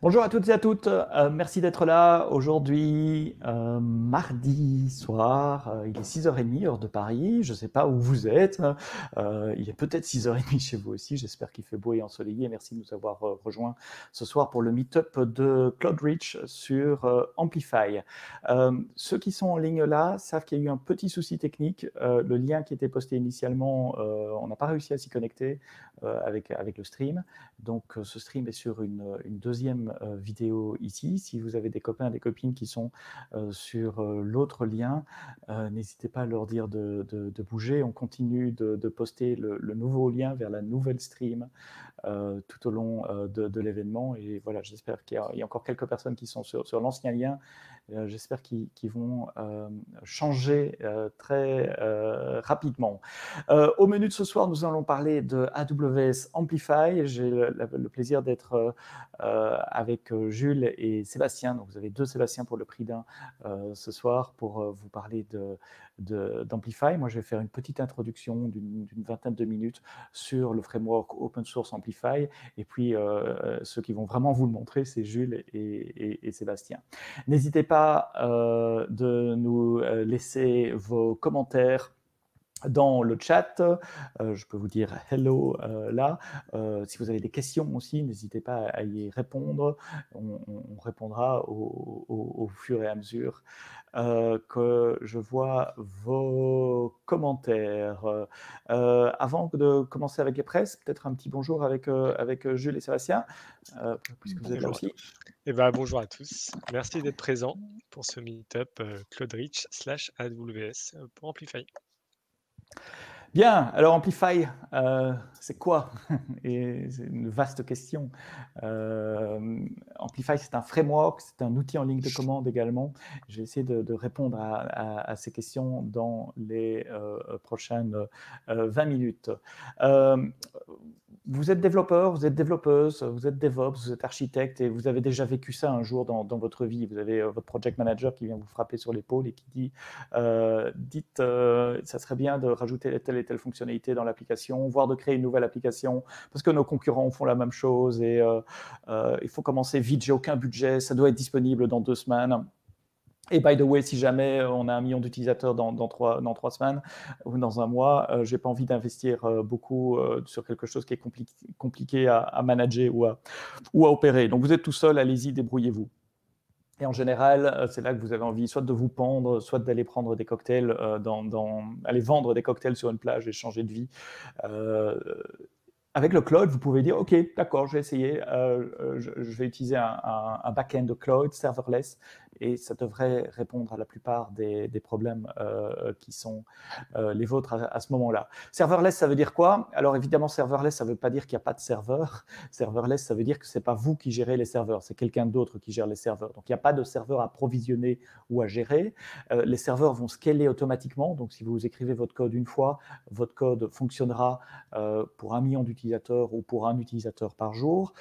Bonjour à toutes et à toutes, euh, merci d'être là. Aujourd'hui, euh, mardi soir, euh, il est 6h30 heure de Paris, je ne sais pas où vous êtes, il est peut-être 6h30 chez vous aussi, j'espère qu'il fait beau et ensoleillé. Merci de nous avoir rejoints ce soir pour le meet-up de Claude Rich sur Amplify. ceux qui sont en ligne là savent qu'il y a eu un petit souci technique, le lien qui était posté initialement, on n'a pas réussi à s'y connecter avec, le stream, donc ce stream est sur une deuxième euh, vidéo ici. Si vous avez des copains, des copines qui sont euh, sur euh, l'autre lien, n'hésitez pas à leur dire de, bouger. On continue de, poster le, nouveau lien vers la nouvelle stream tout au long de, l'événement. Et voilà, j'espère qu'il y, a encore quelques personnes qui sont sur, sur l'ancien lien j'espère qu'ils vont euh, changer euh, très rapidement. au menu de ce soir, nous allons parler de AWS Amplify. J'ai le, plaisir d'être avec Jules et Sébastien. Donc, vous avez deux Sébastien pour le prix d'un ce soir pour vous parler de d'Amplify. Moi, je vais faire une petite introduction d'une vingtaine de minutes sur le framework open source Amplify. Et puis, euh, ceux qui vont vraiment vous le montrer, c'est Jules et, Sébastien. N'hésitez pas euh, de nous euh, laisser vos commentaires dans le chat. je peux vous dire hello là. si vous avez des questions aussi, n'hésitez pas à y répondre. On, répondra au, fur et à mesure euh, que je vois vos commentaires. Euh, avant de commencer avec les presses, peut-être un petit bonjour avec, euh, avec Jules et Sébastien, puisque vous êtes là aussi. Eh ben, bonjour à tous. Merci d'être présent pour ce meet-up Claude Rich slash AWS pour Amplify. Bien, alors Amplify, euh, c'est quoi c'est une vaste question. Euh, Amplify, c'est un framework, c'est un outil en ligne de commande également. Je vais essayer de, répondre à, ces questions dans les euh, prochaines 20 minutes vous êtes développeur, vous êtes développeuse, vous êtes DevOps, vous êtes architecte et vous avez déjà vécu ça un jour dans, votre vie. Vous avez euh, votre project manager qui vient vous frapper sur l'épaule et qui dit euh, Dites, euh, ça serait bien de rajouter telle et telle fonctionnalité dans l'application, voire de créer une nouvelle application parce que nos concurrents font la même chose et il faut commencer vite, j'ai aucun budget, ça doit être disponible dans deux semaines. Et by the way, si jamais euh, on a un million d'utilisateurs dans, trois, semaines ou dans un mois, euh, je n'ai pas envie d'investir euh, beaucoup sur quelque chose qui est compliqué à, manager ou à, opérer. Donc vous êtes tout seul, allez-y, débrouillez-vous. Et en général, c'est là que vous avez envie soit de vous pendre, soit d'aller prendre des cocktails, dans, aller vendre des cocktails sur une plage et changer de vie. Avec le cloud, vous pouvez dire, OK, d'accord, je vais essayer, je, vais utiliser un, un, un back-end cloud serverless et ça devrait répondre à la plupart des, problèmes euh, qui sont euh, les vôtres à, ce moment-là. Serverless, ça veut dire quoi? Alors évidemment, serverless, ça ne veut pas dire qu'il n'y a pas de serveur. Serverless, ça veut dire que ce n'est pas vous qui gérez les serveurs, c'est quelqu'un d'autre qui gère les serveurs. Donc il n'y a pas de serveur à provisionner ou à gérer. Euh, les serveurs vont scaler automatiquement. Donc si vous écrivez votre code une fois, votre code fonctionnera pour un million d'utilisateurs ou pour un utilisateur par jour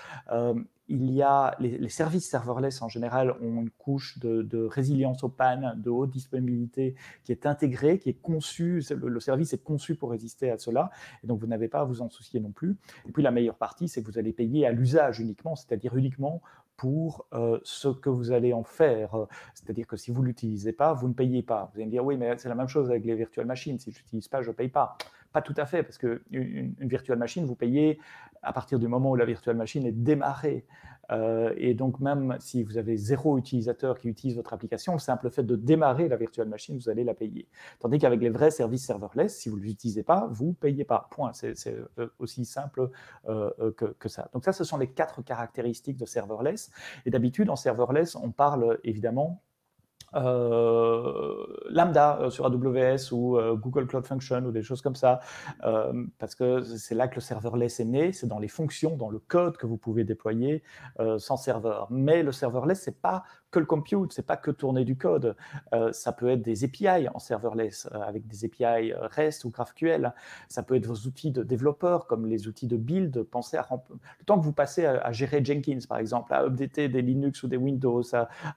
il y a les, services serverless en général ont une couche de, résilience aux pannes, de haute disponibilité qui est intégrée, qui est conçue. Le, service est conçu pour résister à cela, et donc vous n'avez pas à vous en soucier non plus. Et puis la meilleure partie, c'est que vous allez payer à l'usage uniquement, c'est-à-dire uniquement pour euh, ce que vous allez en faire. C'est-à-dire que si vous ne l'utilisez pas, vous ne payez pas. Vous allez me dire, oui, mais c'est la même chose avec les virtual machines. Si je n'utilise pas, je ne paye pas. Pas tout à fait, parce qu'une une virtual machine, vous payez à partir du moment où la virtual machine est démarrée. Euh, et donc, même si vous avez zéro utilisateur qui utilise votre application, le simple fait de démarrer la virtual machine, vous allez la payer. Tandis qu'avec les vrais services serverless, si vous ne l'utilisez pas, vous ne payez pas. Point. C'est euh, aussi simple euh, que, que, ça. Donc ça, ce sont les quatre caractéristiques de serverless. Et d'habitude, en serverless, on parle évidemment euh, Lambda euh, sur AWS ou euh, Google Cloud Function ou des choses comme ça, parce que c'est là que le serverless est né, c'est dans les fonctions, dans le code que vous pouvez déployer sans serveur. Mais le serverless, c'est pas que le compute, c'est pas que tourner du code. Euh, ça peut être des API en serverless euh, avec des API euh, REST ou GraphQL. Ça peut être vos outils de développeurs comme les outils de build. Pensez à le temps que vous passez à, gérer Jenkins par exemple, à updater des Linux ou des Windows,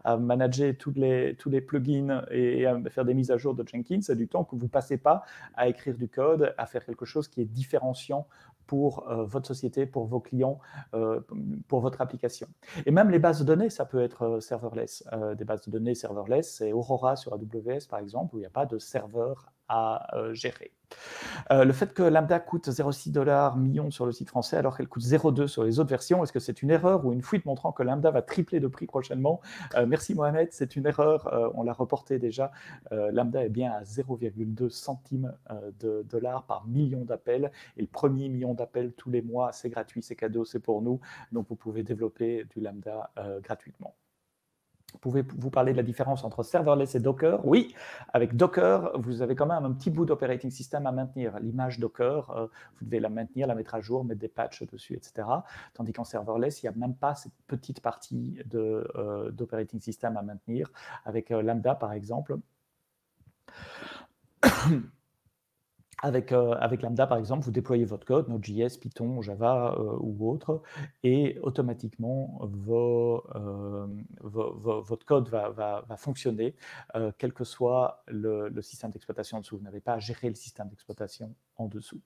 à, manager tous les, plugins et, à faire des mises à jour de Jenkins, c'est du temps que vous passez pas à écrire du code, à faire quelque chose qui est différenciant pour votre société, pour vos clients, pour votre application. Et même les bases de données, ça peut être serverless. des bases de données serverless, c'est Aurora sur AWS par exemple, où il n'y a pas de serveur à gérer. Euh, le fait que Lambda coûte 0,6 dollars million sur le site français alors qu'elle coûte 0,2 sur les autres versions, est-ce que c'est une erreur ou une fuite montrant que Lambda va tripler de prix prochainement? Euh, Merci Mohamed, c'est une erreur, euh, on l'a reporté déjà. Lambda est bien à 0,2 centimes de dollars par million d'appels et le premier million d'appels tous les mois, c'est gratuit, c'est cadeau, c'est pour nous. Donc vous pouvez développer du Lambda gratuitement. Pouvez-vous parler de la différence entre serverless et Docker? Oui, avec Docker, vous avez quand même un petit bout d'operating system à maintenir. L'image Docker, euh, vous devez la maintenir, la mettre à jour, mettre des patchs dessus, etc. Tandis qu'en serverless, il n'y a même pas cette petite partie euh, d'operating system à maintenir. Avec euh, Lambda, par exemple, euh, avec, Lambda, par exemple, vous déployez votre code, Node.js, Python, Java euh, ou autre, et automatiquement, euh, votre code va, fonctionner, quel que soit le système d'exploitation en dessous. Vous n'avez pas à gérer le système d'exploitation en dessous.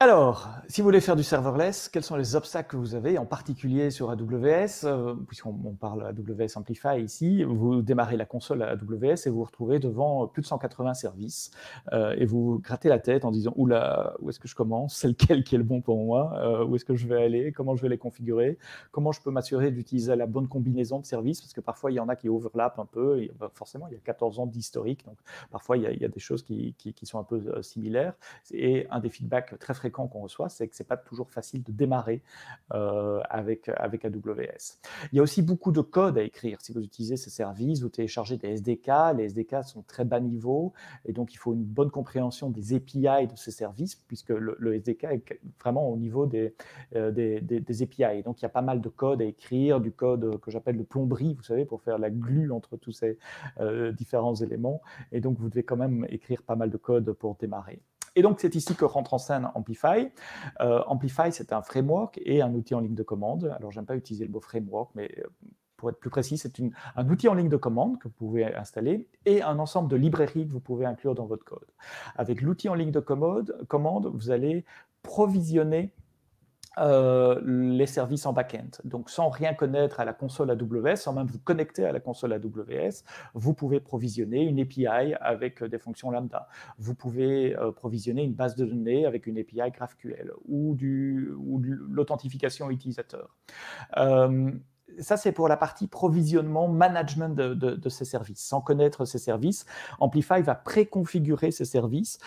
Alors, si vous voulez faire du serverless, quels sont les obstacles que vous avez, en particulier sur AWS euh, Puisqu'on parle AWS Amplify ici, vous démarrez la console à AWS et vous vous retrouvez devant plus de 180 services euh, et vous grattez la tête en disant Oula, où est-ce que je commence? C'est lequel qui est le bon pour moi? Euh, Où est-ce que je vais aller? Comment je vais les configurer? Comment je peux m'assurer d'utiliser la bonne combinaison de services? Parce que parfois, il y en a qui overlappent un peu. Bah, forcément, il y a 14 ans d'historique, donc parfois, il y, a, des choses qui sont un peu similaires. Et un des feedbacks très fréquents qu'on reçoit, c'est que c'est pas toujours facile de démarrer euh, avec, avec AWS. Il y a aussi beaucoup de code à écrire. Si vous utilisez ces services, vous téléchargez des SDK. Les SDK sont très bas niveau et donc il faut une bonne compréhension des API de ces services puisque le, SDK est vraiment au niveau des, euh, des, API. donc il y a pas mal de code à écrire, du code que j'appelle le plomberie, vous savez, pour faire la glue entre tous ces euh, différents éléments. Et donc vous devez quand même écrire pas mal de code pour démarrer. Et donc, c'est ici que rentre en scène Amplify. Euh, Amplify, c'est un framework et un outil en ligne de commande. Alors, j'aime pas utiliser le mot framework, mais euh, pour être plus précis, c'est un outil en ligne de commande que vous pouvez installer et un ensemble de librairies que vous pouvez inclure dans votre code. Avec l'outil en ligne de commande, vous allez provisionner euh, les services en back-end. Donc, sans rien connaître à la console AWS, sans même vous connecter à la console AWS, vous pouvez provisionner une API avec des fonctions lambda. Vous pouvez euh, provisionner une base de données avec une API GraphQL ou, de l'authentification utilisateur. Euh, ça, c'est pour la partie provisionnement, management de, ces services. Sans connaître ces services, Amplify va préconfigurer ces services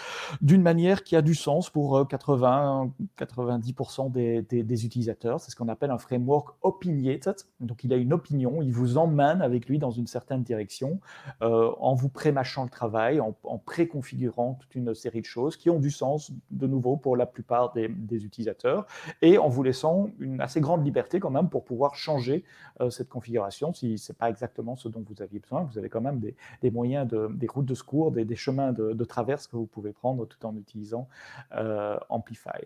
d'une manière qui a du sens pour 80-90% euh, des, utilisateurs. C'est ce qu'on appelle un framework opinionated. Donc, il a une opinion, il vous emmène avec lui dans une certaine direction euh, en vous prémâchant le travail, en, préconfigurant toute une série de choses qui ont du sens, de nouveau, pour la plupart des, utilisateurs et en vous laissant une assez grande liberté quand même pour pouvoir changer cette configuration. Si ce n'est pas exactement ce dont vous aviez besoin, vous avez quand même des, moyens, de, des routes de secours, des, chemins de, traverse que vous pouvez prendre tout en utilisant euh, Amplify.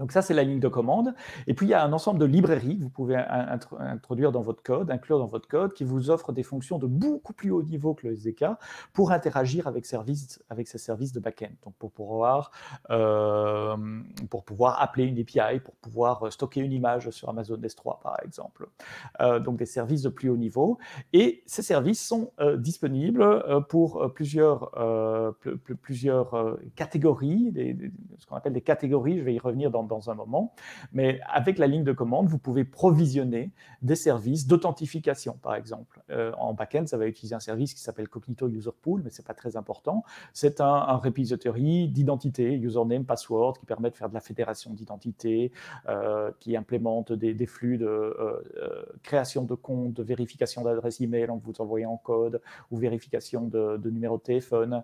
Donc ça, c'est la ligne de commande. Et puis, il y a un ensemble de librairies que vous pouvez introduire dans votre code, inclure dans votre code, qui vous offrent des fonctions de beaucoup plus haut niveau que le SDK pour interagir avec, service, avec ces services de back-end. Donc, pour pouvoir, euh, pour pouvoir appeler une API, pour pouvoir stocker une image sur Amazon S3, par exemple. Euh, donc, des services de plus haut niveau. Et ces services sont euh, disponibles pour plusieurs, plusieurs catégories, ce qu'on appelle des catégories. Je vais y revenir dans dans un moment. Mais avec la ligne de commande, vous pouvez provisionner des services d'authentification, par exemple. Euh, en backend, ça va utiliser un service qui s'appelle Cognito User Pool, mais ce n'est pas très important. C'est un, un repository d'identité, username, password, qui permet de faire de la fédération d'identité, euh, qui implémente des, flux de euh, création de compte, de vérification d'adresse email en vous envoyant en code, ou vérification de, de numéro de téléphone,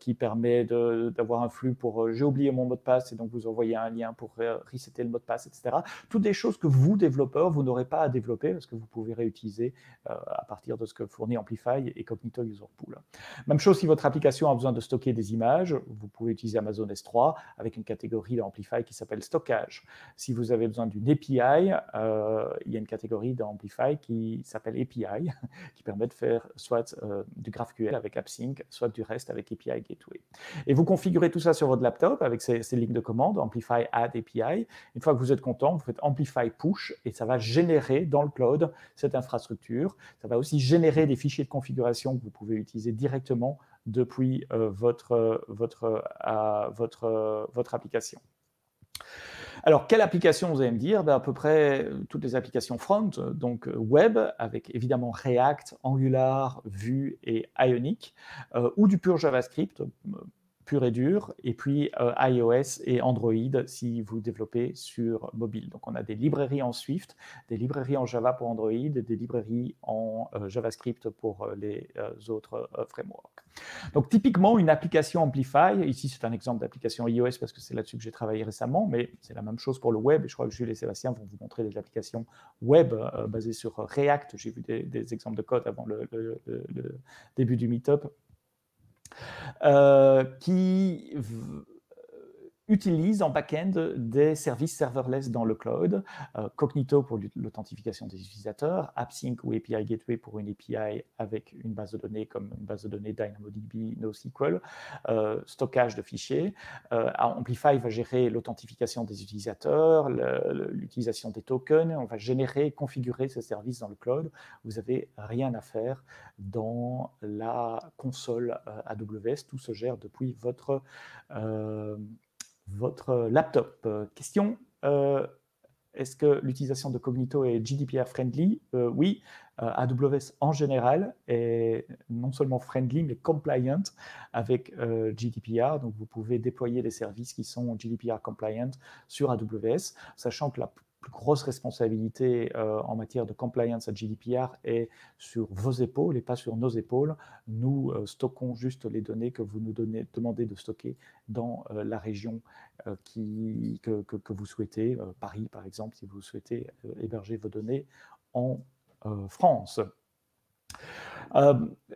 qui permet d'avoir un flux pour j'ai oublié mon mot de passe et donc vous envoyez un lien pour pour resetter le mot de passe, etc. Toutes des choses que vous, développeurs, vous n'aurez pas à développer parce que vous pouvez réutiliser à partir de ce que fournit Amplify et Cognito User Pool. Même chose si votre application a besoin de stocker des images, vous pouvez utiliser Amazon S3 avec une catégorie d'Amplify qui s'appelle stockage. Si vous avez besoin d'une API, euh, il y a une catégorie d'Amplify qui s'appelle API, qui permet de faire soit euh, du GraphQL avec AppSync, soit du REST avec API Gateway. Et vous configurez tout ça sur votre laptop avec ces, lignes de commande, Amplify Add API. Une fois que vous êtes content, vous faites Amplify Push et ça va générer dans le cloud cette infrastructure. Ça va aussi générer des fichiers de configuration que vous pouvez utiliser directement depuis euh, votre, votre, votre, application. Alors, quelle application vous allez me dire? Ben, À peu près euh, toutes les applications front, donc euh, web, avec évidemment React, Angular, Vue et Ionic, ou du pur JavaScript, pur et dur, et puis euh, iOS et Android si vous développez sur mobile. Donc on a des librairies en Swift, des librairies en Java pour Android, des librairies en euh, JavaScript pour euh, les autres frameworks. Donc typiquement une application Amplify, ici c'est un exemple d'application iOS parce que c'est là-dessus que j'ai travaillé récemment, mais c'est la même chose pour le web, et je crois que Jules et Sébastien vont vous montrer des applications web basées sur React. J'ai vu des, exemples de code avant le, début du meetup qui utilise en back-end des services serverless dans le cloud, euh, Cognito pour l'authentification des utilisateurs, AppSync ou API Gateway pour une API avec une base de données comme une base de données DynamoDB, NoSQL, euh, stockage de fichiers. Euh, Amplify va gérer l'authentification des utilisateurs, l'utilisation des tokens, on va générer, configurer ces services dans le cloud. Vous n'avez rien à faire dans la console AWS, tout se gère depuis votre votre laptop. Euh, question euh, est-ce que l'utilisation de Cognito est GDPR friendly? Euh, Oui, AWS en général est non seulement friendly, mais compliant avec GDPR. Donc, vous pouvez déployer des services qui sont GDPR compliant sur AWS, sachant que la plus grosse responsabilité euh, en matière de compliance à GDPR est sur vos épaules et pas sur nos épaules. Nous euh, stockons juste les données que vous nous donnez, demandez de stocker dans euh, la région qui, que, vous souhaitez, Paris par exemple, si vous souhaitez héberger vos données en France.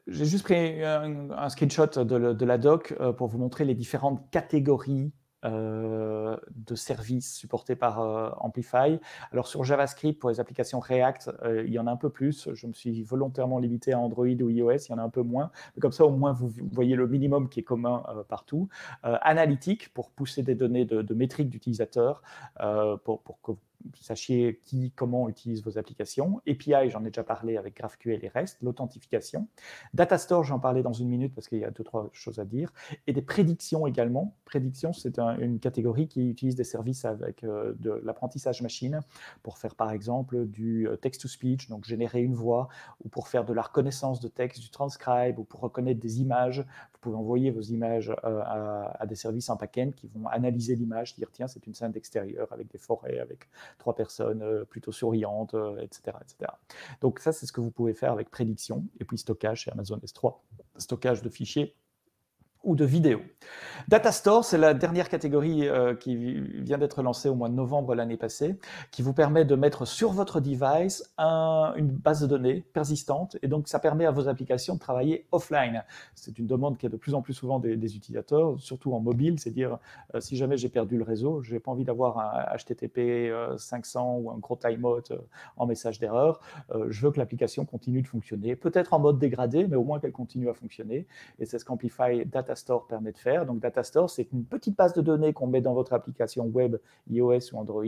J'ai juste pris un, screenshot de, de, la doc pour vous montrer les différentes catégories de services supportés par euh, Amplify. Alors sur JavaScript, pour les applications React, euh, il y en a un peu plus. Je me suis volontairement limité à Android ou iOS, il y en a un peu moins. Comme ça, au moins, vous voyez le minimum qui est commun partout. analytique, pour pousser des données de, de métriques d'utilisateurs, pour, pour, que vous sachiez qui, comment utilise vos applications. API, j'en ai déjà parlé avec GraphQL et REST, l'authentification. Datastore, j'en parlais dans une minute parce qu'il y a deux, trois choses à dire. Et des prédictions également. Prédictions, c'est une catégorie qui utilise des services avec euh, de l'apprentissage machine pour faire par exemple du euh, text-to-speech, donc générer une voix, ou pour faire de la reconnaissance de texte, du transcribe, ou pour reconnaître des images. Vous pouvez envoyer vos images euh, à, des services en back-end qui vont analyser l'image, dire tiens, c'est une scène d'extérieur avec des forêts, avec trois personnes euh, plutôt souriantes, etc., euh, etc. Donc ça, c'est ce que vous pouvez faire avec prédiction. Et puis stockage chez Amazon S3, stockage de fichiers ou de vidéos. Datastore, c'est la dernière catégorie euh, qui vient d'être lancée au mois de novembre l'année passée, qui vous permet de mettre sur votre device une base de données persistante, et donc ça permet à vos applications de travailler offline. C'est une demande qui est de plus en plus souvent des, utilisateurs, surtout en mobile, c'est dire euh, si jamais j'ai perdu le réseau, j'ai pas envie d'avoir un HTTP 500 euh, ou un gros timeout en message d'erreur, je veux que l'application continue de fonctionner, peut-être en mode dégradé, mais au moins qu'elle continue à fonctionner, et c'est ce qu'Amplify Data Datastore permet de faire. Donc Datastore, c'est une petite base de données qu'on met dans votre application web iOS ou Android.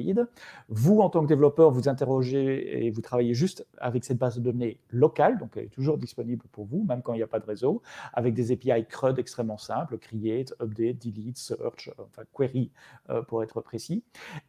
Vous, en tant que développeur, vous interrogez et vous travaillez juste avec cette base de données locale, donc elle est toujours disponible pour vous, même quand il n'y a pas de réseau, avec des API CRUD extrêmement simples, create, update, delete, search, enfin query euh, pour être précis.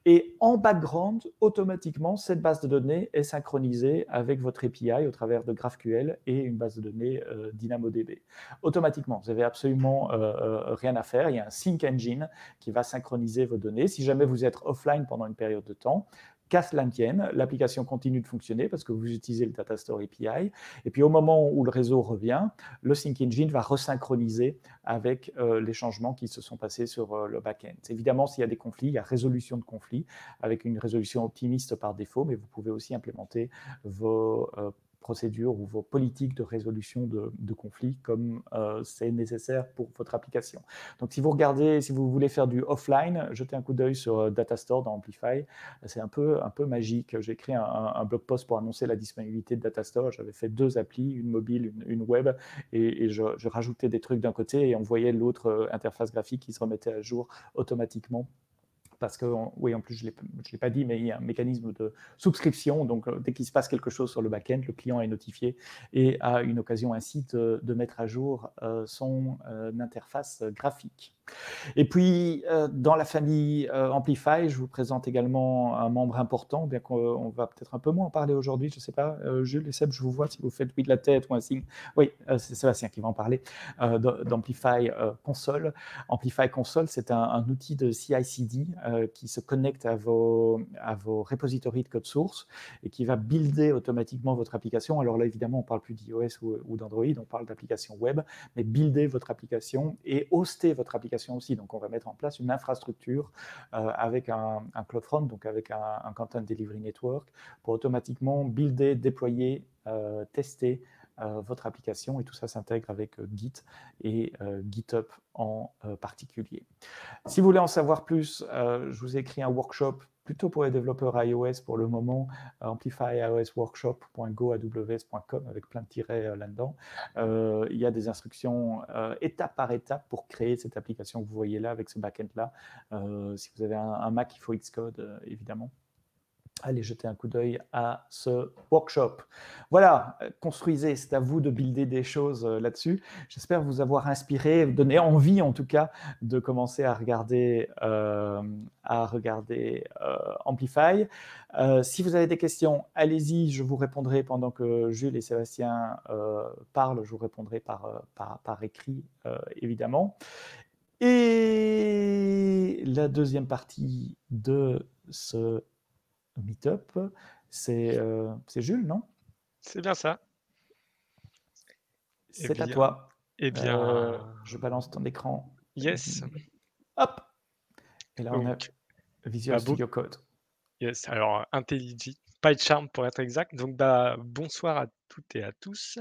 Et en background, automatiquement, cette base de données est synchronisée avec votre API au travers de GraphQL et une base de données euh, DynamoDB. Automatiquement, vous avez absolument euh, euh, rien à faire. Il y a un sync engine qui va synchroniser vos données. Si jamais vous êtes offline pendant une période de temps, casse la tienne, l'application continue de fonctionner parce que vous utilisez le Data Store API. Et puis au moment où le réseau revient, le Sync Engine va resynchroniser avec euh, les changements qui se sont passés sur le back-end. Évidemment, s'il y a des conflits, il y a résolution de conflits avec une résolution optimiste par défaut, mais vous pouvez aussi implémenter vos procédures ou vos politiques de résolution de, conflits comme euh, c'est nécessaire pour votre application. Donc, si vous regardez, si vous voulez faire du offline, jetez un coup d'œil sur euh, Datastore dans Amplify. C'est un peu, un peu magique. J'ai écrit un, blog post pour annoncer la disponibilité de Datastore. J'avais fait deux applis, une mobile, une, web, et, je, je, rajoutais des trucs d'un côté et on voyait l'autre euh, interface graphique qui se remettait à jour automatiquement parce que, oui, en plus, je ne l'ai pas dit, mais il y a un mécanisme de souscription. Donc, euh, dès qu'il se passe quelque chose sur le back-end, le client est notifié et a une occasion ainsi de, de mettre à jour euh, son euh, interface graphique. Et puis, euh, dans la famille euh, Amplify, je vous présente également un membre important, bien qu'on va peut-être un peu moins en parler aujourd'hui, je ne sais pas. Euh, Jules et Seb, je vous vois si vous faites oui de la tête ou un signe. Oui, c'est Sébastien qui va en parler, d'Amplify Console. Amplify Console, c'est un, outil de CI/CD qui se connecte à vos, à vos repositories de code source et qui va builder automatiquement votre application. Alors là, évidemment, on ne parle plus d'iOS ou, ou d'Android, on parle d'application web, mais builder votre application et hoster votre application Donc, on va mettre en place une infrastructure euh, avec un, un, CloudFront, donc avec un, Content Delivery Network, pour automatiquement builder, déployer, euh, tester votre application et tout ça s'intègre avec Git et GitHub en particulier. Si vous voulez en savoir plus, je vous ai écrit un workshop plutôt pour les développeurs iOS pour le moment, amplifyiosworkshop.goaws.com avec plein de tirets euh, là-dedans. Euh, il y a des instructions euh, étape par étape pour créer cette application que vous voyez là avec ce backend-là. si vous avez un, un Mac, il faut Xcode, évidemment allez jeter un coup d'œil à ce workshop. Voilà, construisez, c'est à vous de builder des choses euh, là-dessus. J'espère vous avoir inspiré, donné envie en tout cas de commencer à regarder, euh, à regarder euh, Amplify. si vous avez des questions, allez-y, je vous répondrai pendant que Jules et Sébastien parlent, je vous répondrai par, par, par écrit évidemment. Et la deuxième partie de ce Meetup. Euh, c'est Jules, non? C'est bien ça. Eh c'est à toi. Eh bien, euh, je balance ton écran. Yes. Hop. Et là, on a Visual Studio Code. Yes. Alors, IntelliJ, PyCharm pour être exact. Donc, bah, bonsoir à toutes et à tous.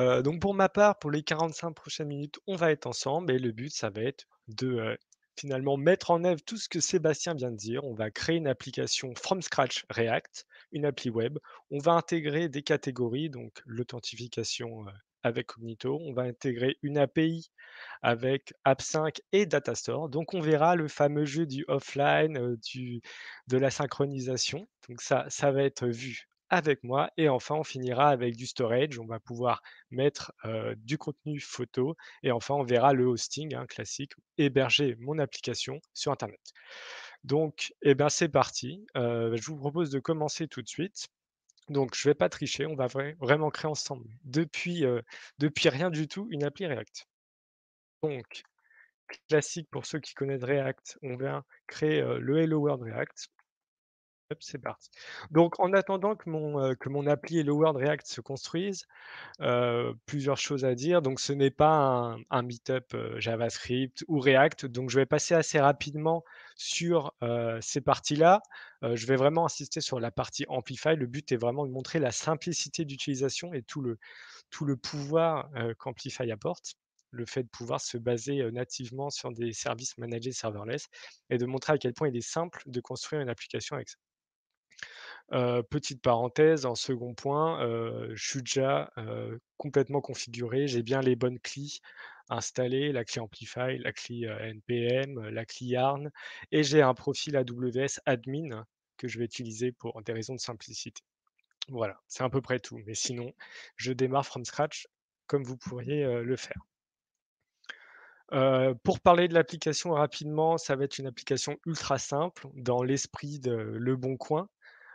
Euh, donc, pour ma part, pour les 45 prochaines minutes, on va être ensemble et le but, ça va être de finalement mettre en œuvre tout ce que Sébastien vient de dire. On va créer une application from scratch React, une appli web. On va intégrer des catégories, donc l'authentification avec Cognito. On va intégrer une API avec App5 et Datastore. Donc on verra le fameux jeu du offline, du, de la synchronisation. Donc ça, ça va être vu avec moi. Et enfin, on finira avec du storage. On va pouvoir mettre du contenu photo. Et enfin, on verra le hosting hein, classique, héberger mon application sur Internet. Donc, eh ben, c'est parti. je vous propose de commencer tout de suite. Donc, je ne vais pas tricher, on va vraiment créer ensemble, depuis, depuis rien du tout, une appli React. Donc, classique pour ceux qui connaissent React, on vient créer le Hello World React c'est parti. Donc en attendant que mon, que mon appli Hello World React se construise, plusieurs choses à dire. Donc ce n'est pas un, meetup JavaScript ou React, donc je vais passer assez rapidement sur ces parties-là. je vais vraiment insister sur la partie Amplify. Le but est vraiment de montrer la simplicité d'utilisation et tout le, tout le pouvoir qu'Amplify apporte le fait de pouvoir se baser nativement sur des services managés serverless et de montrer à quel point il est simple de construire une application avec ça petite parenthèse, en second point, je suis déjà complètement configuré. J'ai bien les bonnes clés installées, la clé Amplify, la clé NPM, la clé Yarn, et j'ai un profil AWS admin que je vais utiliser pour des raisons de simplicité. Voilà, c'est à peu près tout. Mais sinon, je démarre from scratch comme vous pourriez le faire. pour parler de l'application rapidement, ça va être une application ultra simple dans l'esprit de Le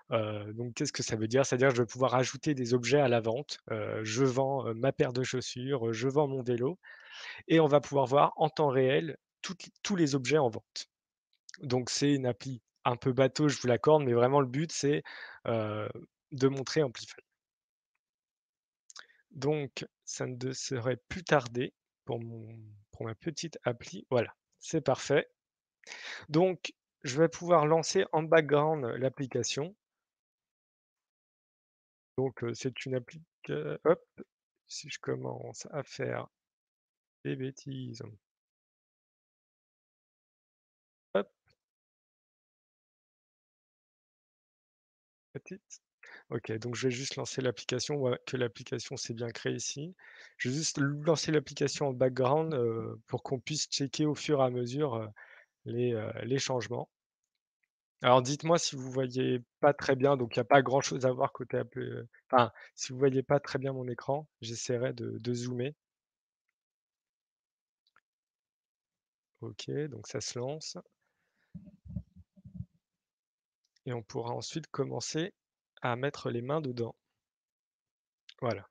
Donc, qu'est-ce que ça veut dire? C'est-à-dire je vais pouvoir ajouter des objets à la vente. je vends ma paire de chaussures, je vends mon vélo, et on va pouvoir voir en temps réel tous les objets en vente. Donc, c'est une appli un peu bateau, je vous l'accorde, mais vraiment le but c'est, de montrer Amplify. Donc ça ne serait plus mon pour ma petite appli. Voilà, c'est parfait. Donc je vais pouvoir lancer en background l'application. Donc c'est une appli hop, si je commence à faire des bêtises. Hop. Petite. OK, donc je vais juste lancer l'application, ouais, que l'application s'est bien créée ici. Je vais juste lancer l'application en background, pour qu'on puisse checker au fur et à mesure, les, les changements. Alors dites-moi si vous voyez pas très bien, donc il y a pas grand chose à voir côté app heu, enfin, si vous voyez pas très bien mon écran, j'essaierai de zoomer. OK, donc ça se lance. Et on pourra ensuite commencer à mettre les mains dedans. Voilà.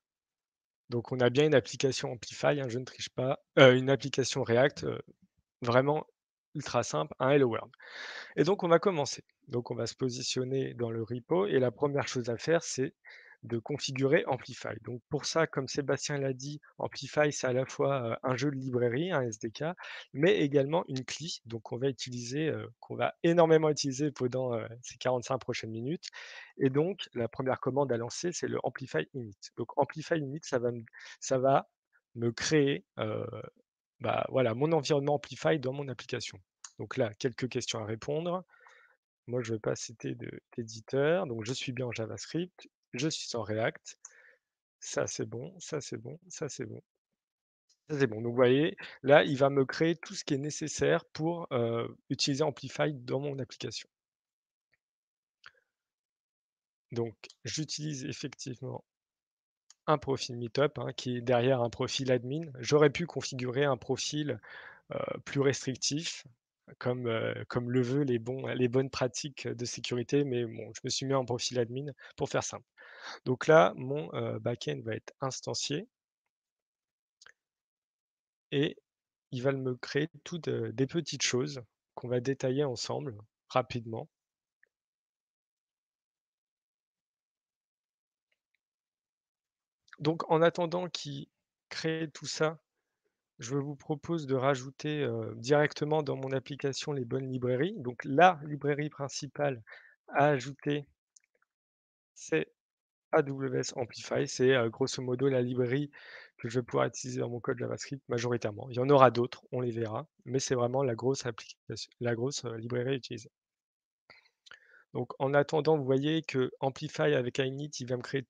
Donc on a bien une application Amplify, hein, je ne triche pas, heu, une application React, heu, vraiment ultra simple, un hello world. Et donc on va commencer. Donc on va se positionner dans le repo et la première chose à faire, c'est de configurer Amplify. Donc pour ça, comme Sébastien l'a dit, Amplify, c'est à la fois, heu, un jeu de librairie, un SDK, mais également une CLI, donc on va utiliser, heu, qu'on va énormément utiliser pendant, heu, ces 45 prochaines minutes. Et donc la première commande à lancer, c'est le Amplify init. Donc Amplify init, ça va me créer, bah, voilà, mon environnement Amplify dans mon application. Donc là, quelques questions à répondre. Moi, je ne veux pas citer d'éditeur, donc je suis bien en JavaScript, je suis en React. Ça, c'est bon, ça, c'est bon, ça, c'est bon. Ça, c'est bon. Donc vous voyez, là, il va me créer tout ce qui est nécessaire pour, heu, utiliser Amplify dans mon application. Donc j'utilise effectivement profil Meetup, hein, qui est derrière un profil admin. J'aurais pu configurer un profil, heu, plus restrictif comme, heu, comme le veut les bons les bonnes pratiques de sécurité, mais bon, je me suis mis en profil admin pour faire simple. Donc là, mon, heu, back-end va être instancié et il va me créer toutes, heu, des petites choses qu'on va détailler ensemble rapidement. Donc en attendant qu'il crée tout ça, je vous propose de rajouter, directement dans mon application les bonnes librairies. Donc la librairie principale à ajouter c'est AWS Amplify. C'est, grosso modo la librairie que je vais pouvoir utiliser dans mon code JavaScript majoritairement. Il y en aura d'autres, on les verra, mais c'est vraiment la grosse application la grosse, librairie utilisée. Donc en attendant, vous voyez que Amplify avec init, il va me créer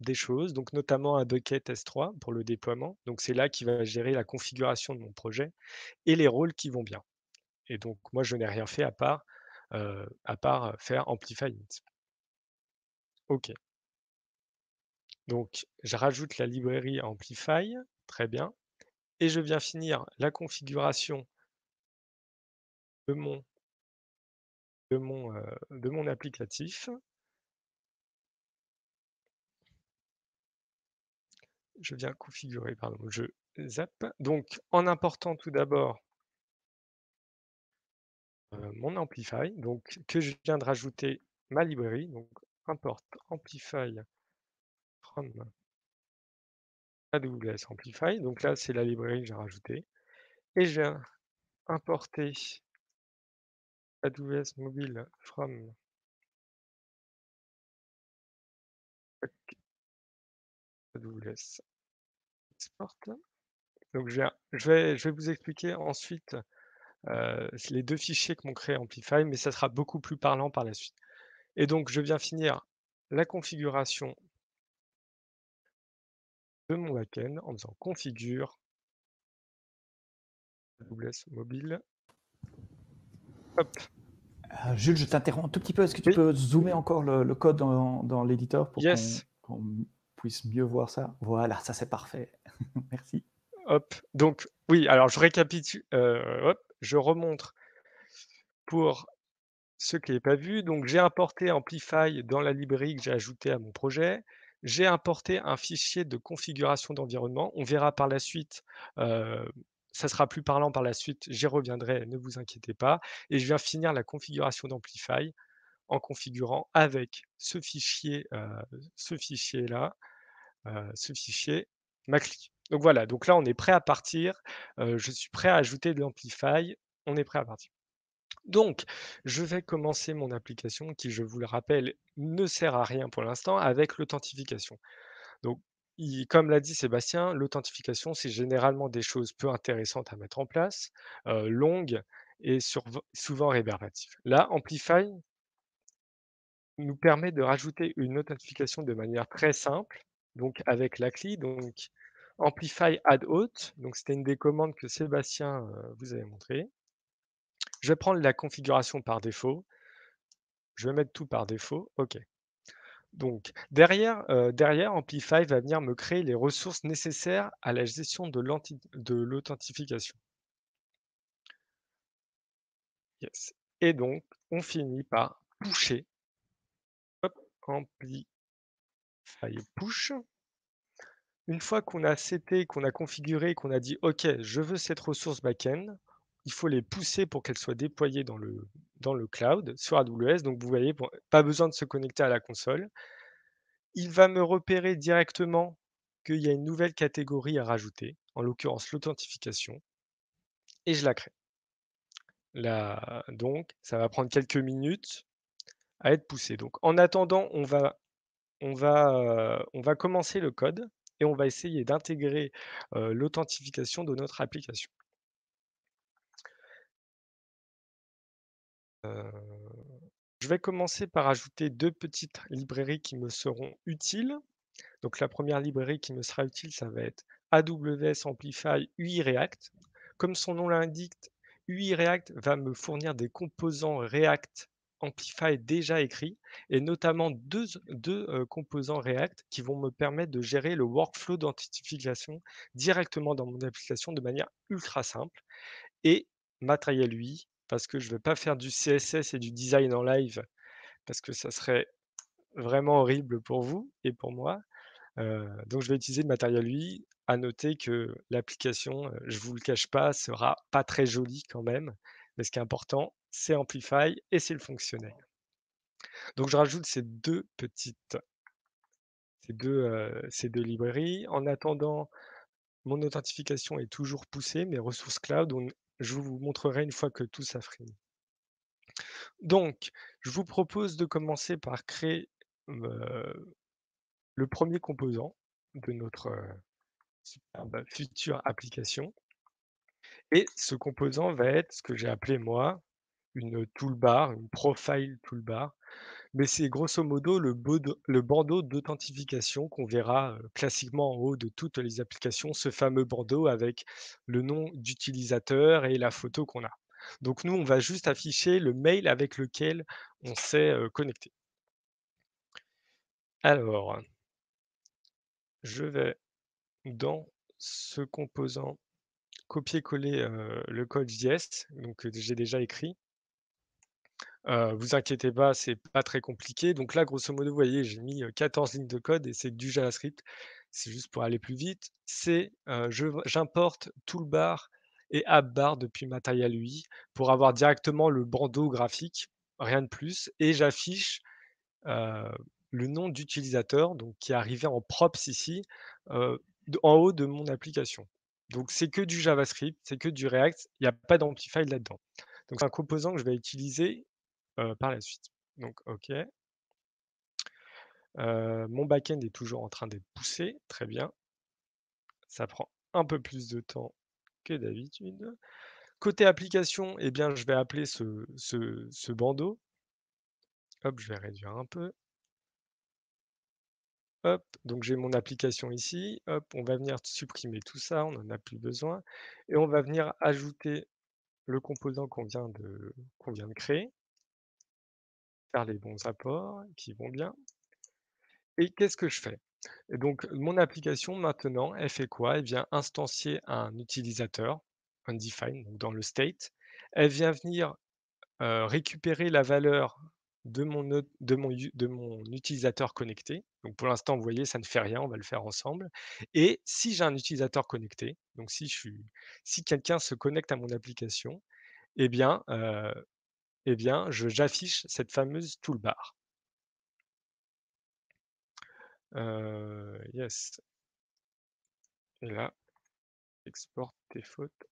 des choses, donc notamment un bucket S3 pour le déploiement. Donc c'est là qu'il va gérer la configuration de mon projet et les rôles qui vont bien. Et donc moi, je n'ai rien fait à part, part faire Amplify. OK. Donc je rajoute la librairie Amplify, très bien et je viens finir la configuration de mon mon applicatif. Je viens configurer, pardon, je zappe. Donc en important tout d'abord heu, mon Amplify, donc que je viens de rajouter ma librairie, donc import Amplify from AWS Amplify. Donc là, c'est la librairie que j'ai rajoutée et je viens importer AWS Mobile from AWS export. Donc je viens je vais je vais vous expliquer ensuite, heu, les 2 fichiers que m'ont créé Amplify, mais ça sera beaucoup plus parlant par la suite. Et donc je viens finir la configuration de mon back-end en faisant configure AWS mobile. Hop. Euh, Jules, je t'interromps un tout petit peu. Est-ce que tu Oui. peux zoomer encore le, le code dans, dans l'éditeur pour Yes. qu'on puisse mieux voir ça Voilà, ça c'est parfait. Merci. Hop. Donc oui, alors je récapitule, heu, hop, je remontre pour ceux qui n'avaient pas vu. Donc j'ai importé Amplify dans la librairie que j'ai ajoutée à mon projet. J'ai importé un fichier de configuration d'environnement. On verra par la suite, heu, ça sera plus parlant par la suite, j'y reviendrai, ne vous inquiétez pas et je viens finir la configuration d'Amplify en configurant avec ce fichier, heu, ce fichier-là, heu, ce fichier Macli. Donc voilà, donc là on est prêt à partir, heu, je suis prêt à ajouter de l'Amplify, on est prêt à partir. Donc, je vais commencer mon application qui, je vous le rappelle, ne sert à rien pour l'instant avec l'authentification. Donc, comme l'a dit Sébastien, l'authentification, c'est généralement des choses peu intéressantes à mettre en place, heu, longues et souvent rébarbatives. Là, Amplify nous permet de rajouter une authentification de manière très simple, donc avec la CLI, donc Amplify add auth, donc c'était une des commandes que Sébastien, heu, vous avait montré. Je vais prendre la configuration par défaut. Je vais mettre tout par défaut, OK. Donc derrière, heu, derrière Amplify va venir me créer les ressources nécessaires à la gestion de l'authentification. Yes et donc on finit par pusher hop, Amplify push. Une fois qu'on a seté, qu'on a configuré, qu'on a dit: «OK, je veux cette ressource back-end», il faut les pousser pour qu'elles soient déployées dans le dans le cloud sur AWS. Donc vous voyez, pas besoin de se connecter à la console. Il va me repérer directement qu'il y a une nouvelle catégorie à rajouter, en l'occurrence l'authentification et je la crée. Donc ça va prendre quelques minutes à être poussé. Donc en attendant, on va on va, commencer le code et on va essayer d'intégrer, l'authentification de notre application. Je vais commencer par ajouter 2 petites librairies qui me seront utiles. Donc la première librairie qui me sera utile, ça va être AWS Amplify UI React. Comme son nom l'indique, UI React va me fournir des composants React Amplify déjà écrits et notamment deux, deux composants React qui vont me permettre de gérer le workflow d'authentification directement dans mon application de manière ultra simple. Et Material UI, parce que je ne vais pas faire du CSS et du design en live, parce que ça serait vraiment horrible pour vous et pour moi. Donc je vais utiliser le matériel UI. À noter que l'application, je vous le cache pas, sera pas très jolie quand même, ce qui est important, c'est Amplify et c'est le fonctionnel. Donc je rajoute ces 2 petites ces 2, heu, ces 2 librairies. En attendant, mon authentification est toujours poussée, mes ressources cloud, on je vous montrerai une fois que tout ça. Donc, je vous propose de commencer par créer, heu, le premier composant de notre, superbe future application et ce composant va être ce que j'ai appelé moi une toolbar, une profile toolbar, mais c'est grosso modo le bandeau d'authentification qu'on verra, classiquement en haut de toutes les applications, ce fameux bandeau avec le nom d'utilisateur et la photo qu'on a. Donc nous, on va juste afficher le mail avec lequel on s'est, connecté. Alors je vais dans ce composant copier-coller, le code JS, donc que j'ai déjà écrit. Vous inquiétez pas, c'est pas très compliqué. Donc là, grosso modo, vous voyez, j'ai mis, heu, 14 lignes de code et c'est du JavaScript. C'est juste pour aller plus vite. C'est, j'importe toolbar et appbar depuis Material UI pour avoir directement le bandeau graphique, rien de plus et j'affiche, le nom d'utilisateur, qui est arrivé en props ici, en haut de mon application. Donc c'est que du JavaScript, c'est que du React, il y a pas d'Amplify là-dedans. Donc c'est un composant que je vais utiliser Heu, par la suite. Donc OK. Heu, mon back-end est toujours en train d'être poussé, très bien. Ça prend un peu plus de temps que d'habitude. Côté application, eh bien, je vais appeler ce bandeau. Hop, je vais réduire un peu. Hop, donc j'ai mon application ici. Hop, on va venir supprimer tout ça, on n'en a plus besoin et on va venir ajouter le composant qu'on vient de vient de créer. Faire les bons apports qui vont bien et qu'est-ce que je fais? Donc, mon application maintenant, elle fait quoi? Elle vient instancier un utilisateur, undefined, donc dans le state. Elle vient venir, heu, récupérer la valeur de mon, utilisateur connecté. Pour l'instant, vous voyez, ça ne fait rien, on va le faire ensemble. Et si j'ai un utilisateur connecté, donc si, quelqu'un se connecte à mon application, eh bien, euh, eh bien j'affiche cette fameuse toolbar. Euh, yes. Et là, export tes fautes.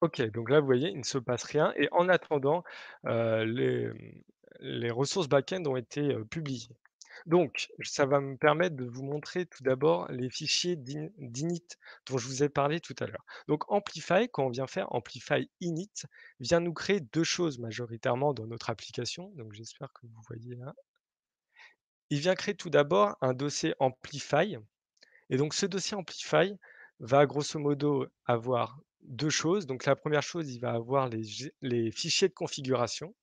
Ok, donc là, vous voyez, il ne se passe rien. Et en attendant, euh, les, ressources back-end ont été publiées. Donc, ça va me permettre de vous montrer tout d'abord les fichiers d'init dont je vous ai parlé tout à l'heure. Donc, Amplify, quand on vient faire Amplify init, vient nous créer deux choses majoritairement dans notre application. Donc, j'espère que vous voyez là. Il vient créer tout d'abord un dossier Amplify. Et donc, ce dossier Amplify va grosso modo avoir deux choses. Donc la première chose, il va avoir les, fichiers de configuration.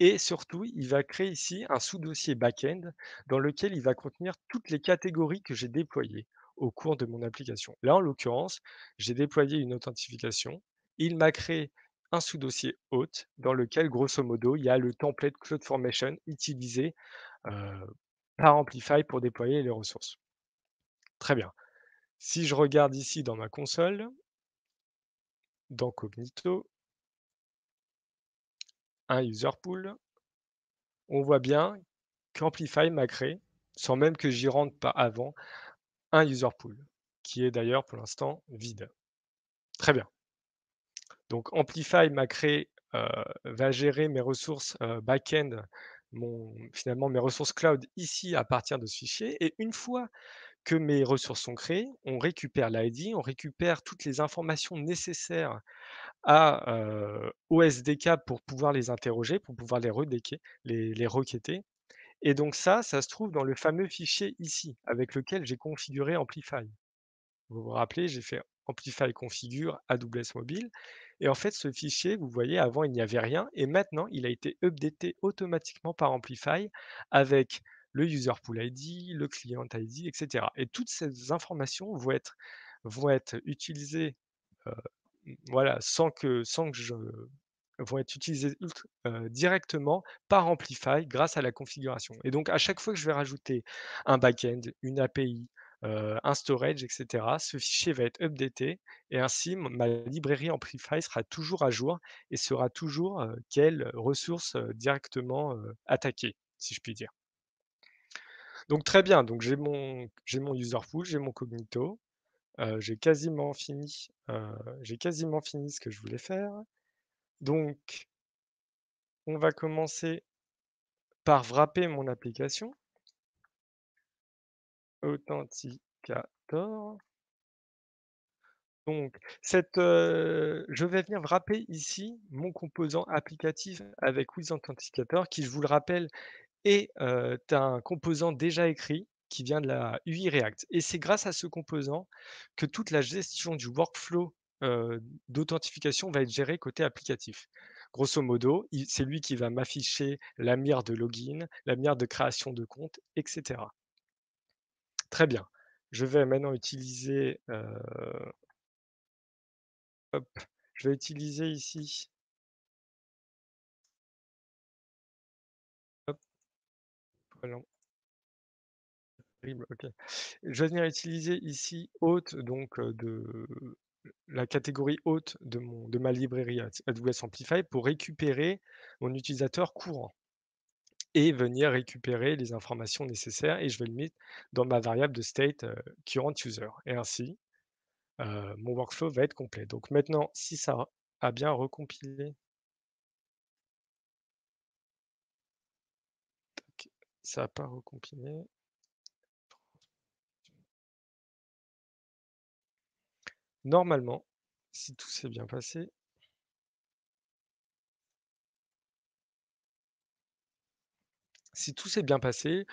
Et surtout, il va créer ici un sous-dossier backend dans lequel il va contenir toutes les catégories que j'ai déployées au cours de mon application. Là, en l'occurrence, j'ai déployé une authentification. Il m'a créé un sous-dossier hôte dans lequel, grosso modo, il y a le template CloudFormation utilisé euh, par Amplify pour déployer les ressources. Très bien. Si je regarde ici dans ma console, dans Cognito, un user pool, on voit bien qu'Amplify m'a créé, sans même que j'y rentre pas avant, un user pool, qui est d'ailleurs pour l'instant vide. Très bien. Donc Amplify m'a créé, euh, va gérer mes ressources euh, back-end, finalement mes ressources cloud ici à partir de ce fichier. Et une fois mes ressources sont créées, on récupère l'ID, on récupère toutes les informations nécessaires à, euh, pour pouvoir les interroger, pour pouvoir les, les, les requêter. Et donc ça, ça se trouve dans le fameux fichier ici, avec lequel j'ai configuré Amplify. Vous vous rappelez, j'ai fait Amplify configure AWS mobile. Et en fait, ce fichier, vous voyez, avant, il n'y avait rien. Et maintenant, il a été updaté automatiquement par Amplify avec le user pool ID, le client ID, etc. Et toutes ces informations vont être, utilisées euh, voilà, sans que, sans que je vont être utilisées euh, directement par Amplify grâce à la configuration. Et donc, à chaque fois que je vais rajouter un backend, une API, euh, un storage, etc., ce fichier va être updaté et ainsi ma librairie Amplify sera toujours à jour et sera toujours quelle ressource directement attaquée, si je puis dire. Donc très bien, j'ai mon, mon user j'ai mon cognito, j'ai quasiment fini, j'ai ce que je voulais faire. Donc, on va commencer par wrapper mon application. Authenticator. Donc, je vais venir wrapper ici mon composant applicatif avec WithAuthenticator qui, je vous le rappelle, et un composant déjà écrit qui vient de la UI React. Et c'est grâce à ce composant que toute la gestion du workflow d'authentification va être gérée côté applicatif. Grosso modo, c'est lui qui va m'afficher la mire de login, la mire de création de compte, etc. Très bien. Je vais maintenant utiliser... hop, je vais utiliser ici Je vais venir utiliser ici hôte donc de la catégorie mon, de ma librairie AWS Amplify pour récupérer mon utilisateur courant et venir récupérer les informations nécessaires et je vais le mettre dans ma variable de state current user. Et ainsi, mon workflow va être complet. Donc maintenant, si ça a bien recompilé, ça n'a pas recompilé. Normalement, si tout s'est bien passé, si tout s'est bien passé,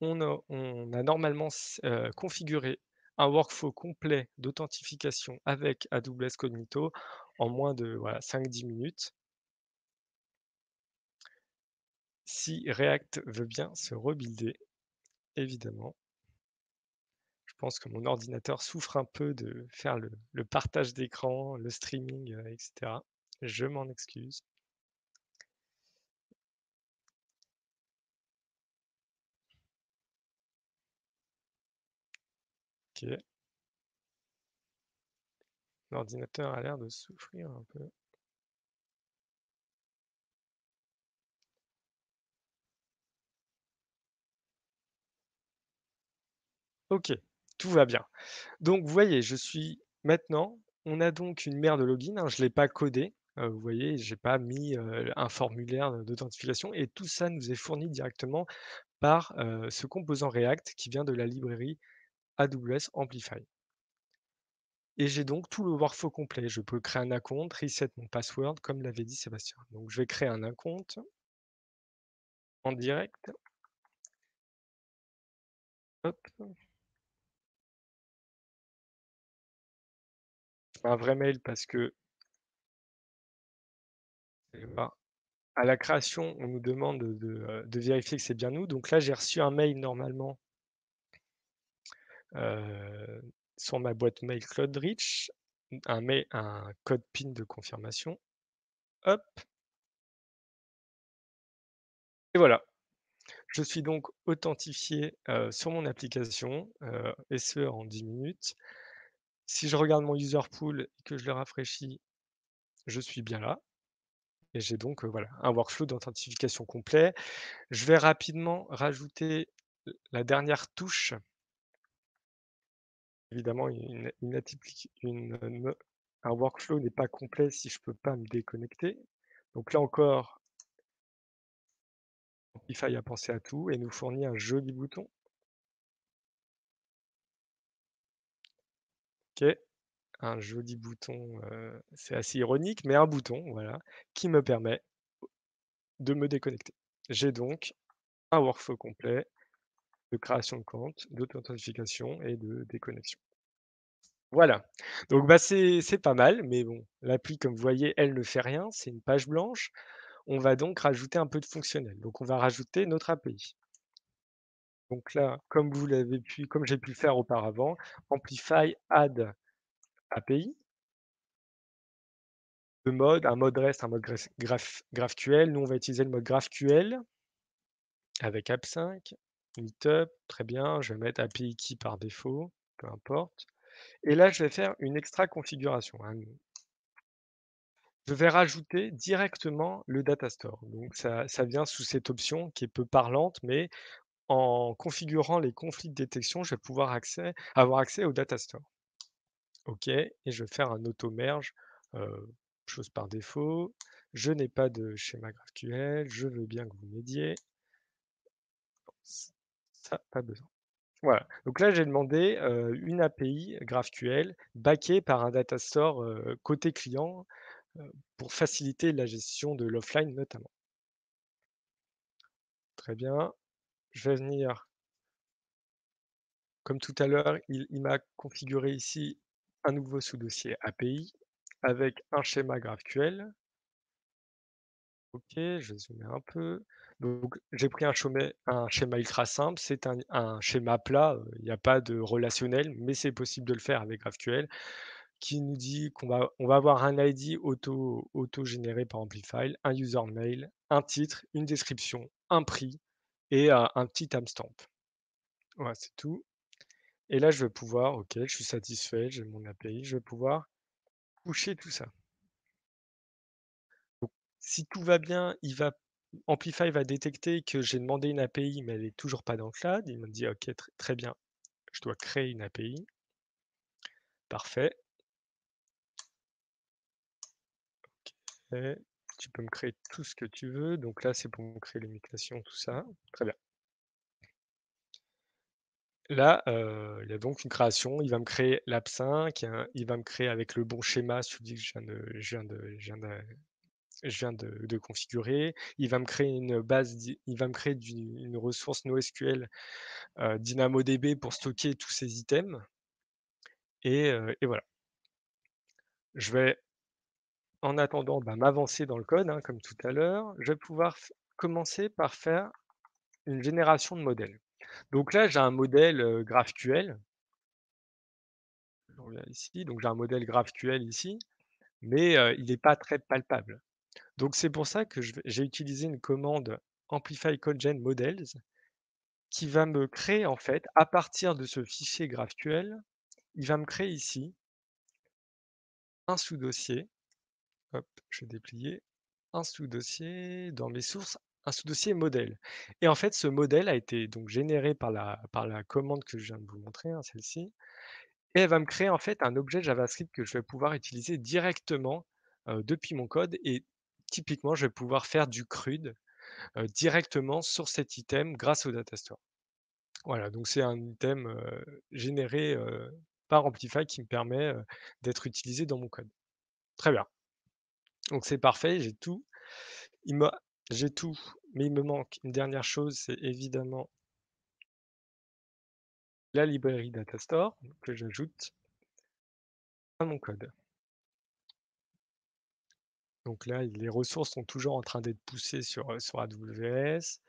on a, normalement euh, configuré un workflow complet d'authentification avec AWS Cognito en moins de 5-10 minutes si React veut bien se rebuilder, évidemment. Je pense que mon ordinateur souffre un peu de faire le, partage d'écran, le streaming, euh, etc. Je m'en excuse. Ok. L'ordinateur a l'air de souffrir un peu. OK, tout va bien. Donc vous voyez, je suis maintenant, on a donc une mère de login, hein, je l'ai pas codé, heu, vous voyez, j'ai pas mis, un formulaire d'authentification et tout ça nous est fourni directement par, ce composant React qui vient de la librairie AWS Amplify. Et j'ai donc tout le workflow complet. Je peux créer un compte, reset mon password comme l'avait dit Sébastien. Donc je vais créer un compte en direct. Hop. Un vrai mail parce que et ben, à la création, on nous demande de, de, vérifier que c'est bien nous. Donc là, j'ai reçu un mail normalement heu, sur ma boîte mail Cloudreach, un mail un code PIN de confirmation. Hop. Et voilà. Je suis donc authentifié, heu, sur mon application, et ce en 10 minutes. Si je regarde mon user pool et que je le rafraîchis, je suis bien là et j'ai donc, voilà, un workflow d'authentification complet. Je vais rapidement rajouter la dernière touche évidemment ne un workflow n'est pas complet si je peux pas me déconnecter. Donc là encore Amplify a pensé à tout et nous fournit un joli bouton. Un joli bouton, c'est assez ironique, mais un bouton, voilà, qui me permet de me déconnecter. J'ai donc un workflow complet de création de compte, d'authentification et de déconnexion. Voilà, donc bah, c'est c'est pas mal, mais bon, l'appli comme vous voyez, elle ne fait rien, c'est une page blanche. On va donc rajouter un peu de fonctionnel. Donc on va rajouter notre API. Donc là, comme vous l'avez pu comme j'ai pu le faire auparavant, Amplify add API. Un mode REST, un mode graph graph GraphQL. Nous, on va utiliser le mode GraphQL avec app5, meetup, très bien. Je vais mettre API key par défaut, peu importe. Et là, je vais faire une extra configuration, hein. Je vais rajouter directement le data store. Donc ça vient sous cette option qui est peu parlante, mais en configurant les conflits de détection, je vais pouvoir avoir accès au data store. OK et je vais faire un auto merge, heu, chose par défaut. Je n'ai pas de schéma GraphQL, je veux bien que vous m'aidiez. Ça, pas besoin. Voilà, donc là j'ai demandé, heu, une API GraphQL backée par un data store, heu, côté client, pour faciliter la gestion de l'offline notamment. Très bien, je vais venir comme tout à l'heure, il m'a configuré ici un nouveau sous-dossier API avec un schéma GraphQL. OK, je vais zoomer un peu. Donc j'ai pris un schéma ultra simple, c'est un schéma plat, heu, il y a pas de relationnel, mais c'est possible de le faire avec GraphQL, qui nous dit qu'on va on va avoir un ID auto auto-généré par Amplify, un user mail, un titre, une description, un prix et un petit timestamp. Voilà, c'est tout et là je vais pouvoir OK, je suis satisfait, j'ai mon API, je vais pouvoir pusher tout ça. Si tout va bien, Amplify va détecter que j'ai demandé une API, mais elle est toujours pas dans le cloud. Il me dit: «OK, tr très bien, je dois créer une API». Parfait. OK, tu peux me créer tout ce que tu veux. Donc là, c'est pour me créer les mutations, tout ça. Très bien. Là, heu, il y a donc une création. Il va me créer l'app5, hein, il va me créer avec le bon schéma, celui que je viens de configurer. Il va me créer une base il va me créer une ressource NoSQL, heu, DynamoDB pour stocker tous ces items et heu et voilà. Je vais en attendant, bah, m'avancer dans le code, hein, comme tout à l'heure. Je vais pouvoir commencer par faire une génération de modèles. Donc là, j'ai un modèle, GraphQL. Donc j'ai un modèle GraphQL ici, mais il est pas très palpable. Donc c'est pour ça que j'ai utilisé une commande amplify codegen models qui va me créer en fait, à partir de ce fichier GraphQL, il va me créer ici un sous-dossier. Je vais déplier. Un sous-dossier dans mes sources, un sous-dossier modèle. Et en fait, ce modèle a été donc généré par la, par la commande que je viens de vous montrer, hein, celle-ci. Et elle va me créer en fait un objet JavaScript que je vais pouvoir utiliser directement euh, depuis mon code. Et typiquement, je vais pouvoir faire du CRUD euh, directement sur cet item grâce au Datastore. Voilà, donc c'est un item euh, généré euh, par Amplify qui me permet d'être utilisé dans mon code. Très bien. Donc c'est parfait, j'ai tout. J'ai tout, mais il me manque une dernière chose, c'est évidemment la librairie Datastore que j'ajoute à mon code. Donc là, les ressources sont toujours en train d'être poussées sur, euh, AWS.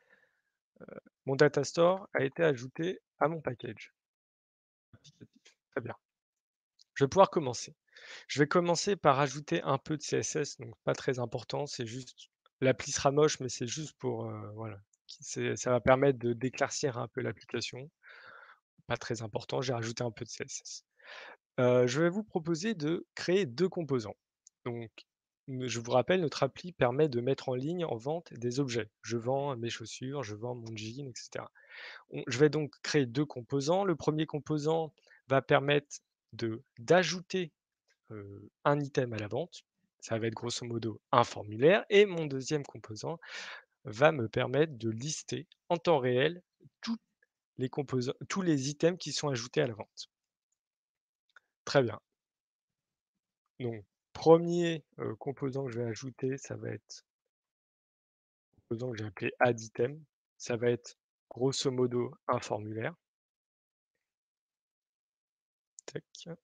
Euh, mon Datastore a été ajouté à mon package. Très bien. Je vais pouvoir commencer. Je vais commencer par ajouter un peu de CSS, donc pas très important, c'est juste l'appli sera moche, mais c'est juste pour euh, voilà, ça va permettre de d'éclaircir un peu l'application. Pas très important, j'ai rajouté un peu de CSS. Euh, je vais vous proposer de créer deux composants. Donc, je vous rappelle, notre appli permet de mettre en ligne en vente des objets. Je vends mes chaussures, je vends mon jean, etc. je vais donc créer deux composants. Le premier composant va permettre de un item à la vente. Ça va être grosso modo un formulaire. Et mon deuxième composant va me permettre de lister en temps réel tous les, composants, tous les items qui sont ajoutés à la vente. Très bien. Donc, premier composant que je vais ajouter, ça va être composant que j'ai appelé add item. Ça va être grosso modo un formulaire. Tac.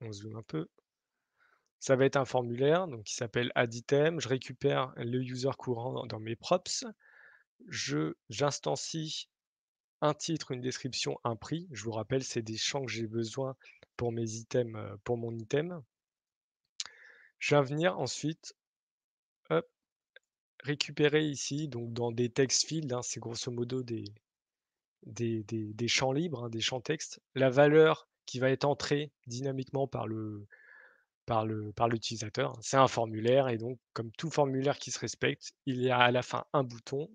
On zoome un peu. Ça va être un formulaire donc, qui s'appelle add item. Je récupère le user courant dans mes props. J'instancie un titre, une description, un prix. Je vous rappelle, c'est des champs que j'ai besoin pour mes items, pour mon item. Je viens venir ensuite récupérer ici, donc dans des text fields, hein, c'est grosso modo des, des, champs libres, hein, des champs texte, la valeur qui va être entrée dynamiquement par le par le par l'utilisateur. C'est un formulaire et donc comme tout formulaire qui se respecte, il y a à la fin un bouton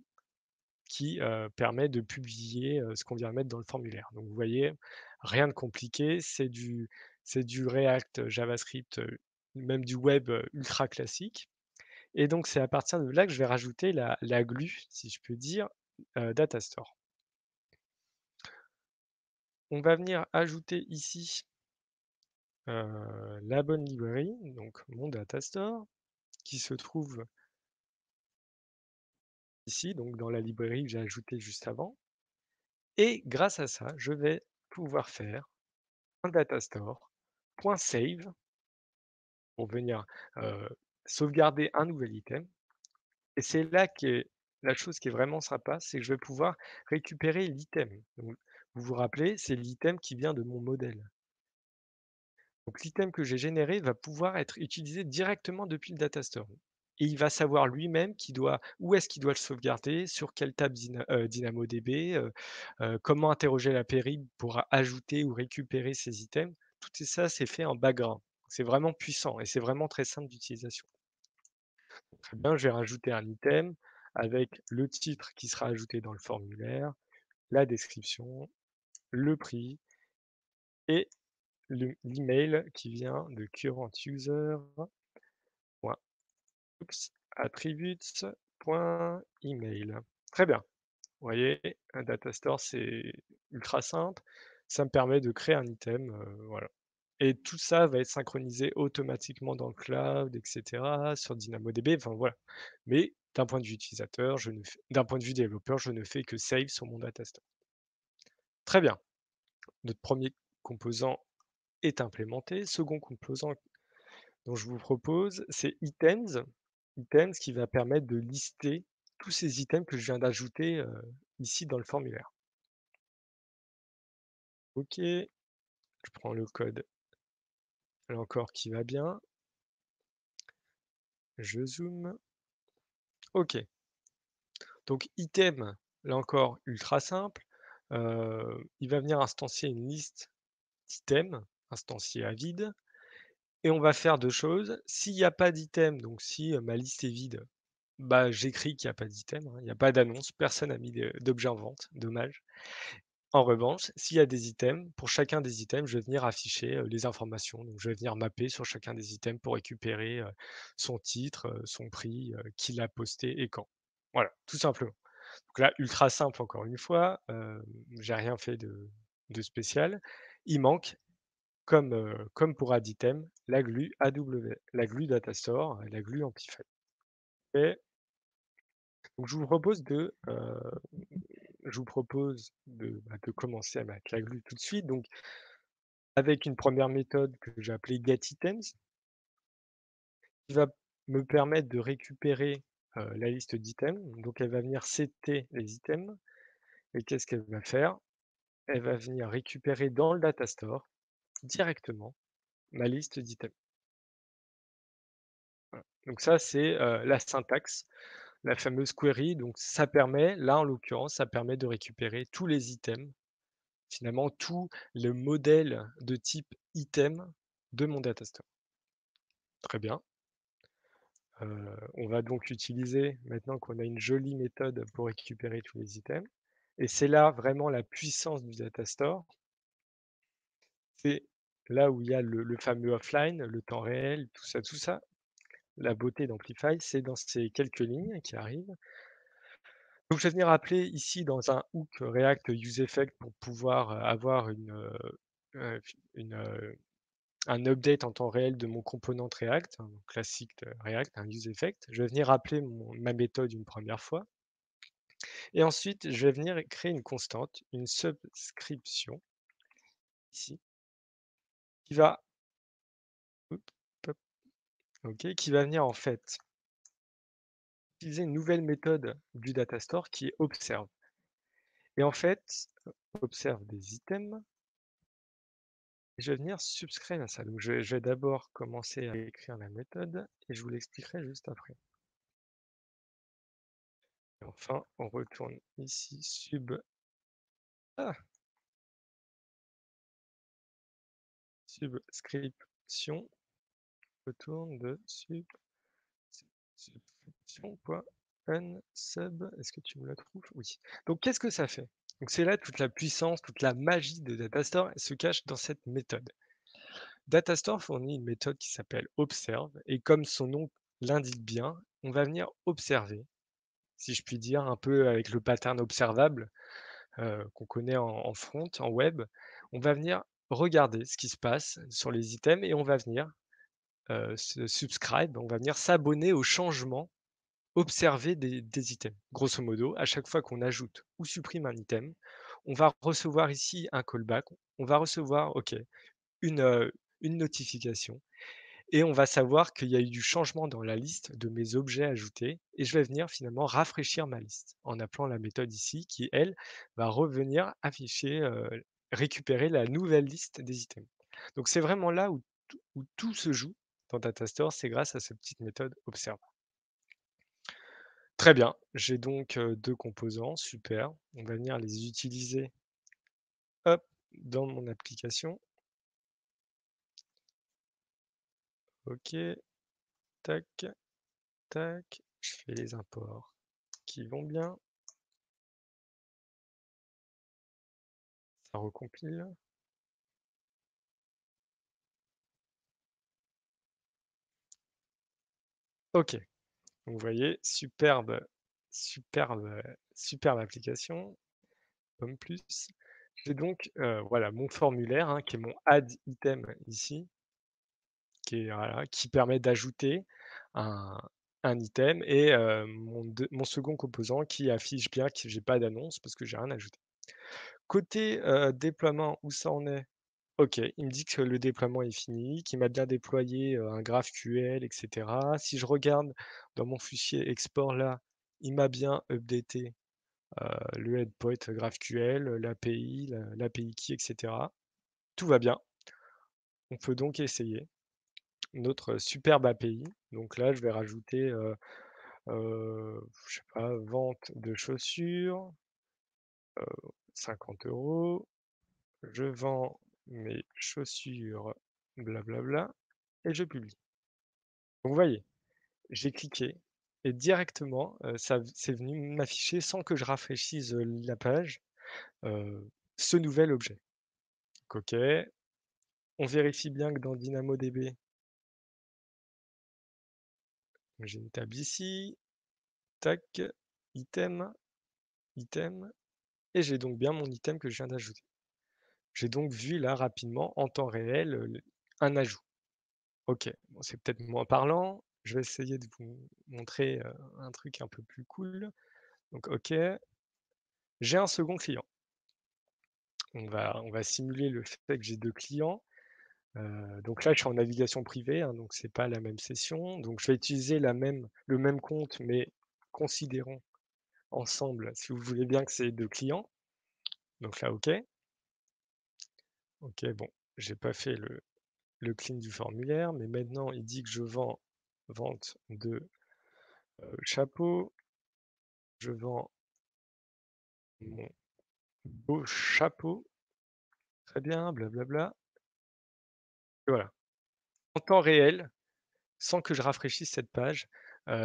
qui permet de publier ce qu'on vient mettre dans le formulaire. Donc vous voyez, rien de compliqué, c'est du c'est du React JavaScript, même du web ultra classique. Et donc c'est à partir de là que je vais rajouter la, la glue, si je peux dire, Datastore. On va venir ajouter ici la bonne librairie, donc mon Datastore, qui se trouve ici, donc dans la librairie que j'ai ajoutée juste avant. Et grâce à ça, je vais pouvoir faire un datastore.save pour venir sauvegarder un nouvel item. Et c'est là que la chose qui est vraiment sympa, c'est que je vais pouvoir récupérer l'item. Vous vous rappelez, c'est l'item qui vient de mon modèle. Donc l'item que j'ai généré va pouvoir être utilisé directement depuis le Datastore. Et il va savoir lui-même où est-ce qu'il doit le sauvegarder, sur quelle table euh, DynamoDB, euh, euh, comment interroger la période pour ajouter ou récupérer ces items. Tout ça, c'est fait en background. C'est vraiment puissant et c'est vraiment très simple d'utilisation. Très bien, je vais rajouter un item avec le titre qui sera ajouté dans le formulaire, la description, le prix et l'email qui vient de current. Très bien. Vous voyez, un data store, c'est ultra simple. Ça me permet de créer un item. Euh, voilà. Et tout ça va être synchronisé automatiquement dans le cloud, etc., sur DynamoDB. Enfin voilà. Mais d'un point de vue utilisateur, d'un point de vue développeur, je ne fais que save sur mon data store. Très bien. Notre premier composant est implémenté. Second composant dont je vous propose, c'est items. Items qui va permettre de lister tous ces items que je viens d'ajouter ici dans le formulaire. OK. Je prends le code. Là encore qui va bien. Je zoome. OK. Donc item, là encore, ultra simple. Euh, il va venir instancier une liste d'items, instancier à vide. Et on va faire deux choses. S'il n'y a pas d'item, donc si ma liste est vide, bah, j'écris qu'il n'y a pas d'item, hein, il n'y a pas d'annonce, personne n'a mis d'objet en vente, dommage. En revanche, s'il y a des items, pour chacun des items, je vais venir afficher les informations. Donc, je vais venir mapper sur chacun des items pour récupérer son titre, son prix, qui l'a posté et quand. Voilà, tout simplement. Donc là, ultra simple encore une fois, j'ai rien fait de, spécial. Il manque, comme, comme pour add item, la glue AW, la glue Datastore, la glue Amplify. Et donc je vous propose de, je vous propose de, bah, de, commencer à mettre la glue tout de suite. Donc, avec une première méthode que j'ai appelée getItems, qui va me permettre de récupérer la liste d'items. Donc, elle va venir setter les items. Et qu'est-ce qu'elle va faire? Elle va venir récupérer dans le datastore directement ma liste d'items. Donc ça, c'est la syntaxe, la fameuse query. Donc ça permet, là en l'occurrence, ça permet de récupérer tous les items finalement tout le modèle de type item de mon datastore. Très bien. On va donc utiliser, maintenant qu'on a une jolie méthode pour récupérer tous les items, et c'est là vraiment la puissance du datastore. C'est là où il y a le, fameux offline, le temps réel, tout ça, tout ça. La beauté d'Amplify, c'est dans ces quelques lignes qui arrivent. Donc, je vais venir appeler ici dans un hook React useEffect pour pouvoir avoir une, une, un update en temps réel de mon component React, un classique de React, un useEffect. Je vais venir appeler ma méthode une première fois. Et ensuite, je vais venir créer une constante, une subscription, ici, qui va, qui va venir en fait utiliser une nouvelle méthode du datastore qui est observe. Et en fait, observe des items. Je vais venir subscribe à ça. Donc je vais, d'abord commencer à écrire la méthode et je vous l'expliquerai juste après. Et enfin, on retourne ici, sub. Subscription. Retourne de sub. Subscription. Unsub. Est-ce que tu me le trouves? Oui. Donc qu'est-ce que ça fait? Donc c'est là toute la puissance, toute la magie de Datastore se cache dans cette méthode. Datastore fournit une méthode qui s'appelle observe et comme son nom l'indique bien, on va venir observer, si je puis dire, un peu avec le pattern observable euh, qu'on connaît en, front, en web. On va venir regarder ce qui se passe sur les items et on va venir euh, se subscribe, on va venir s'abonner aux changements observer des, items. Grosso modo, à chaque fois qu'on ajoute ou supprime un item, on va recevoir ici un callback, on va recevoir ok, une, notification et on va savoir qu'il y a eu du changement dans la liste de mes objets ajoutés et je vais venir finalement rafraîchir ma liste en appelant la méthode ici qui, elle, va revenir afficher, récupérer la nouvelle liste des items. Donc c'est vraiment là où, où tout se joue dans Datastore, c'est grâce à cette petite méthode observe. Très bien, j'ai donc deux composants, super. On va venir les utiliser dans mon application. Ok, tac, tac, je fais les imports qui vont bien. Ça recompile. Ok, vous voyez, superbe, superbe, superbe application. Comme plus. J'ai donc voilà mon formulaire hein, qui est mon add item ici, qui, permet d'ajouter un, item et mon, mon, second composant qui affiche bien que j'ai pas d'annonce parce que j'ai rien ajouté. Côté déploiement, où ça en est? OK, il me dit que le déploiement est fini, qu'il m'a bien déployé, un GraphQL et cetera. Si je regarde dans mon fichier export là, il m'a bien updaté, le endpoint GraphQL, l'API, l'API key et cetera. Tout va bien. On peut donc essayer notre superbe API. Donc là, je vais rajouter, je sais pas, vente de chaussures, 50 euros. Je vends mes chaussures, blablabla, et je publie. Donc vous voyez, j'ai cliqué et directement, ça c'est venu m'afficher sans que je rafraîchisse, la page, ce nouvel objet. OK. On vérifie bien que dans DynamoDB j'ai une table ici, tac, item, item, et j'ai donc bien mon item que je viens d'ajouter. J'ai donc vu là rapidement en temps réel un ajout. Ok, c'est peut-être moins parlant. Je vais essayer de vous montrer un truc un peu plus cool. Donc ok, j'ai un second client. On va, on va simuler le fait que j'ai deux clients. donc là, je suis en navigation privée, hein, donc c'est pas la même session. Donc je vais utiliser la même, le même compte, mais considérons ensemble, si vous voulez bien que c'est deux clients. Donc là, OK. OK, bon, j'ai pas fait le, le clean du formulaire, mais maintenant il dit que je vends vente de chapeau. Je vends mon beau chapeau. Très bien, blablabla. Et voilà. En temps réel, sans que je rafraîchisse cette page,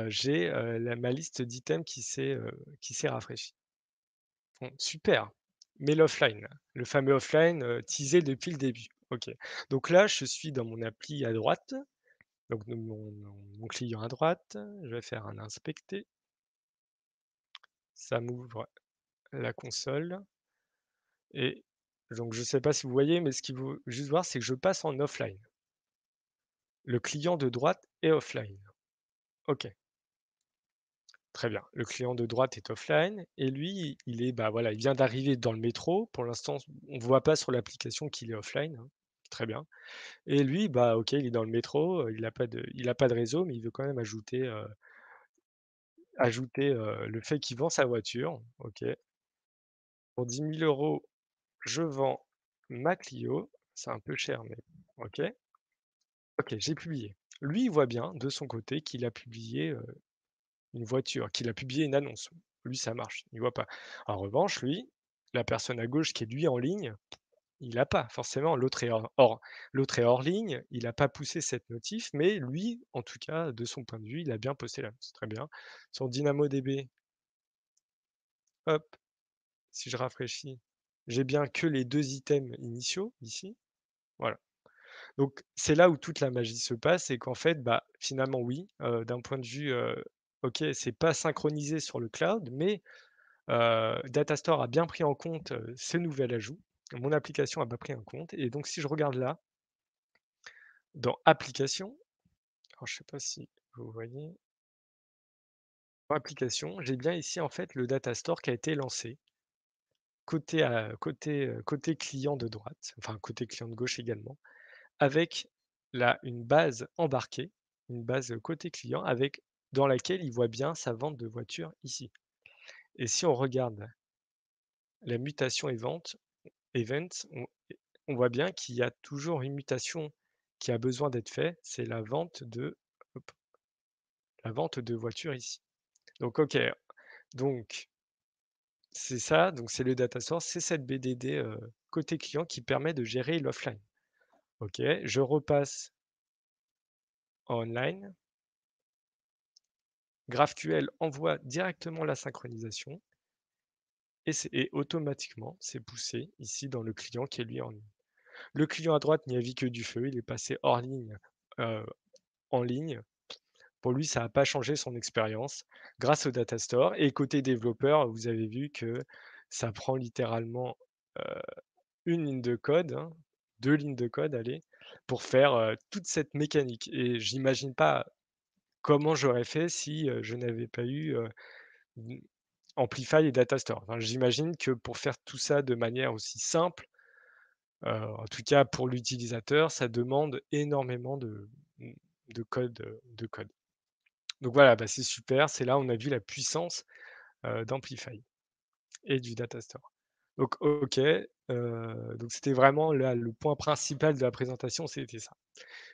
j'ai ma liste d'items qui s'est rafraîchie. Super. Mais l'offline, le fameux offline teasé depuis le début. Donc là, je suis dans mon appli à droite. Donc mon, mon client à droite. Je vais faire un inspecter. Ça m'ouvre la console. Et donc je ne sais pas si vous voyez, mais ce qu'il faut juste voir, c'est que je passe en offline. Le client de droite est offline. OK. Très bien. Le client de droite est offline et lui, il est, bah voilà, il vient d'arriver dans le métro. Pour l'instant, on ne voit pas sur l'application qu'il est offline. hein. Très bien. Et lui, bah ok, il est dans le métro, il n'a pas de, réseau, mais il veut quand même ajouter, ajouter le fait qu'il vend sa voiture. Ok. Pour 10 000 euros, je vends ma Clio. C'est un peu cher, mais ok. Ok, j'ai publié. Lui, il voit bien de son côté qu'il a publié une voiture, qu'il a publié une annonce. Lui, ça marche, il voit pas. En revanche, lui, la personne à gauche qui est lui en ligne, il n'a pas forcément. L'autre est hors, est hors ligne, il n'a pas poussé cette notif, mais lui, en tout cas, de son point de vue, il a bien posté l'annonce. Très bien. Sur DynamoDB, hop, si je rafraîchis, j'ai bien que les deux items initiaux ici. Voilà. Donc c'est là où toute la magie se passe, et qu'en fait, bah, finalement, oui, d'un point de vue OK, c'est pas synchronisé sur le cloud, mais Datastore a bien pris en compte ce nouvel ajout. Mon application a pas pris en compte. Et donc, si je regarde là, dans Application, alors je sais pas si vous voyez. Dans Application, j'ai bien ici en fait le Datastore qui a été lancé. Côté, côté, côté client de droite, enfin côté client de gauche également, avec une base embarquée, une base côté client avec dans laquelle il voit bien sa vente de voiture ici. Et si on regarde la mutation event, event on, on voit bien qu'il y a toujours une mutation qui a besoin d'être faite, c'est la vente de la vente de voiture ici. Donc ok, donc c'est ça, donc c'est le data source, c'est cette BDD côté client qui permet de gérer l'offline. Ok, je repasse en online. GraphQL envoie directement la synchronisation et, automatiquement, c'est poussé ici dans le client qui est lui en ligne. Le client à droite n'y a vu que du feu, il est passé hors ligne, en ligne. Pour lui, ça n'a pas changé son expérience grâce au Data Store. Et côté développeur, vous avez vu que ça prend littéralement une ligne de code, hein, deux lignes de code, allez, pour faire toute cette mécanique. Et j'imagine pas comment j'aurais fait si je n'avais pas eu Amplify et Datastore. J'imagine que pour faire tout ça de manière aussi simple, en tout cas pour l'utilisateur, ça demande énormément de, de code. Donc voilà, bah, c'est super. C'est là où on a vu la puissance d'Amplify et du Datastore. Donc ok, donc c'était vraiment le point principal de la présentation, c'était ça.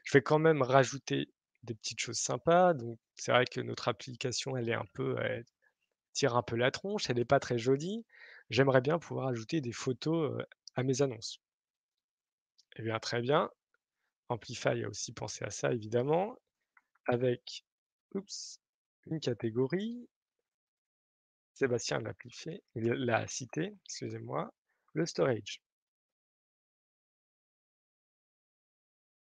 Je vais quand même rajouter des petites choses sympas. Donc c'est vrai que notre application, elle est un peu, tire un peu la tronche, elle est pas très jolie. J'aimerais bien pouvoir ajouter des photos, à mes annonces. Eh bien, très bien. Amplify a aussi pensé à ça évidemment, avec, une catégorie. Sébastien l'a l'a cité, excusez-moi, le storage.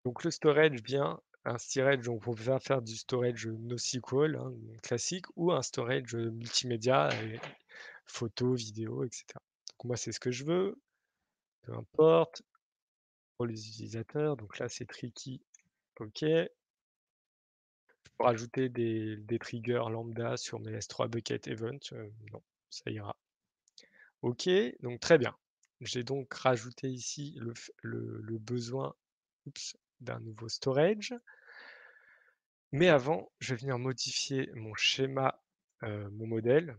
Donc le storage vient un storage, donc on va faire du storage NoSQL, hein, classique, ou un storage multimédia, photos, vidéos, etc. Donc moi, c'est ce que je veux, peu importe. Pour les utilisateurs, donc là, c'est tricky, OK. Pour ajouter des, des triggers lambda sur mes S3 bucket event, euh, non, ça ira. OK, donc très bien. J'ai donc rajouté ici le, le, le besoin d'un nouveau storage. Mais avant, je vais venir modifier mon schéma, euh, mon modèle,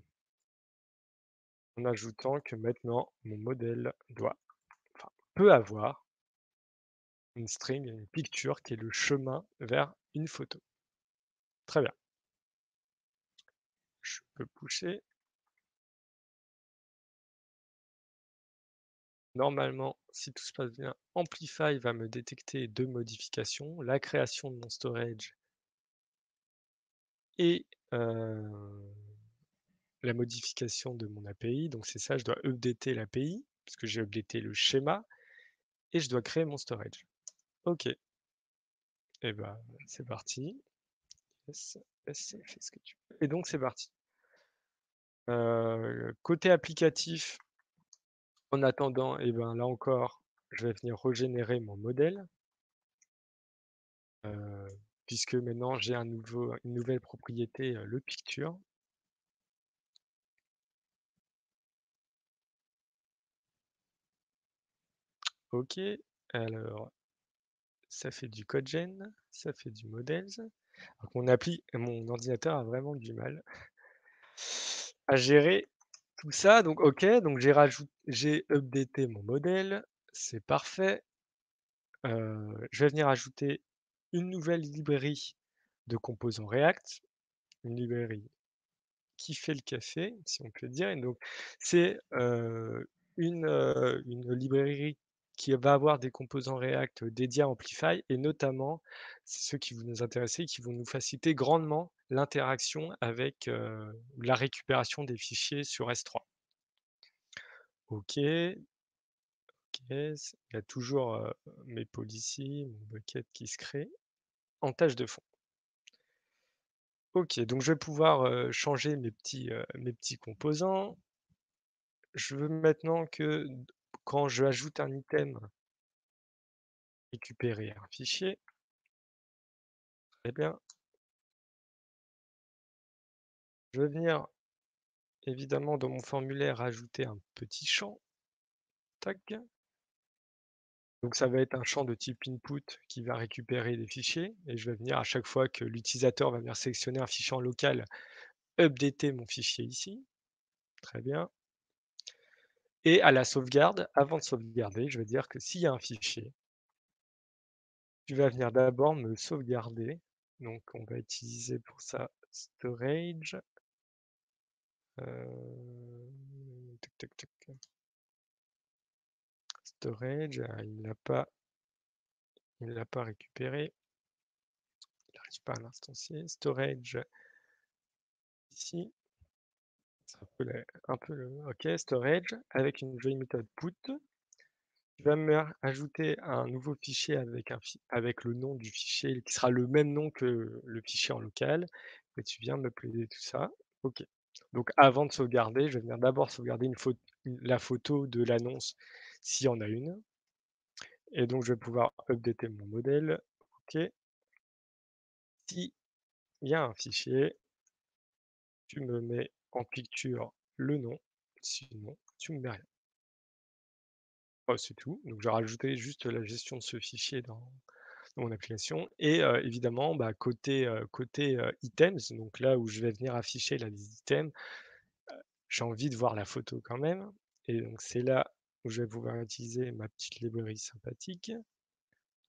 en ajoutant que maintenant, mon modèle doit, enfin, peut avoir une string, une picture qui est le chemin vers une photo. Très bien. Je peux pousser. Normalement, si tout se passe bien, Amplify va me détecter deux modifications, la création de mon storage et la modification de mon API. Donc c'est ça, je dois updater l'API, puisque j'ai updaté le schéma, et je dois créer mon storage. OK. Et eh ben, c'est parti. Et donc c'est parti. Côté applicatif, en attendant, et eh ben là encore, je vais venir régénérer mon modèle. Euh, puisque maintenant j'ai une nouvelle propriété, euh, le picture. Ok, alors ça fait du codegen, ça fait du models. Mon appli, mon ordinateur a vraiment du mal à gérer tout ça. Donc ok, donc j'ai rajouté, j'ai updaté mon modèle, c'est parfait. Je vais venir ajouter une nouvelle librairie de composants React, une librairie qui fait le café, si on peut dire. Et donc c'est une, une librairie qui va avoir des composants React dédiés à Amplify et notamment, ceux qui vont nous intéresser, qui vont nous faciliter grandement l'interaction avec la récupération des fichiers sur S3. OK. Il y a toujours mes policies, mon bucket qui se crée en tâche de fond. OK, donc je vais pouvoir changer mes petits composants. Je veux maintenant que quand je ajoute un item, récupérer un fichier. Très bien. Je vais venir évidemment dans mon formulaire ajouter un petit champ. Tac. Donc ça va être un champ de type input qui va récupérer des fichiers et je vais venir à chaque fois que l'utilisateur va venir sélectionner un fichier en local, updater mon fichier ici. Très bien. Et à la sauvegarde, avant de sauvegarder, je vais dire que s'il y a un fichier, tu vas venir d'abord me sauvegarder. Donc on va utiliser pour ça storage. Euh, storage, ah, il n'a pas, il l'a pas récupéré. Il n'arrive pas à l'instancier. Storage ici. Un peu, le, ok, storage avec une jolie méthode put. Tu vas me ajouter un nouveau fichier avec, un avec le nom du fichier qui sera le même nom que le fichier en local. Et tu viens me plaider tout ça. Ok. Donc avant de sauvegarder, je vais venir d'abord sauvegarder une la photo de l'annonce s'il y en a une. Et donc je vais pouvoir updater mon modèle. OK. Si il y a un fichier, tu me mets en picture le nom. Sinon, tu me mets rien. Oh, c'est tout. Donc j'ai rajouté juste la gestion de ce fichier dans, mon application. Et évidemment, bah, côté, côté items, donc là où je vais venir afficher la liste d'items, j'ai envie de voir la photo quand même. Et donc c'est là où je vais pouvoir utiliser ma petite librairie sympathique.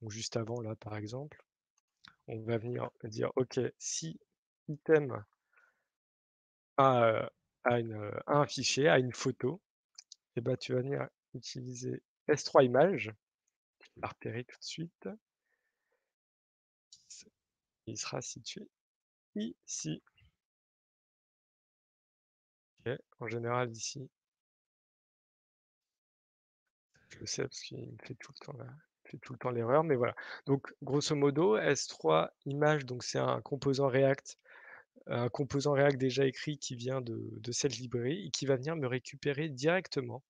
Donc juste avant là par exemple, on va venir dire OK, si item à, à une, à un fichier, à une photo, et bah, tu vas venir utiliser S3 images. Je vais la repérer tout de suite. Il sera situé ici. En général ici je le sais parce qu'il me fait tout le temps fait tout le temps l'erreur, mais voilà. Donc grosso modo, S3 images, donc c'est un composant React, un composant React déjà écrit qui vient de de cette librairie et qui va venir me récupérer directement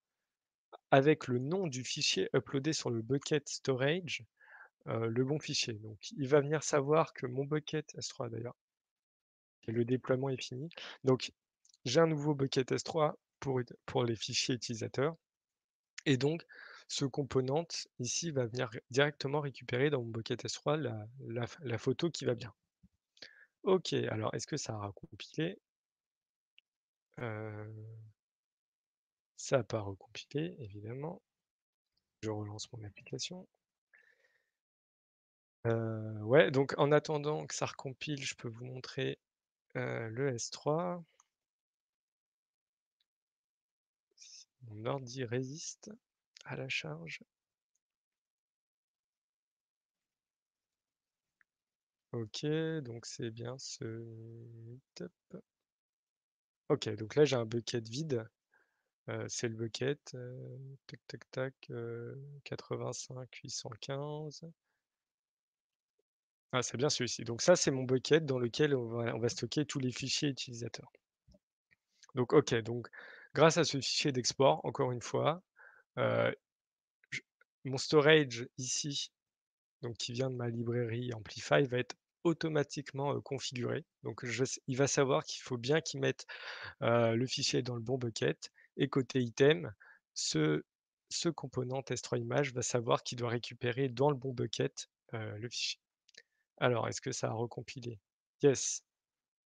avec le nom du fichier uploadé sur le bucket storage, heu, le bon fichier. Donc il va venir savoir que mon bucket S3 d'ailleurs le déploiement est fini. Donc j'ai un nouveau bucket S3 pour les fichiers utilisateurs et donc ce component ici va venir directement récupérer dans mon bucket S3 la la f la photo qui va bien. OK, alors est-ce que ça a recompilé? Heu ça a pas recompilé évidemment. Je relance mon application. Heu, ouais, donc en attendant que ça recompile, je peux vous montrer, heu, le S3. Si mon ordi résiste à la charge. OK, donc c'est bien ce. OK, donc là j'ai un bucket vide, heu, c'est le bucket, heu, tac tac tac, heu, 85-815. Ah, c'est bien celui-ci. Donc ça, c'est mon bucket dans lequel on va stocker tous les fichiers utilisateurs. Donc OK, donc grâce à ce fichier d'export, encore une fois, je mon storage ici, donc qui vient de ma librairie Amplify, va être automatiquement, configuré. Donc il va savoir qu'il faut bien qu'il mette, le fichier dans le bon bucket et côté item, ce ce component S3 images va savoir qu'il doit récupérer dans le bon bucket, le fichier. Alors est-ce que ça a recompilé? Yes.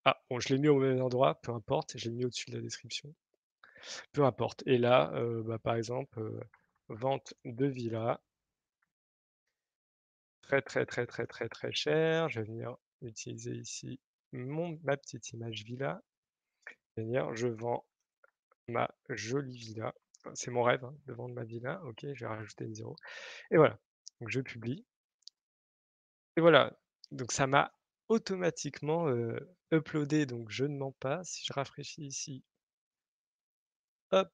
Ah bon, je l'ai mis au même endroit, peu importe, je l'ai mis au-dessus de la description. Peu importe et là, bah, par exemple, vente de villa très, très, très, très, très, très cher. Je vais venir utiliser ici mon ma petite image villa. Venir, je vends ma jolie villa. C'est mon rêve, hein, de vendre ma villa. OK, je vais rajouter une 0 et voilà. Donc je publie et voilà. Donc ça m'a automatiquement, heu, uploadé, donc je ne mens pas. Si je rafraîchis ici hop,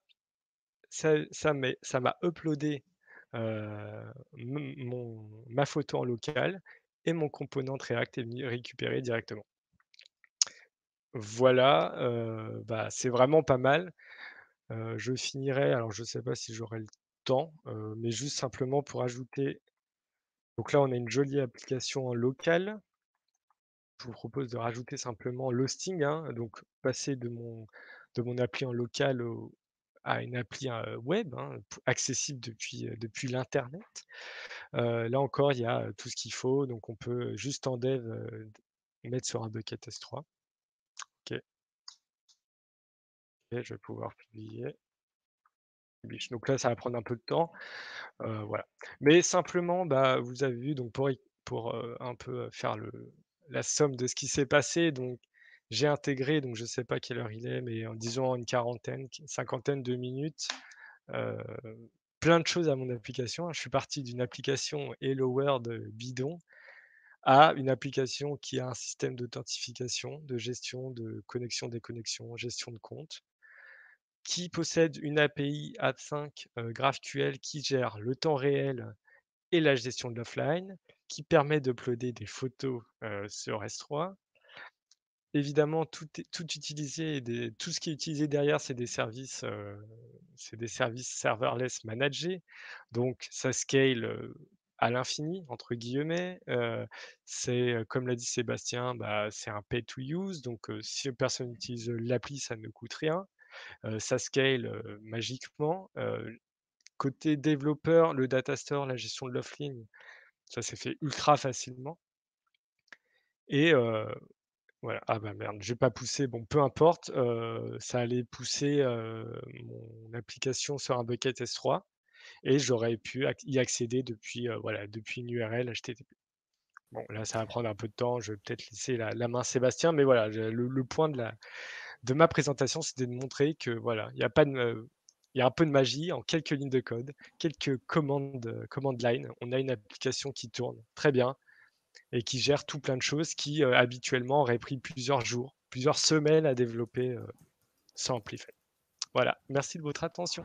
ça ça m'a uploadé, mon ma photo en local et mon component React est venu récupérer directement. Voilà, heu, bah, c'est vraiment pas mal. Heu, je finirai, alors je sais pas si j'aurai le temps, mais juste simplement pour ajouter donc là, on a une jolie application en local. Je vous propose de rajouter simplement l'hosting, hein, donc passer de mon de mon appli en local au à une appli, web, hein, accessible depuis, depuis l'internet. Là encore, il y a, tout ce qu'il faut, donc on peut juste en dev, mettre sur un bucket S3. OK. Et je vais pouvoir publier. Donc là, ça va prendre un peu de temps, voilà. Mais simplement, bah, vous avez vu donc pour pour, un peu, faire le la somme de ce qui s'est passé, donc j'ai intégré, donc je sais pas quelle heure il est, mais en disons une quarantaine, cinquantaine de minutes, plein de choses à mon application. Je suis parti d'une application Hello World, bidon, à une application qui a un système d'authentification, de gestion, de connexion, déconnexion, gestion de compte qui possède une API App5, heu, GraphQL qui gère le temps réel et la gestion de l'offline, qui permet d'uploader des photos, sur S3. Évidemment, tout tout utilisé tout ce qui est utilisé derrière, c'est des services, heu, c'est des services serverless managés, donc ça scale, «à l'infini» entre guillemets, c'est, comme l'a dit Sébastien, bah, c'est un pay to use, donc si personne utilise, l'appli, ça ne coûte rien. Ça scale, magiquement. Côté développeur, le data store, la gestion de l'offline, ça s'est fait ultra facilement et Ah bah merde, j'ai pas poussé, bon peu importe, ça allait pousser, mon application sur un bucket S3 et j'aurais pu y accéder depuis, voilà, depuis une URL HTTP. Bon, là, ça va prendre un peu de temps. Je vais peut-être laisser la, main à Sébastien, mais voilà, le, point de, la, de ma présentation, c'était de montrer que voilà, il y a pas il y a un peu de magie en quelques lignes de code, quelques commandes, commandes line. On a une application qui tourne très bien et qui gère tout plein de choses qui habituellement auraient pris plusieurs jours, plusieurs semaines à développer sans Amplify. Voilà, merci de votre attention.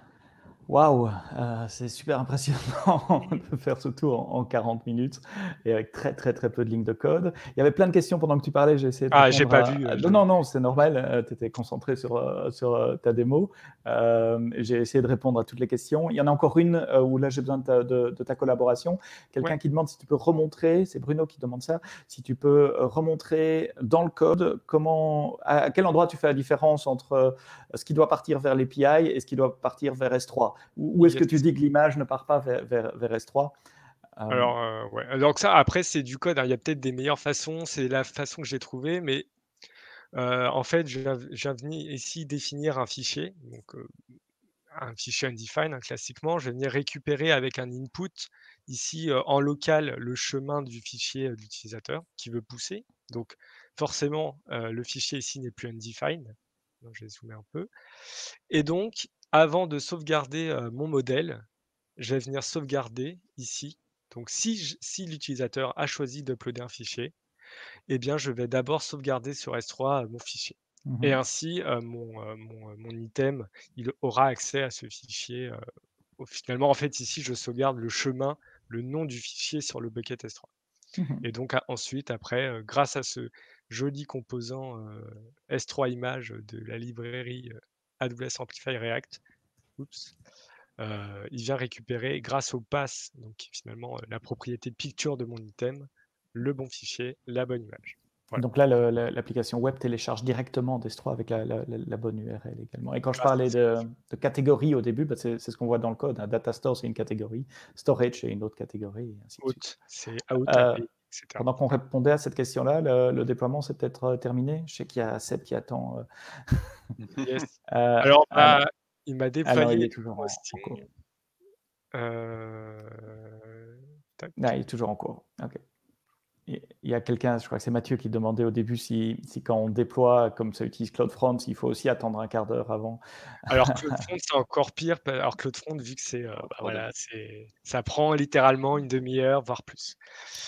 Waouh, euh, c'est super impressionnant de faire ce tour en, 40 minutes et avec très très très peu de lignes de code. Il y avait plein de questions pendant que tu parlais, j'ai essayé de Ah, j'ai pas vu. Euh, non, non, non, c'est normal, euh, tu étais concentré sur, sur ta démo. j'ai essayé de répondre à toutes les questions. Il y en a encore une où là j'ai besoin de ta, collaboration. Quelqu'un qui demande si tu peux remontrer, c'est Bruno qui demande ça, si tu peux remontrer dans le code comment, à quel endroit tu fais la différence entre ce qui doit partir vers l'API et ce qui doit partir vers S3 ou, est-ce que tu dis que l'image ne part pas vers, S3 euh, alors, euh, ouais. Donc ça, après, c'est du code. Hein. Il y a peut-être des meilleures façons. C'est la façon que j'ai trouvée, mais euh, en fait, je viens, venir ici définir un fichier, donc un fichier undefined, hein, classiquement. Je vais venir récupérer avec un input ici en local le chemin du fichier de l'utilisateur qui veut pousser. Donc, forcément, le fichier ici n'est plus undefined. Donc, je vais zoomer un peu. Et donc, avant de sauvegarder mon modèle, je vais venir sauvegarder ici. Donc si, si l'utilisateur a choisi d'uploader un fichier, eh bien, je vais d'abord sauvegarder sur S3 mon fichier. Et mmh ainsi, mon, mon, item, il aura accès à ce fichier. finalement, en fait, ici, je sauvegarde le chemin, le nom du fichier sur le bucket S3. Mmh Et donc ensuite, après, grâce à ce joli composant S3 image de la librairie AWS Amplify React, oups, euh, il vient récupérer grâce au pass, donc finalement euh, la propriété picture de mon item, le bon fichier, la bonne image. Donc là, l'application web télécharge directement DS3 avec la, bonne URL également. Et quand je parlais de, catégorie au début, bah, c'est ce qu'on voit dans le code. Un data store, c'est une catégorie. Storage, c'est une autre catégorie. Out, c'est out. Euh, pendant qu'on répondait à cette question-là, le, déploiement, c'est peut-être terminé. Je sais qu'il y a Seb qui attend. yes. Alors, bah, il m'a déployé. il est toujours en, cours. Euh, non, il est toujours en cours. Il y a quelqu'un, je crois que c'est Mathieu qui demandait au début si, si, quand on déploie, comme ça utilise CloudFront, il faut aussi attendre un quart d'heure avant. Alors CloudFront, c'est encore pire. Alors CloudFront, vu que c'est, euh, bah, voilà, ça prend littéralement une demi-heure, voire plus.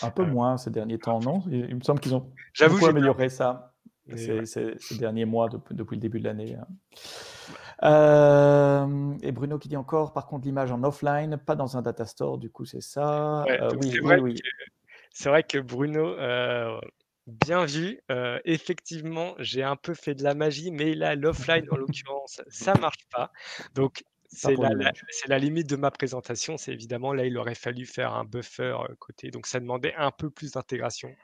Un peu euh, moins ces derniers temps, non? il, me semble qu'ils ont beaucoup amélioré ça ces, derniers mois depuis, le début de l'année. Hein. Euh, et Bruno qui dit encore, par contre, l'image en offline, pas dans un data store, du coup, c'est ça. Euh, oui, c'est vrai, que Bruno, euh, bien vu, effectivement, j'ai un peu fait de la magie, mais là, l'offline, en l'occurrence, ça marche pas. Donc, c'est la, la, limite de ma présentation. C'est évidemment là, il aurait fallu faire un buffer côté. Donc, ça demandait un peu plus d'intégration.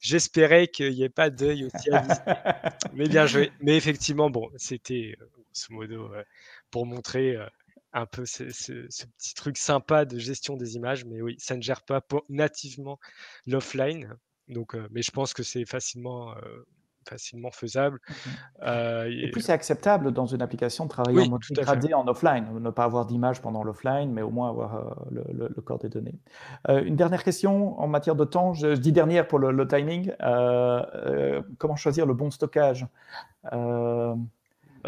J'espérais qu'il n'y ait pas d'œil aussi à Mais bien joué. Mais effectivement, bon, c'était ce modo pour montrer un peu ce, petit truc sympa de gestion des images. Mais oui, ça ne gère pas nativement l'offline. Donc, mais je pense que c'est facilement facilement faisable. Mmh et puis c'est acceptable dans une application de travailler en mode dégradé en offline, ne pas avoir d'image pendant l'offline, mais au moins avoir le, corps des données. une dernière question en matière de temps, je, dis dernière pour le, timing. comment choisir le bon stockage? Bah,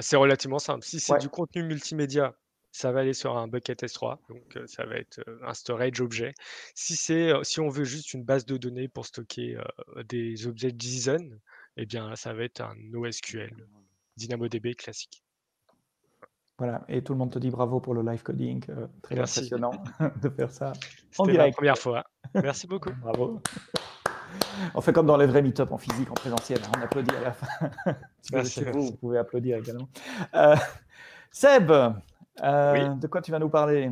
c'est relativement simple. Si c'est du contenu multimédia, ça va aller sur un bucket S3, donc ça va être un storage objet. Si, c'est, si on veut juste une base de données pour stocker des objets JSON, eh bien ça va être un NoSQL, DynamoDB classique. Voilà, et tout le monde te dit bravo pour le live coding, très impressionnant de faire ça en direct. la première fois. Merci beaucoup. bravo. On fait comme dans les vrais meet-up en physique, en présentiel. Hein. On applaudit à la fin. merci, vous, vous pouvez applaudir également. Euh, Seb, euh, de quoi tu vas nous parler?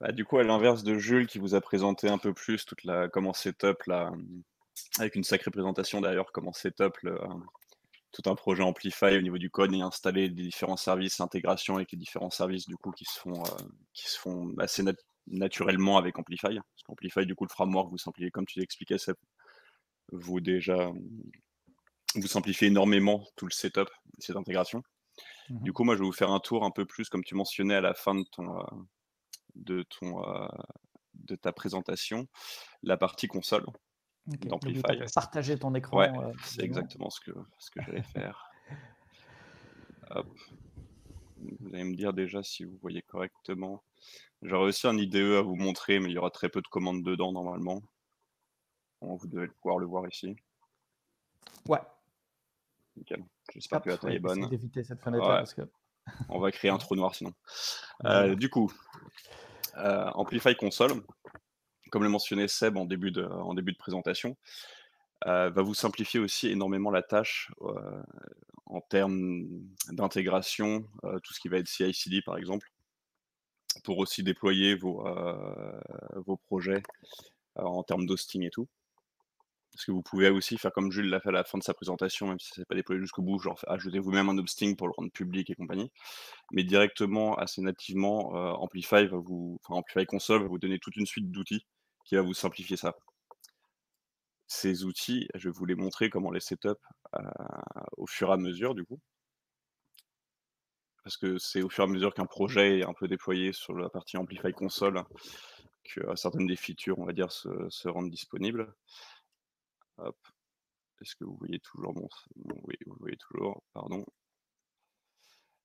Bah, Du coup, à l'inverse de Jules qui vous a présenté un peu plus toute la comment setup là, avec une sacrée présentation d'ailleurs, comment setup le, tout un projet Amplify au niveau du code et installer les différents services, intégration avec les différents services du coup qui se font, euh, qui se font assez naturellement avec Amplify. Parce qu'Amplify, du coup, le framework, vous simplifiez, comme tu l'expliquais, vous déjà vous simplifiez énormément tout le setup, cette intégration. Mmh du coup, moi, je vais vous faire un tour un peu plus, comme tu mentionnais à la fin de ton, euh, de ton, euh, de ta présentation, la partie console. d'Amplify. Partager ton écran. Ouais, c'est exactement ce que, ce que j'allais faire. Vous allez me dire déjà si vous voyez correctement. J'aurais aussi un IDE à vous montrer, mais il y aura très peu de commandes dedans normalement. vous devez pouvoir le voir ici. Ouais. Nickel. J'espère que la taille est bonne. d'éviter cette fenêtre que... On va créer un trou noir sinon. Euh, du coup, euh, Amplify Console, comme le mentionnait Seb en début de, en début de présentation, euh, va vous simplifier aussi énormément la tâche en termes d'intégration, tout ce qui va être CI/CD par exemple, pour aussi déployer vos, vos projets en termes d'hosting et tout. Parce que vous pouvez aussi faire comme Jules l'a fait à la fin de sa présentation, même si ce n'est pas déployé jusqu'au bout, genre ajouter vous-même un hosting pour le rendre public et compagnie. Mais directement, assez nativement, euh, Amplify va vous, enfin, Amplify Console va vous donner toute une suite d'outils qui va vous simplifier ça. Ces outils, je vais vous les montrer comment les setup euh, au fur et à mesure, du coup. Parce que c'est au fur et à mesure qu'un projet est un peu déployé sur la partie Amplify Console que euh, certaines des features, on va dire, se rendent disponibles. Est-ce que vous voyez toujours mon... Oui, vous voyez toujours, pardon.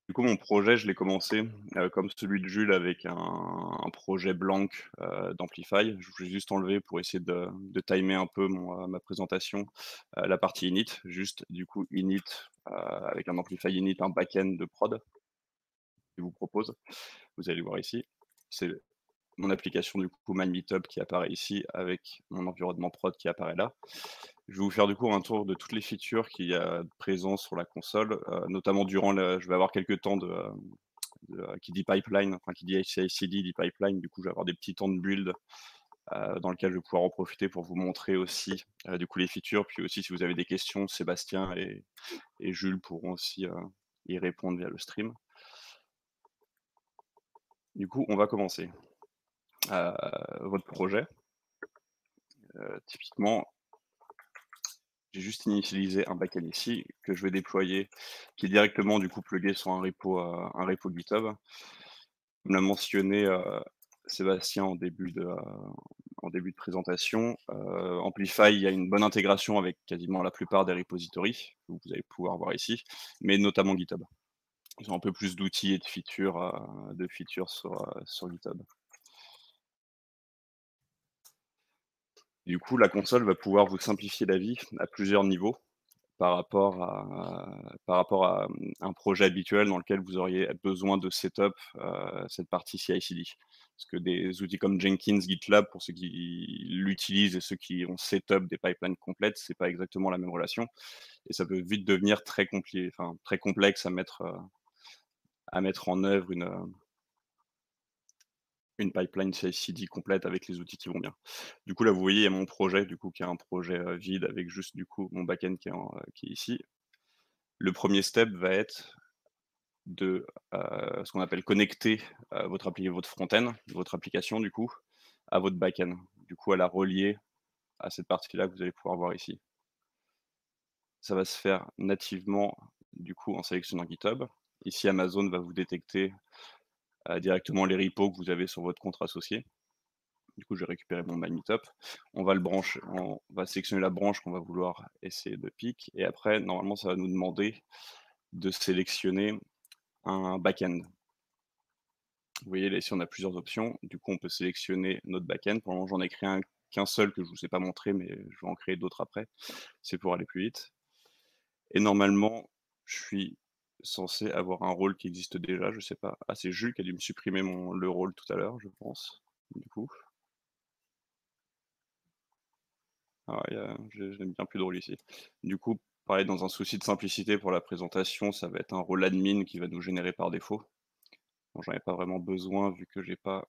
Du coup, mon projet, je l'ai commencé euh, comme celui de Jules avec un, projet blanc euh, d'Amplify. Je voulais juste enlever pour essayer de, timer un peu euh, ma présentation la partie init. Juste, du coup, init avec un Amplify init, un backend de prod. Je vous propose. Vous allez voir ici. C'est mon application du coup MyMeetup qui apparaît ici avec mon environnement prod qui apparaît là. Je vais vous faire du coup un tour de toutes les features qu'il y a présentes sur la console, euh, notamment durant le, je vais avoir quelques temps de, euh, qui dit pipeline, enfin qui dit CI/CD dit pipeline, du coup je vais avoir des petits temps de build euh, dans lequel je vais pouvoir en profiter pour vous montrer aussi du coup les features, puis aussi si vous avez des questions, Sébastien et Jules pourront aussi y répondre via le stream. Du coup, on va commencer votre projet. Euh, typiquement, j'ai juste initialisé un backend ici que je vais déployer, qui est directement du coup plugué sur un repo, euh, un repo GitHub. Comme l'a mentionné euh, Sébastien en début de, en début de présentation, Amplify, il y a une bonne intégration avec quasiment la plupart des repositories, que vous allez pouvoir voir ici, mais notamment GitHub. Ils ont un peu plus d'outils et de features, de features sur, sur GitHub. Du coup, la console va pouvoir vous simplifier la vie à plusieurs niveaux par rapport à, un projet habituel dans lequel vous auriez besoin de setup euh, cette partie CI/CD. Parce que des outils comme Jenkins, GitLab, pour ceux qui l'utilisent et ceux qui ont setup des pipelines complètes, c'est pas exactement la même relation. Et ça peut vite devenir très complexe à mettre, euh, à mettre en œuvre une, une pipeline CI/CD complète avec les outils qui vont bien. Du coup, là, vous voyez, il y a mon projet, du coup, qui est un projet vide avec juste, du coup, mon backend qui est, qui est ici. Le premier step va être de ce qu'on appelle connecter votre, votre front-end, votre application, du coup, à votre backend. Du coup, à la relier à cette partie-là que vous allez pouvoir voir ici. Ça va se faire nativement, du coup, en sélectionnant GitHub. Ici, Amazon va vous détecter directement les repos que vous avez sur votre compte associé. Du coup, je vais récupérer mon MyMeetup. On va le brancher, on va sélectionner la branche qu'on va vouloir essayer de pick. Et après, normalement, ça va nous demander de sélectionner un backend. Vous voyez, là, ici, on a plusieurs options. Du coup, on peut sélectionner notre backend. Pour le moment, j'en ai créé qu'un seul que je ne vous ai pas montré, mais je vais en créer d'autres après. C'est pour aller plus vite. Et normalement, je suis censé avoir un rôle qui existe déjà, je sais pas. Ah, c'est Jules qui a dû me supprimer mon, le rôle tout à l'heure, je pense. Du coup. Ah, je, n'aime bien plus de rôle ici. Du coup, pareil, dans un souci de simplicité pour la présentation, ça va être un rôle admin qui va nous générer par défaut. Bon, J'en ai pas vraiment besoin vu que j'ai pas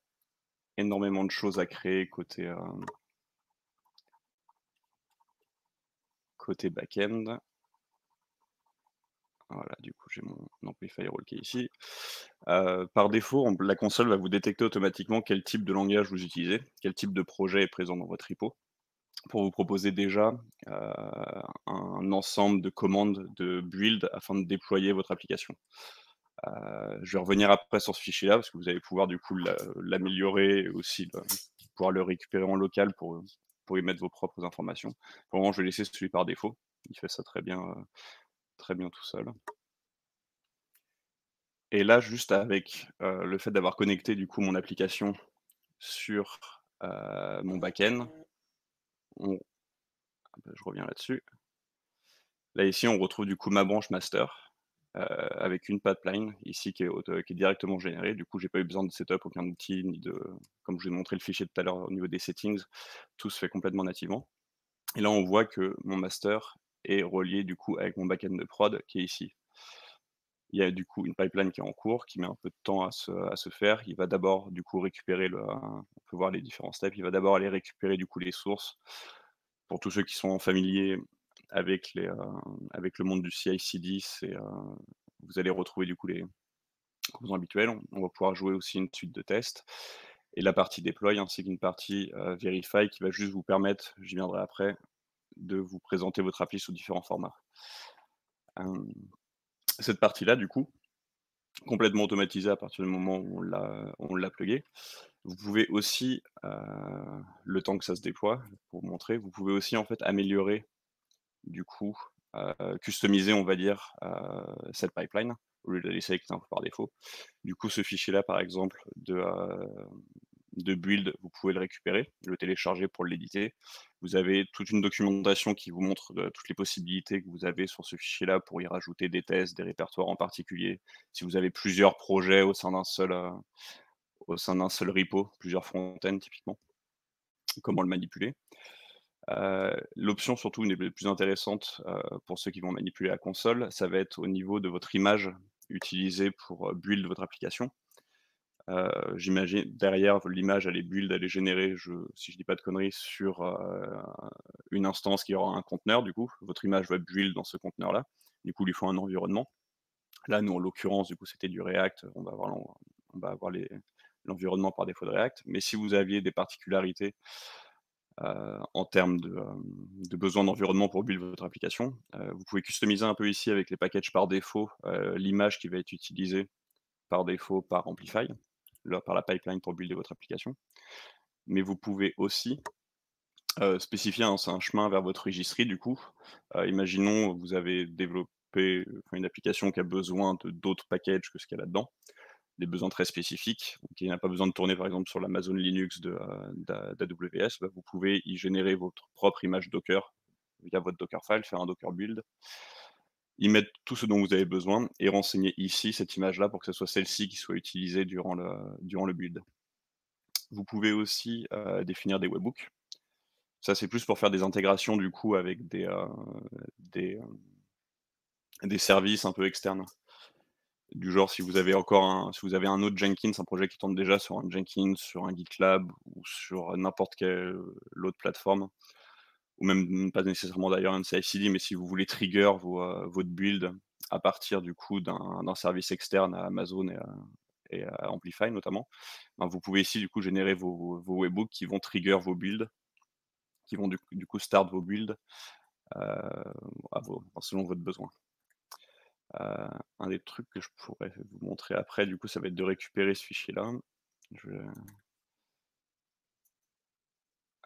énormément de choses à créer côté, euh, côté back-end. Voilà, du coup, j'ai mon amplifier role qui ici. Euh, par défaut, la console va vous détecter automatiquement quel type de langage vous utilisez, quel type de projet est présent dans votre repo, pour vous proposer déjà euh, un ensemble de commandes de build afin de déployer votre application. Euh, je vais revenir après sur ce fichier-là, parce que vous allez pouvoir du coup l'améliorer et aussi pouvoir le récupérer en local pour, pourrez mettre vos propres informations. Pour le moment, je vais laisser celui par défaut. Il fait ça très bien, très bien tout seul. Et là, juste avec le fait d'avoir connecté du coup mon application sur mon backend, je reviens là-dessus. Là ici, on retrouve du coup ma branche master avec une pipeline ici qui est, qui est, directement générée. Du coup, j'ai pas eu besoin de setup, aucun outil, ni de, comme je vous ai montré le fichier tout à l'heure au niveau des settings, tout se fait complètement nativement. Et là, on voit que mon master est relié du coup avec mon backend de prod qui est ici. Il y a du coup une pipeline qui est en cours, qui met un peu de temps à se, faire. Il va d'abord du coup récupérer le, on peut voir les différents steps. Il va d'abord aller récupérer du coup les sources. Pour tous ceux qui sont familiers avec, les, avec le monde du CI/CD, c'est, vous allez retrouver du coup les composants habituels. On, va pouvoir jouer aussi une suite de tests et la partie deploy ainsi qu'une partie verify qui va juste vous permettre, j'y viendrai après, de vous présenter votre appli sous différents formats cette partie-là, du coup, complètement automatisée à partir du moment où on l'a plugué. Vous pouvez aussi, le temps que ça se déploie, pour vous montrer, vous pouvez aussi en fait améliorer, du coup, customiser, on va dire, cette pipeline au lieu de la laisser par défaut. Du coup, ce fichier-là, par exemple, de, de build, vous pouvez le récupérer, le télécharger pour l'éditer. Vous avez toute une documentation qui vous montre euh, toutes les possibilités que vous avez sur ce fichier-là pour y rajouter des tests, des répertoires en particulier. Si vous avez plusieurs projets au sein d'un seul, euh, repo, plusieurs front-end typiquement, comment le manipuler. Euh, l'option surtout une des plus intéressantes pour ceux qui vont manipuler la console, ça va être au niveau de votre image utilisée pour build votre application. Euh, j'imagine derrière l'image, elle est build, elle est générée, je, si je dis pas de conneries, sur euh, une instance qui aura un conteneur. Du coup, votre image va build dans ce conteneur-là. Du coup, il faut un environnement. Là, nous, en l'occurrence, du coup, c'était du React. On va avoir, l'environnement par défaut de React. Mais si vous aviez des particularités euh, en termes de, de besoin d'environnement pour build votre application, vous pouvez customiser un peu ici avec les packages par défaut l'image qui va être utilisée par défaut par Amplify par la pipeline pour builder votre application. Mais vous pouvez aussi euh, spécifier un, chemin vers votre registry du coup. Euh, imaginons vous avez développé une application qui a besoin de d'autres packages que ce qu'il y a là-dedans, des besoins très spécifiques, qui n'a pas besoin de tourner par exemple sur l'Amazon Linux d'AWS, de, bah, vous pouvez y générer votre propre image Docker via votre Dockerfile, faire un Docker build y mettre tout ce dont vous avez besoin et renseigner ici cette image-là pour que ce soit celle-ci qui soit utilisée durant le, build. Vous pouvez aussi euh, définir des webhooks. Ça, c'est plus pour faire des intégrations du coup avec des, euh, euh, des, services un peu externes. Du genre, si vous avez encore un, si vous avez un autre Jenkins, un projet qui tourne déjà sur un Jenkins, sur un GitLab ou sur n'importe quelle autre plateforme, ou même pas nécessairement d'ailleurs un CI/CD, mais si vous voulez trigger euh, votre build à partir du coup d'un service externe à Amazon et à, Amplify notamment, ben, vous pouvez ici du coup générer vos, webhooks qui vont trigger vos builds, qui vont du, coup start vos builds euh, selon votre besoin. Euh, un des trucs que je pourrais vous montrer après, du coup, ça va être de récupérer ce fichier-là. Je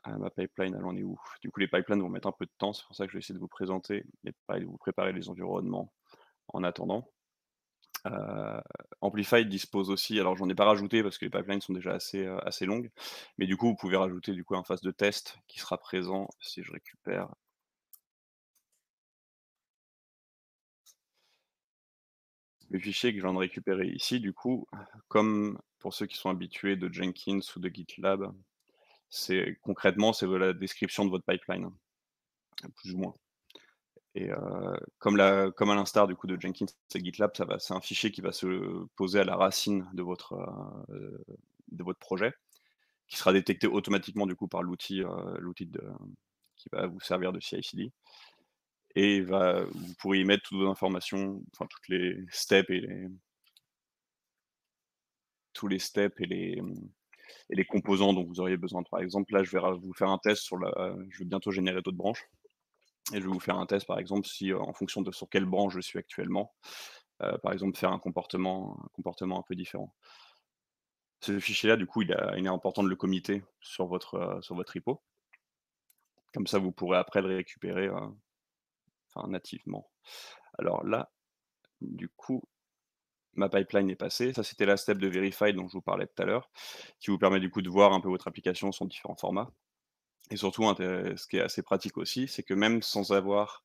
ah, ma pipeline, elle en est où Du coup, les pipelines vont mettre un peu de temps, c'est pour ça que je vais essayer de vous présenter et de vous préparer les environnements en attendant. Euh, Amplify dispose aussi, alors j'en ai pas rajouté parce que les pipelines sont déjà assez, euh, assez longues, mais du coup, vous pouvez rajouter du coup un phase de test qui sera présent si je récupère. Le fichier que je viens de récupérer ici, du coup, comme pour ceux qui sont habitués de Jenkins ou de GitLab, c'est concrètement, c'est la description de votre pipeline, plus ou moins. Et comme, la, comme à l'instar du coup de Jenkins et GitLab, ça va, c'est un fichier qui va se poser à la racine de votre, de votre projet, qui sera détecté automatiquement du coup par l'outil, l'outil qui va vous servir de CI/CD. Et va, vous pourrez y mettre toutes vos informations, enfin toutes les steps et les, tous les steps et les, et les composants dont vous auriez besoin. Par exemple, là, je vais vous faire un test sur la. Je vais bientôt générer d'autres branches. Et je vais vous faire un test, par exemple, si euh, en fonction de sur quelle branche je suis actuellement, euh, par exemple, faire un comportement, un comportement un peu différent. Ce fichier-là, du coup, il, est important de le committer sur votre, euh, sur votre repo. Comme ça, vous pourrez après le récupérer enfin, nativement. Alors là, du coup, ma pipeline est passée. Ça, c'était la step de Verify dont je vous parlais tout à l'heure, qui vous permet du coup de voir un peu votre application sur différents formats. Et surtout, ce qui est assez pratique aussi, c'est que même sans avoir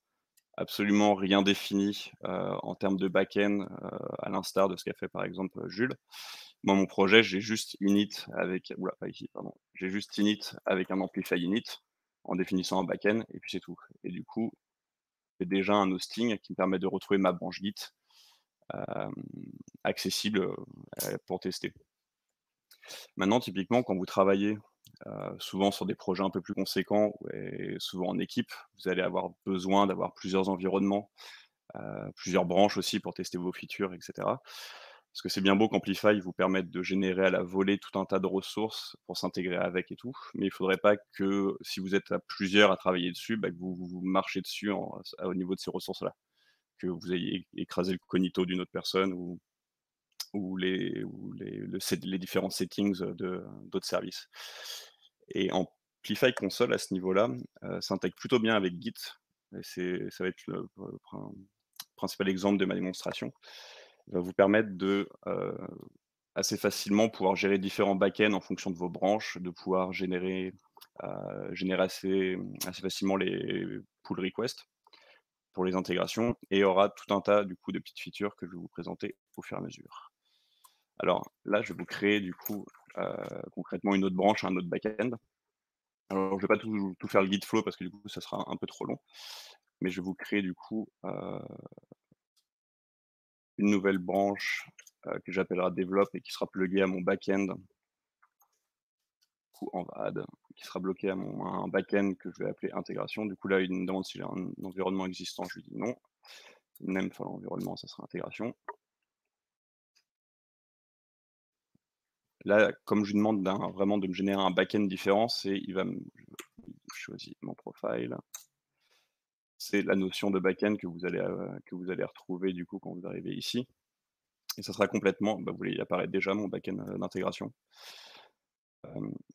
absolument rien défini en termes de back-end, à l'instar de ce qu'a fait par exemple Jules, moi, mon projet, j'ai juste init avec, oula, pas ici, pardon, j'ai juste init avec un amplify init en définissant un back-end et puis c'est tout. Et du coup, j'ai déjà un hosting qui me permet de retrouver ma branche Git accessible pour tester. Maintenant, typiquement, quand vous travaillez souvent sur des projets un peu plus conséquents et souvent en équipe, vous allez avoir besoin d'avoir plusieurs environnements, plusieurs branches aussi pour tester vos features, etc. Parce que c'est bien beau qu'Amplify vous permette de générer à la volée tout un tas de ressources pour s'intégrer avec et tout, mais il ne faudrait pas que si vous êtes à plusieurs à travailler dessus, bah, que vous, vous, marchez dessus au niveau de ces ressources-là que vous ayez écrasé le cognito d'une autre personne ou, les, différents settings d'autres services. Et Amplify Console, à ce niveau-là, s'intègre plutôt bien avec Git. Ça va être le, principal exemple de ma démonstration. Il va vous permettre de assez facilement pouvoir gérer différents backends en fonction de vos branches, de pouvoir générer, générer assez, assez facilement les pull requests les intégrations et aura tout un tas du coup de petites features que je vais vous présenter au fur et à mesure. Alors là, je vais vous créer du coup euh, concrètement une autre branche, un autre backend. Alors je ne vais pas tout, faire le guide flow parce que du coup ça sera un peu trop long, mais je vais vous créer du coup euh, une nouvelle branche euh, que j'appellera develop et qui sera pluguée à mon backend en VAD, qui sera bloqué à mon un backend que je vais appeler intégration. Du coup, là, il me demande si j'ai un, environnement existant. Je lui dis non. Même pour l'environnement, ça sera intégration. Là, comme je lui demande vraiment de me générer un backend différent, c'est il va me choisir mon profile. C'est la notion de backend que vous allez euh, que vous allez retrouver du coup quand vous arrivez ici. Et ça sera complètement, bah, vous voyez, il apparaît déjà mon backend euh, d'intégration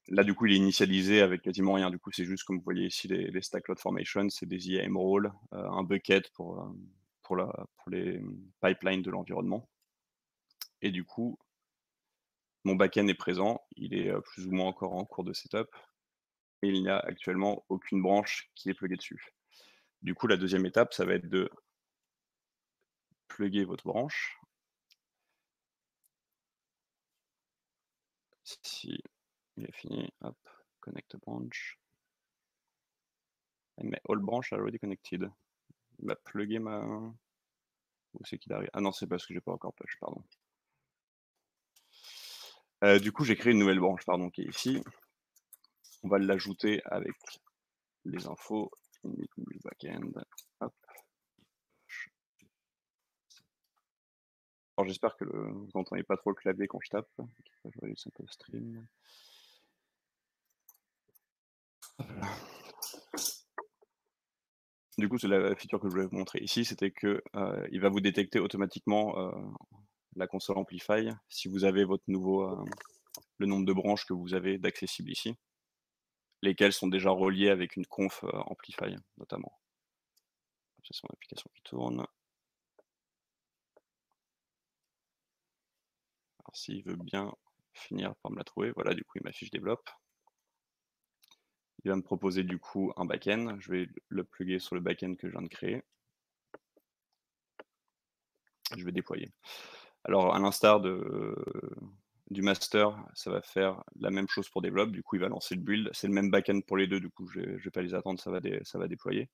là, du coup, il est initialisé avec quasiment rien. Du coup, c'est juste comme vous voyez ici les, les Stack Cloud Formation, c'est des IAM roles, un bucket pour, la, pour les pipelines de l'environnement. Et du coup, mon backend est présent, il est plus ou moins encore en cours de setup, et il n'y a actuellement aucune branche qui est pluguée dessus. Du coup, la deuxième étape, ça va être de plugger votre branche. Il est fini. Hop, connect branch. Mais all branch already connected. Il va plugger ma. Où c'est qu'il arrive? Ah non, c'est parce que j'ai pas encore push, pardon. Euh, du coup, j'ai créé une nouvelle branche, pardon, qui est ici. On va l'ajouter avec les infos. backend. Hop. Alors j'espère que vous n'entendez pas trop le clavier quand je tape. Je vais un peu stream. Du coup, c'est la feature que je voulais vous montrer ici, c'était que euh, il va vous détecter automatiquement euh, la console Amplify si vous avez votre nouveau euh, le nombre de branches que vous avez d'accessibles ici, lesquelles sont déjà reliées avec une conf Amplify notamment. C'est son application qui tourne. Alors s'il veut bien finir par me la trouver, voilà, du coup il m'affiche développe. Il va me proposer du coup un backend. Je vais le plugger sur le backend que je viens de créer. Je vais déployer. Alors, à l'instar du master, ça va faire la même chose pour develop. Du coup, il va lancer le build. C'est le même backend pour les deux. Du coup, je ne vais pas les attendre. Ça va, déployer.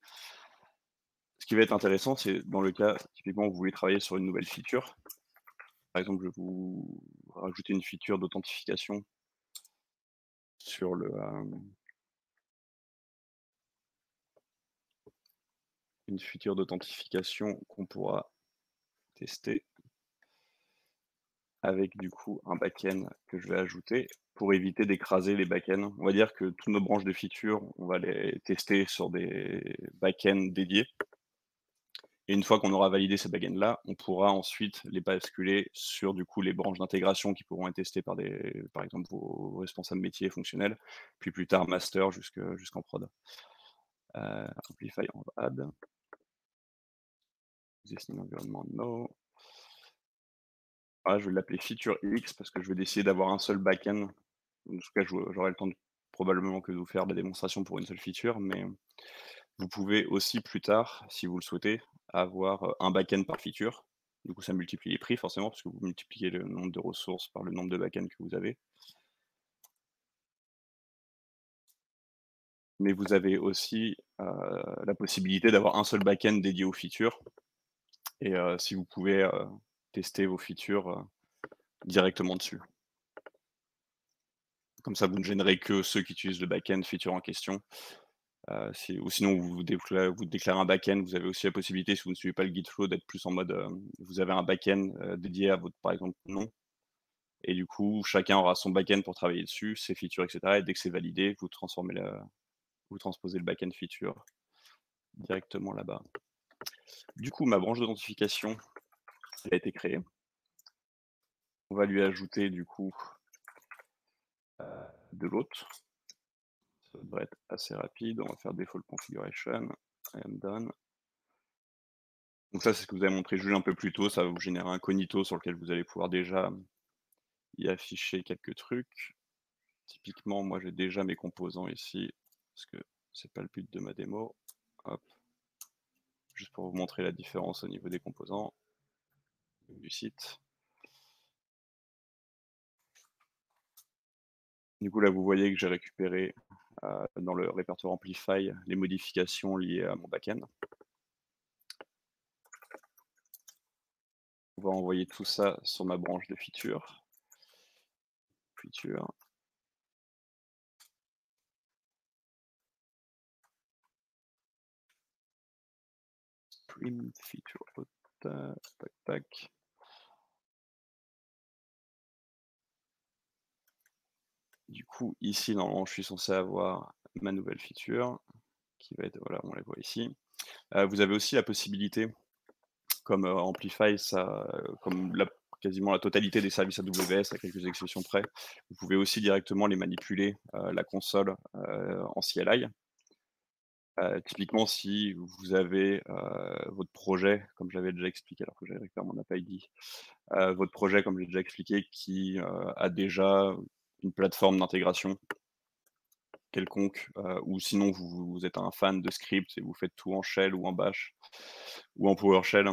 Ce qui va être intéressant, c'est dans le cas, typiquement, vous voulez travailler sur une nouvelle feature. Par exemple, je vais vous rajouter une feature d'authentification sur le, euh, une future d'authentification qu'on pourra tester avec du coup un backend que je vais ajouter pour éviter d'écraser les backends. On va dire que toutes nos branches de features, on va les tester sur des backends dédiés. Et une fois qu'on aura validé ces backends-là, on pourra ensuite les basculer sur du coup les branches d'intégration qui pourront être testées par des, par exemple vos responsables métiers fonctionnels, puis plus tard master jusqu'en prod. Amplify en add. Existing environment, no. Ah, je vais l'appeler Feature X parce que je vais essayer d'avoir un seul backend. En tout cas, j'aurai le temps de, probablement que de vous faire la démonstration pour une seule feature, mais vous pouvez aussi plus tard, si vous le souhaitez, avoir un backend par feature. Du coup, ça multiplie les prix forcément, parce que vous multipliez le nombre de ressources par le nombre de backends que vous avez. Mais vous avez aussi la possibilité d'avoir un seul backend dédié aux features. Et si vous pouvez tester vos features directement dessus. Comme ça, vous ne gênerez que ceux qui utilisent le backend feature en question. ou sinon, vous, déclarez, vous déclarez un backend, vous avez aussi la possibilité, si vous ne suivez pas le git flow, d'être plus en mode, vous avez un backend dédié à votre, par exemple, nom. Et du coup, chacun aura son backend pour travailler dessus, ses features, etc. Et dès que c'est validé, vous transformez la, vous transposez le backend feature directement là-bas. Du coup, ma branche d'authentification a été créée. On va lui ajouter du coup euh, de l'autre. Ça devrait être assez rapide. On va faire default configuration. I am done. Donc ça, c'est ce que vous avez montré juste un peu plus tôt. Ça va vous générer un cognito sur lequel vous allez pouvoir déjà y afficher quelques trucs. Typiquement, moi, j'ai déjà mes composants ici, parce que c'est pas le but de ma démo. Hop. Juste pour vous montrer la différence au niveau des composants du site. Du coup, là, vous voyez que j'ai récupéré euh, dans le répertoire Amplify les modifications liées à mon backend. On va envoyer tout ça sur ma branche de feature. Feature. Du coup, ici, normalement, je suis censé avoir ma nouvelle feature, qui va être, voilà, on la voit ici. Euh, vous avez aussi la possibilité, comme euh, Amplify, ça, comme quasiment la totalité des services AWS, à quelques exceptions près, vous pouvez aussi directement les manipuler, euh, la console en CLI. Typiquement, si vous avez votre projet, comme j'avais déjà expliqué, alors que j'avais récupéré mon app ID, votre projet, comme j'ai déjà expliqué, qui a déjà une plateforme d'intégration quelconque, euh, ou sinon vous, êtes un fan de script et vous faites tout en shell ou en bash ou en PowerShell,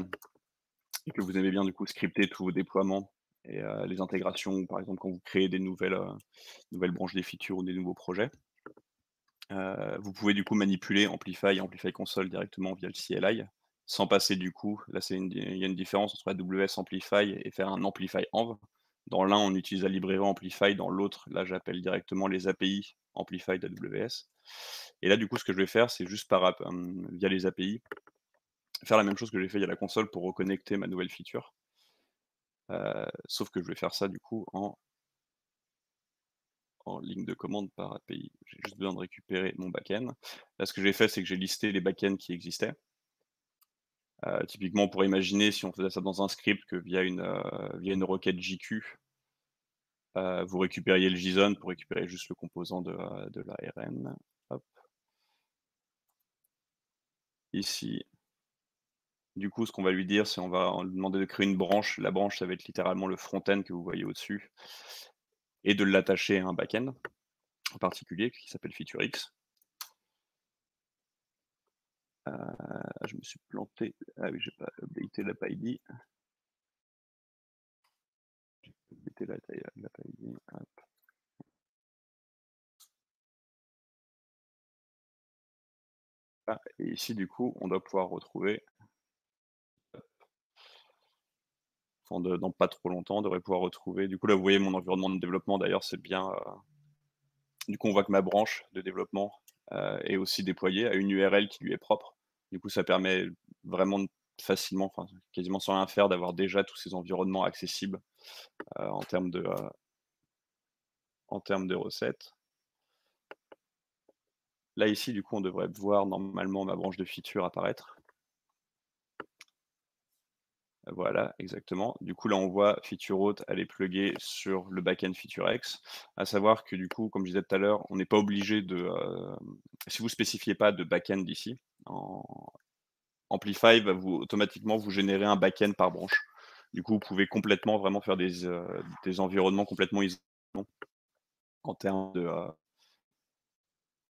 et que vous aimez bien du coup scripter tous vos déploiements et euh, les intégrations, par exemple quand vous créez des euh, nouvelles branches des features ou des nouveaux projets. Vous pouvez du coup manipuler Amplify et Amplify Console directement via le CLI, sans passer du coup, là il y a une différence entre AWS Amplify et faire un Amplify Env, dans l'un, on utilise la librairie Amplify, dans l'autre, là, j'appelle directement les API Amplify d'AWS. Et là, du coup, ce que je vais faire, c'est juste par, via les API, faire la même chose que j'ai fait via la console pour reconnecter ma nouvelle feature. Sauf que je vais faire ça, du coup, en, en ligne de commande par API. J'ai juste besoin de récupérer mon backend. Là, ce que j'ai fait, c'est que j'ai listé les backends qui existaient. Euh, typiquement, on pourrait imaginer si on faisait ça dans un script que via une, euh, via une requête JQ, euh, vous récupériez le JSON pour récupérer juste le composant de, de l'ARN. Ici, du coup, ce qu'on va lui dire, c'est on va lui demander de créer une branche. La branche, ça va être littéralement le front-end que vous voyez au-dessus, et de l'attacher à un back-end en particulier qui s'appelle FeatureX. Euh, je me suis planté. Ah oui, j'ai pas updaté la ID. J'ai updaté la, la ID. Ah, et ici, du coup, on doit pouvoir retrouver, dans pas trop longtemps, on devrait pouvoir retrouver, du coup, là, vous voyez mon environnement de développement, d'ailleurs, c'est bien, euh, du coup, on voit que ma branche de développement euh, est aussi déployée à une URL qui lui est propre. Du coup, ça permet vraiment facilement, enfin, quasiment sans rien faire, d'avoir déjà tous ces environnements accessibles euh, en, termes de, en termes de recettes. Là, ici, du coup, on devrait voir normalement ma branche de feature apparaître. Voilà, exactement. Du coup, là, on voit feature haute, elle est pluguée sur le backend FeatureX. À savoir que du coup, comme je disais tout à l'heure, on n'est pas obligé de, euh, si vous spécifiez pas de backend ici, Amplify va automatiquement vous générer un backend par branche. Du coup, vous pouvez complètement vraiment faire des, euh, des environnements complètement isolés en termes de, euh,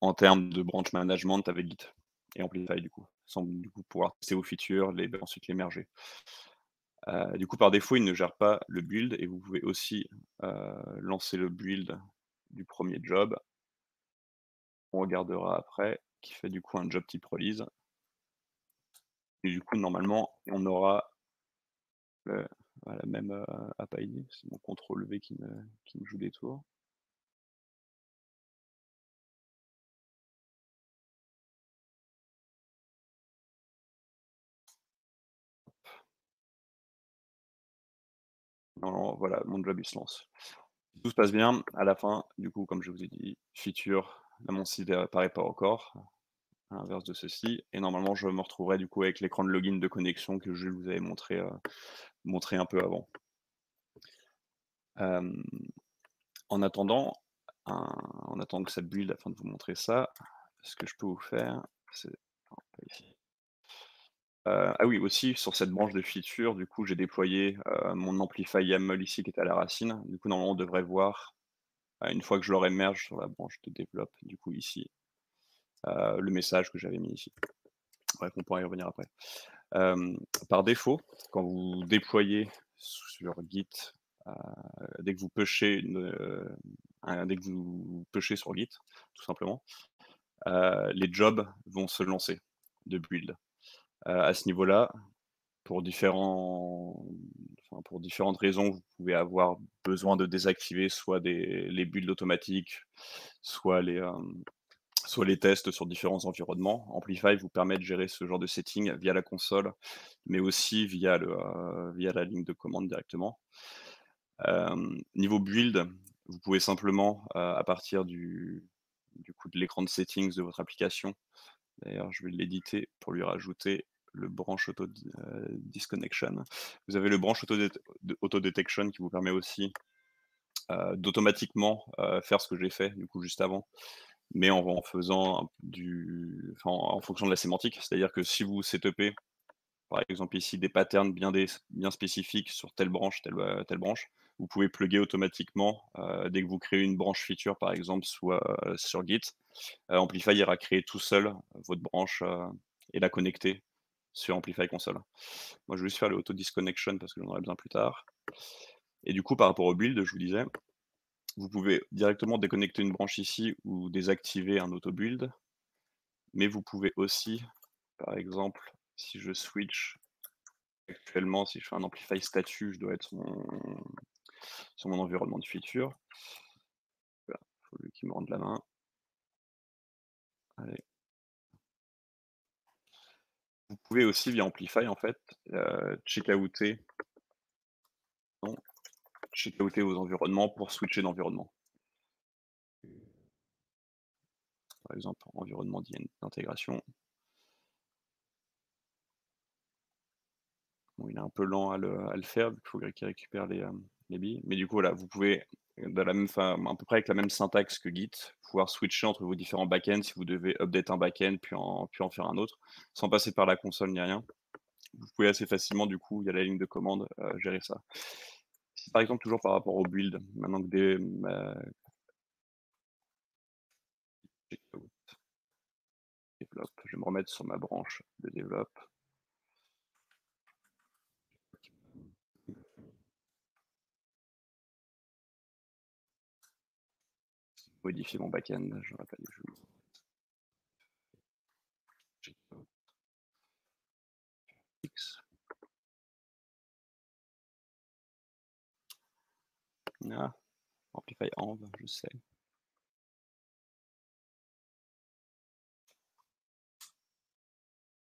en termes de branch management avec Git et Amplify du coup, sans du coup pouvoir tester vos features, les, ensuite les merger. Euh, du coup, par défaut, il ne gère pas le build et vous pouvez aussi euh, lancer le build du premier job. On regardera après, qui fait du coup un job type release. Et du coup, normalement, on aura la même euh, app ID. C'est mon contrôle V qui me, qui me joue des tours. Voilà, mon job il se lance. tout se passe bien, à la fin, du coup, comme je vous ai dit, feature, là mon site apparaît pas encore, à l'inverse de ceci, et normalement je me retrouverai du coup avec l'écran de login de connexion que je vous avais montré, euh, montré un peu avant. en attendant, en attendant que ça build afin de vous montrer ça, ce que je peux vous faire, c'est euh, ah oui, aussi sur cette branche de feature, du coup, j'ai déployé euh, mon Amplify YAML ici qui est à la racine. Du coup, normalement, on devrait voir, euh, une fois que je l'aurai merge sur la branche de développe, du coup, ici, le message que j'avais mis ici. Bref, on pourra y revenir après. par défaut, quand vous déployez sur Git, dès que vous pushez dès que vous pushez sur Git, tout simplement, les jobs vont se lancer de build à ce niveau-là. Pour, différentes raisons, vous pouvez avoir besoin de désactiver soit les builds automatiques, soit les, soit les tests sur différents environnements. Amplify vous permet de gérer ce genre de setting via la console, mais aussi via, via la ligne de commande directement. niveau build, vous pouvez simplement, à partir du, de l'écran de settings de votre application, d'ailleurs je vais l'éditer pour lui rajouter le branche auto euh, disconnection. Vous avez le branche auto, detection qui vous permet aussi euh, d'automatiquement euh, faire ce que j'ai fait du coup juste avant, mais en, faisant du, en, fonction de la sémantique. C'est-à-dire que si vous setupez par exemple ici des patterns bien, bien spécifiques sur telle branche, telle branche, vous pouvez plugger automatiquement dès que vous créez une branche feature, par exemple, soit sur Git. Amplify ira créer tout seul votre branche et la connecter sur Amplify Console. Moi, je vais juste faire le auto disconnection parce que j'en aurai besoin plus tard. Et du coup, par rapport au build, je vous disais, vous pouvez directement déconnecter une branche ici ou désactiver un auto build. Mais vous pouvez aussi, par exemple, si je switch actuellement, si je fais un Amplify statut, je dois être sur mon, environnement de feature. Il faut qu'il me rende la main. Allez, vous pouvez aussi via Amplify en fait euh, checkouter vos environnements pour switcher d'environnement. Par exemple, environnement d'intégration. Bon, il est un peu lent à le, faire, il faut qu'il récupère les, euh, les billes. Mais du coup, voilà, vous pouvez la même, à peu près avec la même syntaxe que Git, pouvoir switcher entre vos différents backends si vous devez update un backend puis en, puis en faire un autre, sans passer par la console ni rien. Vous pouvez assez facilement, du coup, il y a la ligne de commande, euh, gérer ça. Par exemple, toujours par rapport au build, maintenant que des, je vais me remettre sur ma branche de développe. Modifier mon backend, je rappelle. X. Ah, Amplify env, je sais.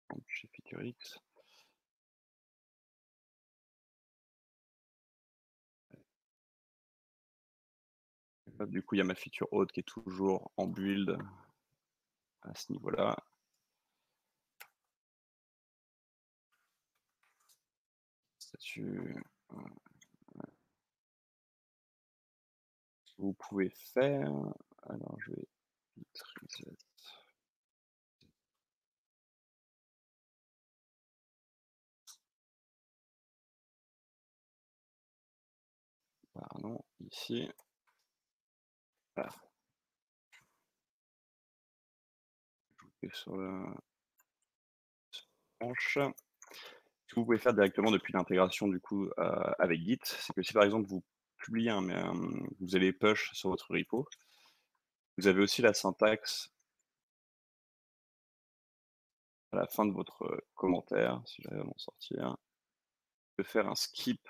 Donc, chez Feature X. Du coup, il y a ma feature haute qui est toujours en build à ce niveau-là. vous pouvez faire. Alors, je vais Pardon, ici. Voilà. sur la. Ce que vous pouvez faire directement depuis l'intégration du coup euh, avec Git, c'est que si par exemple vous publiez un, vous allez push sur votre repo, vous avez aussi la syntaxe à la fin de votre commentaire, si j'arrive à m'en sortir, de faire un skip,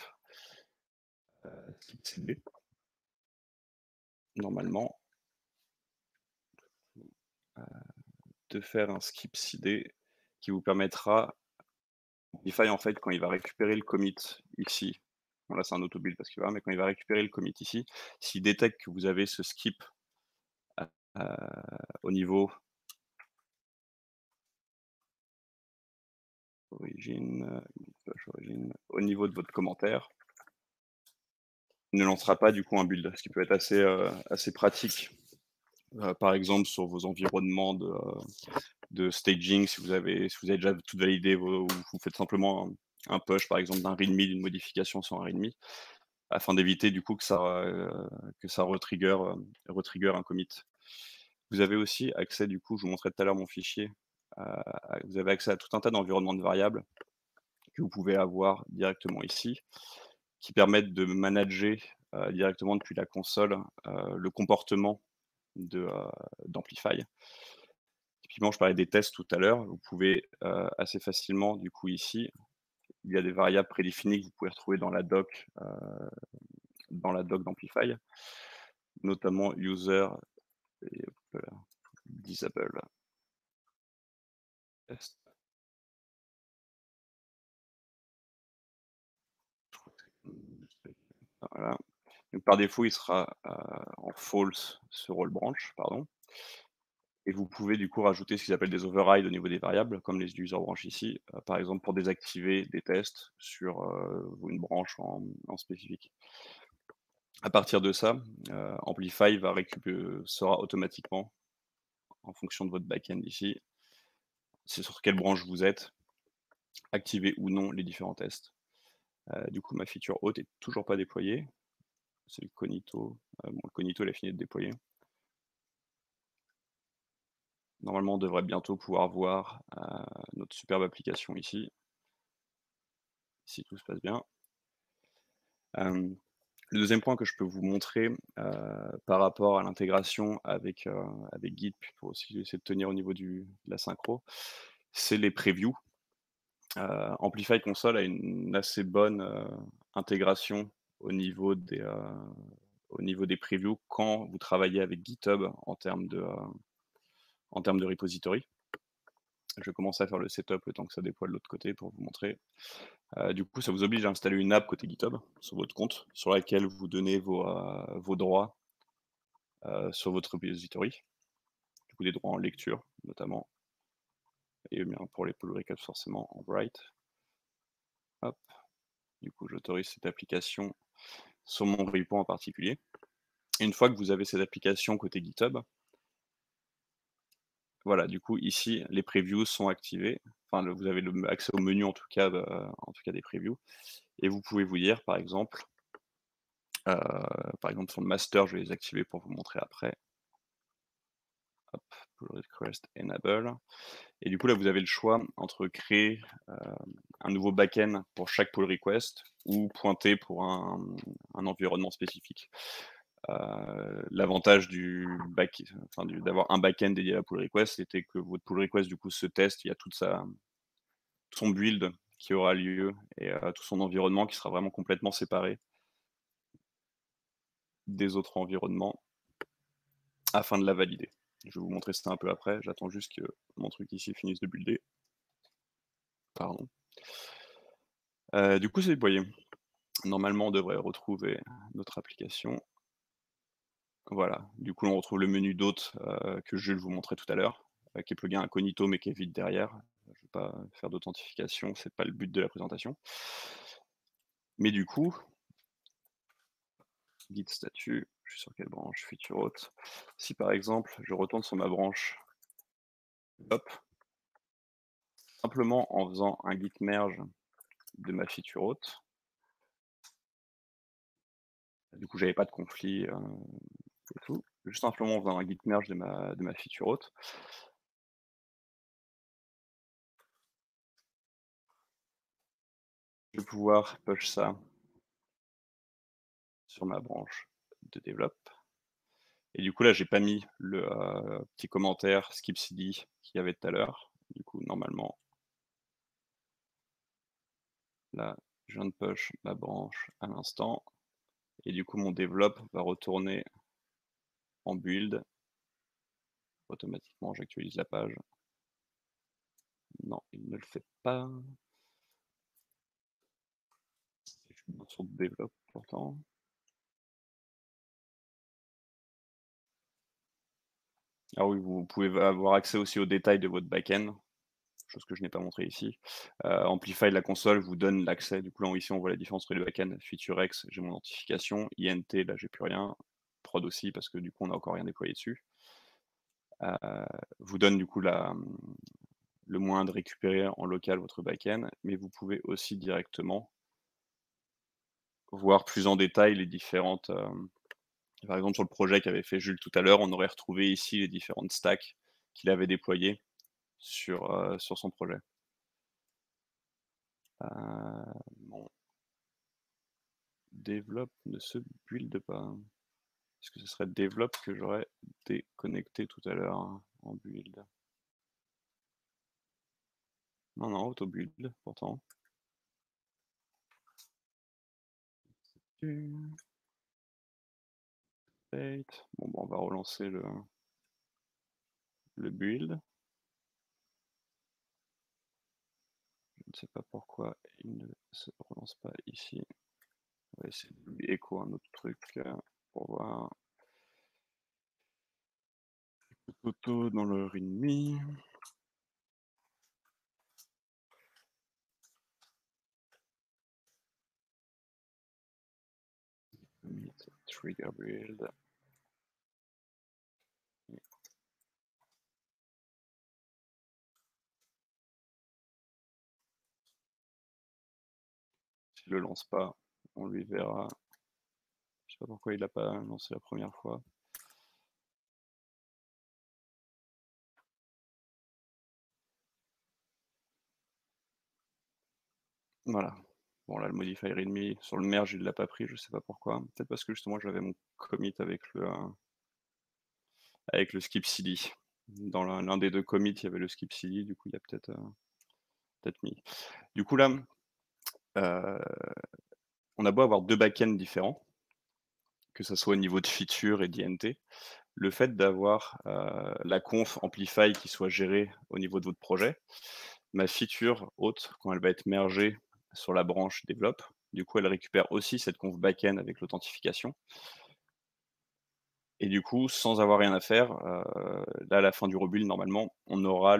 euh, CD. Normalement, euh, de faire un skip CD qui vous permettra, Amplify en fait, quand il va récupérer le commit ici, là c'est un auto-build parce qu'il va, mais quand il va récupérer le commit ici, s'il détecte que vous avez ce skip euh, au niveau origine, origine, au niveau de votre commentaire, ne lancera pas du coup un build, ce qui peut être assez, euh, assez pratique. Euh, par exemple, sur vos environnements de, de, staging, si vous, avez, déjà tout validé, vous, vous faites simplement un, push, par exemple, d'un readme, d'une modification sur un readme, afin d'éviter du coup que ça, que ça retrigger, un commit. Vous avez aussi accès, du coup, je vous montrais tout à l'heure mon fichier, euh, vous avez accès à tout un tas d'environnements de variables que vous pouvez avoir directement ici, qui permettent de manager euh, directement depuis la console euh, le comportement d'Amplify. Typiquement, je parlais des tests tout à l'heure. Vous pouvez assez facilement, du coup, ici, il y a des variables prédéfinies que vous pouvez retrouver dans la doc, dans la doc d'Amplify, notamment user et disable Voilà. par défaut, il sera euh, en false ce role branch, pardon. Et vous pouvez du coup rajouter ce qu'ils appellent des overrides au niveau des variables, comme les user branch ici, euh, par exemple pour désactiver des tests sur euh, une branche en, spécifique. À partir de ça, Amplify sera automatiquement, en fonction de votre backend ici, c'est sur quelle branche vous êtes, activer ou non les différents tests. Euh, du coup, ma feature haute est toujours pas déployée. C'est le Cognito. Euh, bon, le Cognito, il a fini de déployer. Normalement, on devrait bientôt pouvoir voir euh, notre superbe application ici, si tout se passe bien. le deuxième point que je peux vous montrer par rapport à l'intégration avec, Git, pour aussi essayer de tenir au niveau du, de la synchro, c'est les previews. Euh, Amplify Console a une assez bonne euh, intégration au niveau, des, euh, au previews quand vous travaillez avec GitHub en termes de, repository. Je vais commencer à faire le setup le temps que ça déploie de l'autre côté pour vous montrer. du coup, ça vous oblige à installer une app côté GitHub sur votre compte, sur laquelle vous donnez vos, vos droits sur votre repository. Du coup, des droits en lecture, notamment et bien pour les pull recaps forcément en write. Hop. Du coup, j'autorise cette application sur mon repo en particulier. une fois que vous avez cette application côté GitHub, voilà, du coup, ici, les previews sont activés. Enfin, vous avez le, accès au menu, en tout cas, en tout cas des previews. Et vous pouvez vous dire, par exemple, euh, par exemple, sur le master, je vais les activer pour vous montrer après. Pull request enable. Et du coup, là, vous avez le choix entre créer euh, un nouveau backend pour chaque pull request ou pointer pour un, environnement spécifique. Euh, l'avantage du d'avoir un backend dédié à la pull request, c'était que votre pull request du coup se teste, il y a toute sa, tout son build qui aura lieu et euh, tout son environnement qui sera vraiment complètement séparé des autres environnements afin de la valider. Je vais vous montrer ça un peu après. J'attends juste que mon truc ici finisse de builder. Pardon. Euh, du coup, c'est déployé. Normalement, on devrait retrouver notre application. Voilà. Du coup, on retrouve le menu d'hôte euh, que vais vous montrer tout à l'heure, euh, qui est plugin incognito mais qui est vide derrière. Je ne vais pas faire d'authentification, c'est pas le but de la présentation. Mais du coup, guide statut, je suis sur quelle branche Feature hôte. Si par exemple, je retourne sur ma branche, hop, simplement en faisant un git merge de ma feature hôte, du coup, j'avais pas de conflit euh, tout. Juste simplement en faisant un git merge de ma, de ma feature hôte. Je vais pouvoir push ça sur ma branche de. Et du coup, là, j'ai pas mis le euh, petit commentaire skip cd qu'il y avait tout à l'heure. Du coup, normalement, là, je viens de push ma branche à l'instant. Et du coup, mon développe va retourner en build. Automatiquement, j'actualise la page. Non, il ne le fait pas. Je suis sur développe pourtant. Ah oui, vous pouvez avoir accès aussi aux détails de votre backend, chose que je n'ai pas montré ici. Euh, Amplify la console vous donne l'accès. Du coup, là, ici, on voit la différence entre les X, j'ai mon identification. INT, là, j'ai plus rien. Prod aussi, parce que du coup, on n'a encore rien déployé dessus. Euh, vous donne du coup le moyen de récupérer en local votre backend, mais vous pouvez aussi directement voir plus en détail les différentes, euh, par exemple, sur le projet qu'avait fait Jules tout à l'heure, on aurait retrouvé ici les différentes stacks qu'il avait déployées sur, euh, sur son projet. Euh, ne se build pas. Est-ce que ce serait développe que j'aurais déconnecté tout à l'heure hein, en build? Non, non, auto-build pourtant. Bon, bah, on va relancer le, le build. Je ne sais pas pourquoi il ne se relance pas ici. On va essayer de lui écho un autre truc euh, pour voir. Toto dans le README. trigger build. Le lance pas, on lui verra. Je sais pas pourquoi il l'a pas lancé la première fois. Voilà. Bon, là, le modifier readme, sur le merge, il l'a pas pris, je sais pas pourquoi. Peut-être parce que justement, j'avais mon commit avec le, euh, avec le skip CD. Dans l'un des deux commits, il y avait le skip CD, du coup, il y a peut-être euh, peut mis. Du coup, là, on a beau avoir deux backends différents, que ce soit au niveau de feature et d'INT, le fait d'avoir la conf Amplify qui soit gérée au niveau de votre projet, ma feature haute, quand elle va être mergée sur la branche développe. Du coup, elle récupère aussi cette conf backend avec l'authentification. Et du coup, sans avoir rien à faire, là, à la fin du rebuild, normalement, on aura,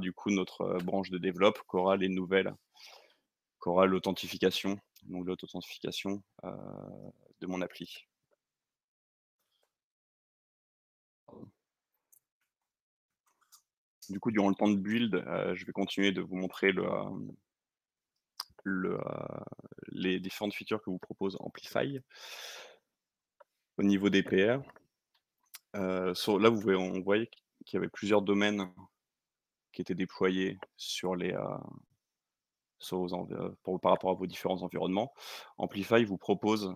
du coup notre branche de développe qui aura les nouvelles, qui aura l'authentification, donc l'authentification de mon appli. Du coup, durant le temps de build, je vais continuer de vous montrer le, les différentes features que vous propose Amplify. Au niveau des PR, là, vous voyez, on voyait qu'il y avait plusieurs domaines qui étaient déployés sur les, sur par rapport à vos différents environnements. Amplify vous propose,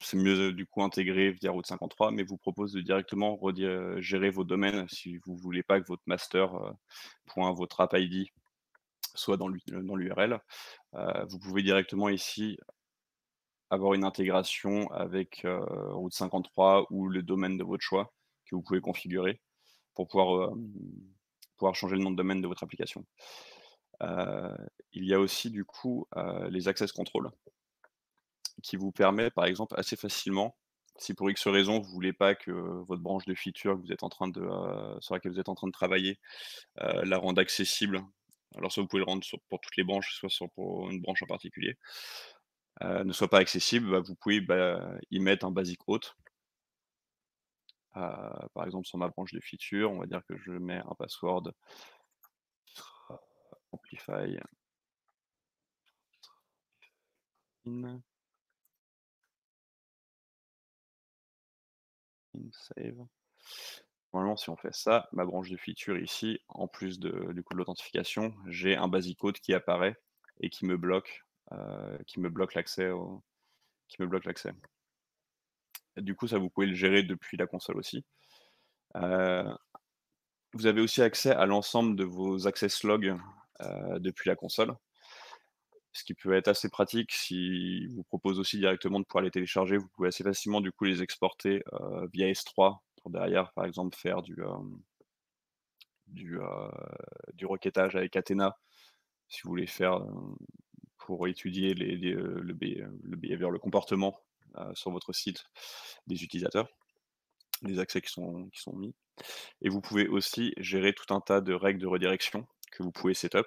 c'est mieux du coup intégré via Route 53, mais vous propose de directement gérer vos domaines si vous voulez pas que votre master point votre app ID soit dans l'URL. Euh, vous pouvez directement ici avoir une intégration avec euh, Route 53 ou le domaine de votre choix que vous pouvez configurer pour pouvoir, euh, pouvoir changer le nom de domaine de votre application. Il y a aussi du coup les access control qui vous permet par exemple assez facilement si pour X raison vous voulez pas que votre branche de feature que vous êtes en train de, sur laquelle vous êtes en train de travailler la rende accessible alors soit vous pouvez le rendre pour toutes les branches, soit sur, pour une branche en particulier, ne soit pas accessible, bah, vous pouvez bah, y mettre un basic hôte. par exemple, sur ma branche de feature, on va dire que je mets un password amplify in, save. Normalement, si on fait ça, ma branche de feature ici, en plus de, du coup de l'authentification, j'ai un basic code qui apparaît et qui me bloque, euh, qui me bloque l'accès qui me bloque l'accès. Du coup, ça vous pouvez le gérer depuis la console aussi. Euh, vous avez aussi accès à l'ensemble de vos access logs depuis la console ce qui peut être assez pratique si vous propose aussi directement de pouvoir les télécharger. Vous pouvez assez facilement du coup les exporter euh, via S3 pour derrière, par exemple, faire du, euh, du, euh, requêtage avec Athena, si vous voulez faire pour étudier les, le, le, le comportement sur votre site des utilisateurs, des accès qui sont, qui sont mis. Et vous pouvez aussi gérer tout un tas de règles de redirection que vous pouvez setup.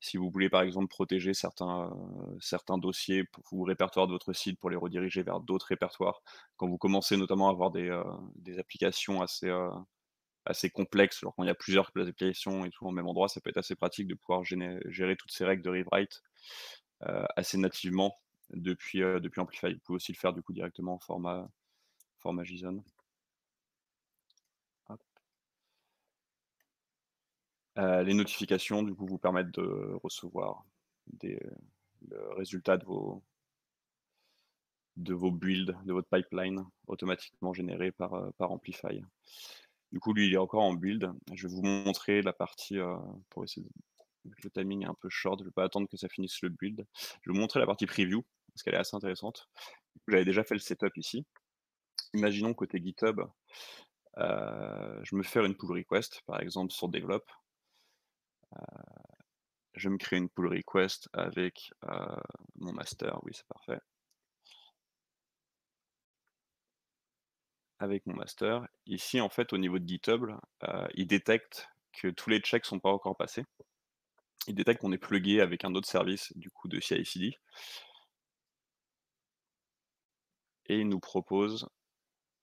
Si vous voulez par exemple protéger certains, certains dossiers ou répertoires de votre site pour les rediriger vers d'autres répertoires, quand vous commencez notamment à avoir des, des applications assez, assez complexes, alors quand y a plusieurs applications et tout au même endroit, ça peut être assez pratique de pouvoir gérer toutes ces règles de rewrite assez nativement depuis, depuis Amplify. Vous pouvez aussi le faire du coup directement en format, format JSON. Euh, les notifications, du coup, vous permettent de recevoir des, le résultat de vos, de vos builds, de votre pipeline automatiquement généré par, euh, par Amplify. Du coup, lui, il est encore en build. Je vais vous montrer la partie, euh. Le timing est un peu short, je ne vais pas attendre que ça finisse le build. Je vais vous montrer la partie preview, parce qu'elle est assez intéressante. J'avais déjà fait le setup ici. Imaginons côté GitHub, je me fais une pull request, par exemple sur Develop. Euh, je me crée une pull request avec euh, mon master. Oui, c'est parfait. Avec mon master. Ici, en fait, au niveau de GitHub, euh, il détecte que tous les checks sont pas encore passés. Il détecte qu'on est plugué avec un autre service, du coup, de CI/CD. Et il nous propose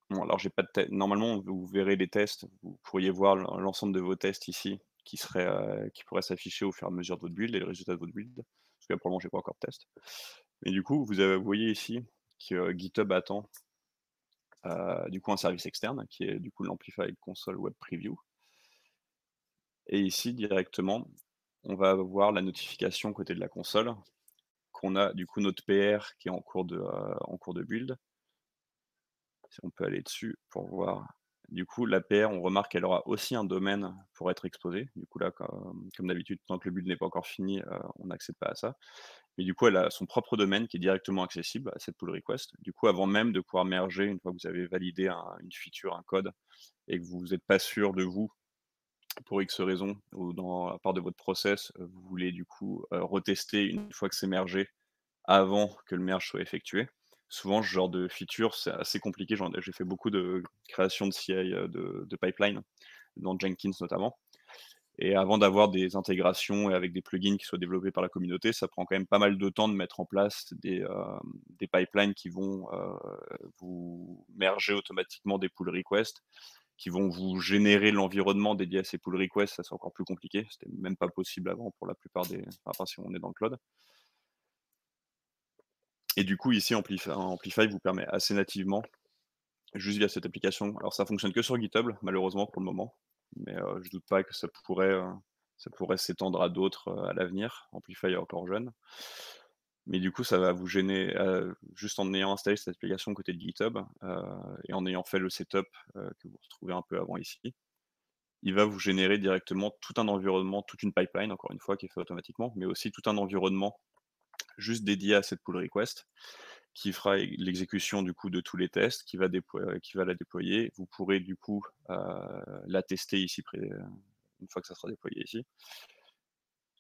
Bon, alors j'ai pas de Normalement, vous verrez les tests, vous pourriez voir l'ensemble de vos tests ici qui, serait, euh, qui pourrait s'afficher au fur et à mesure de votre build et le résultat de votre build. Parce que là, pour le moment, je n'ai pas encore de test. Mais du coup, vous, voyez ici que euh, GitHub attend euh, du coup un service externe qui est du coup l'Amplify Console Web Preview. Et ici, directement, on va voir la notification côté de la console qu'on a du coup notre PR qui est en cours de, en cours de build. Si on peut aller dessus pour voir du coup, l'APR, on remarque qu'elle aura aussi un domaine pour être exposé. Du coup, là, comme, d'habitude, tant que le build n'est pas encore fini, euh, on n'accède pas à ça. Mais du coup, elle a son propre domaine qui est directement accessible à cette pull request. Du coup, avant même de pouvoir merger, une fois que vous avez validé une feature, un code, et que vous n'êtes pas sûr de vous, pour X raison, ou dans la part de votre process, vous voulez du coup euh, retester une fois que c'est mergé avant que le merge soit effectué souvent, ce genre de feature, c'est assez compliqué. J'ai fait beaucoup de création de CI, euh, de, pipeline, dans Jenkins notamment. Et avant d'avoir des intégrations et avec des plugins qui soient développés par la communauté, ça prend quand même pas mal de temps de mettre en place des, euh, pipelines qui vont euh, vous merger automatiquement des pull requests, qui vont vous générer l'environnement dédié à ces pull requests. Ça, c'est encore plus compliqué. C'était même pas possible avant pour la plupart des. Enfin, si on est dans le cloud. Et du coup, ici, Amplify, vous permet assez nativement, juste via cette application. Alors, ça fonctionne que sur GitHub, malheureusement, pour le moment. Mais euh, je ne doute pas que ça pourrait, euh, s'étendre à d'autres euh, à l'avenir. Amplify est encore jeune. Mais du coup, ça va vous gêner, juste en ayant installé cette application côté de GitHub et en ayant fait le setup que vous retrouvez un peu avant ici, il va vous générer directement tout un environnement, toute une pipeline, encore une fois, qui est fait automatiquement, mais aussi tout un environnement juste dédié à cette pull request qui fera l'exécution du coup de tous les tests, qui va, va la déployer. Vous pourrez du coup euh, la tester ici, une fois que ça sera déployé ici.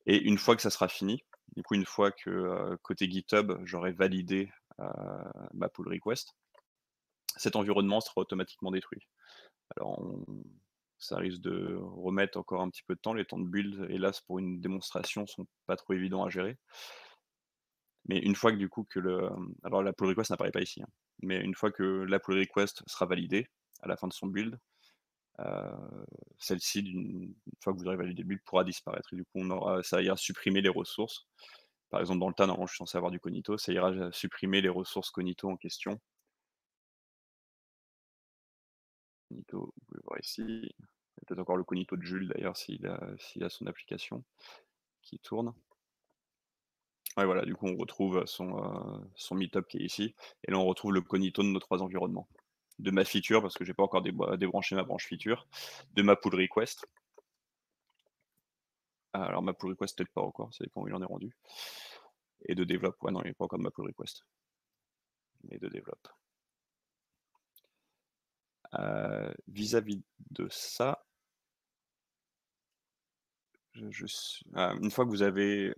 Et une fois que ça sera fini, une fois que euh, côté GitHub, j'aurai validé euh, ma pull request, cet environnement sera automatiquement détruit. Alors ça risque de remettre encore un petit peu de temps. Les temps de build, hélas, pour une démonstration, sont pas trop évidents à gérer. Mais une fois que du coup que le. Alors la pull request n'apparaît pas ici, hein, mais une fois que la pull request sera validée à la fin de son build, euh, celle-ci, une fois que vous aurez validé le build, pourra disparaître. Et du coup, on aura, ça ira supprimer les ressources. Par exemple, dans le tas, normalement, je suis censé avoir du cognito, ça ira supprimer les ressources cognito en question. Cognito, vous pouvez voir ici. Il y a peut-être encore le cognito de Jules d'ailleurs s'il a, a, son application qui tourne. Ouais, voilà, du coup, on retrouve son, euh, son meetup qui est ici. Et là, on retrouve le cognito de nos trois environnements. De ma feature, parce que j'ai pas encore débranché ma branche feature. De ma pull request. Alors, ma pull request, peut-être pas encore, c'est quand il en est rendu. Et de développe, ouais, non, il n'est pas encore ma pull request. Mais de développe. Euh, vis-à-vis de ça, je, ah, une fois que vous avez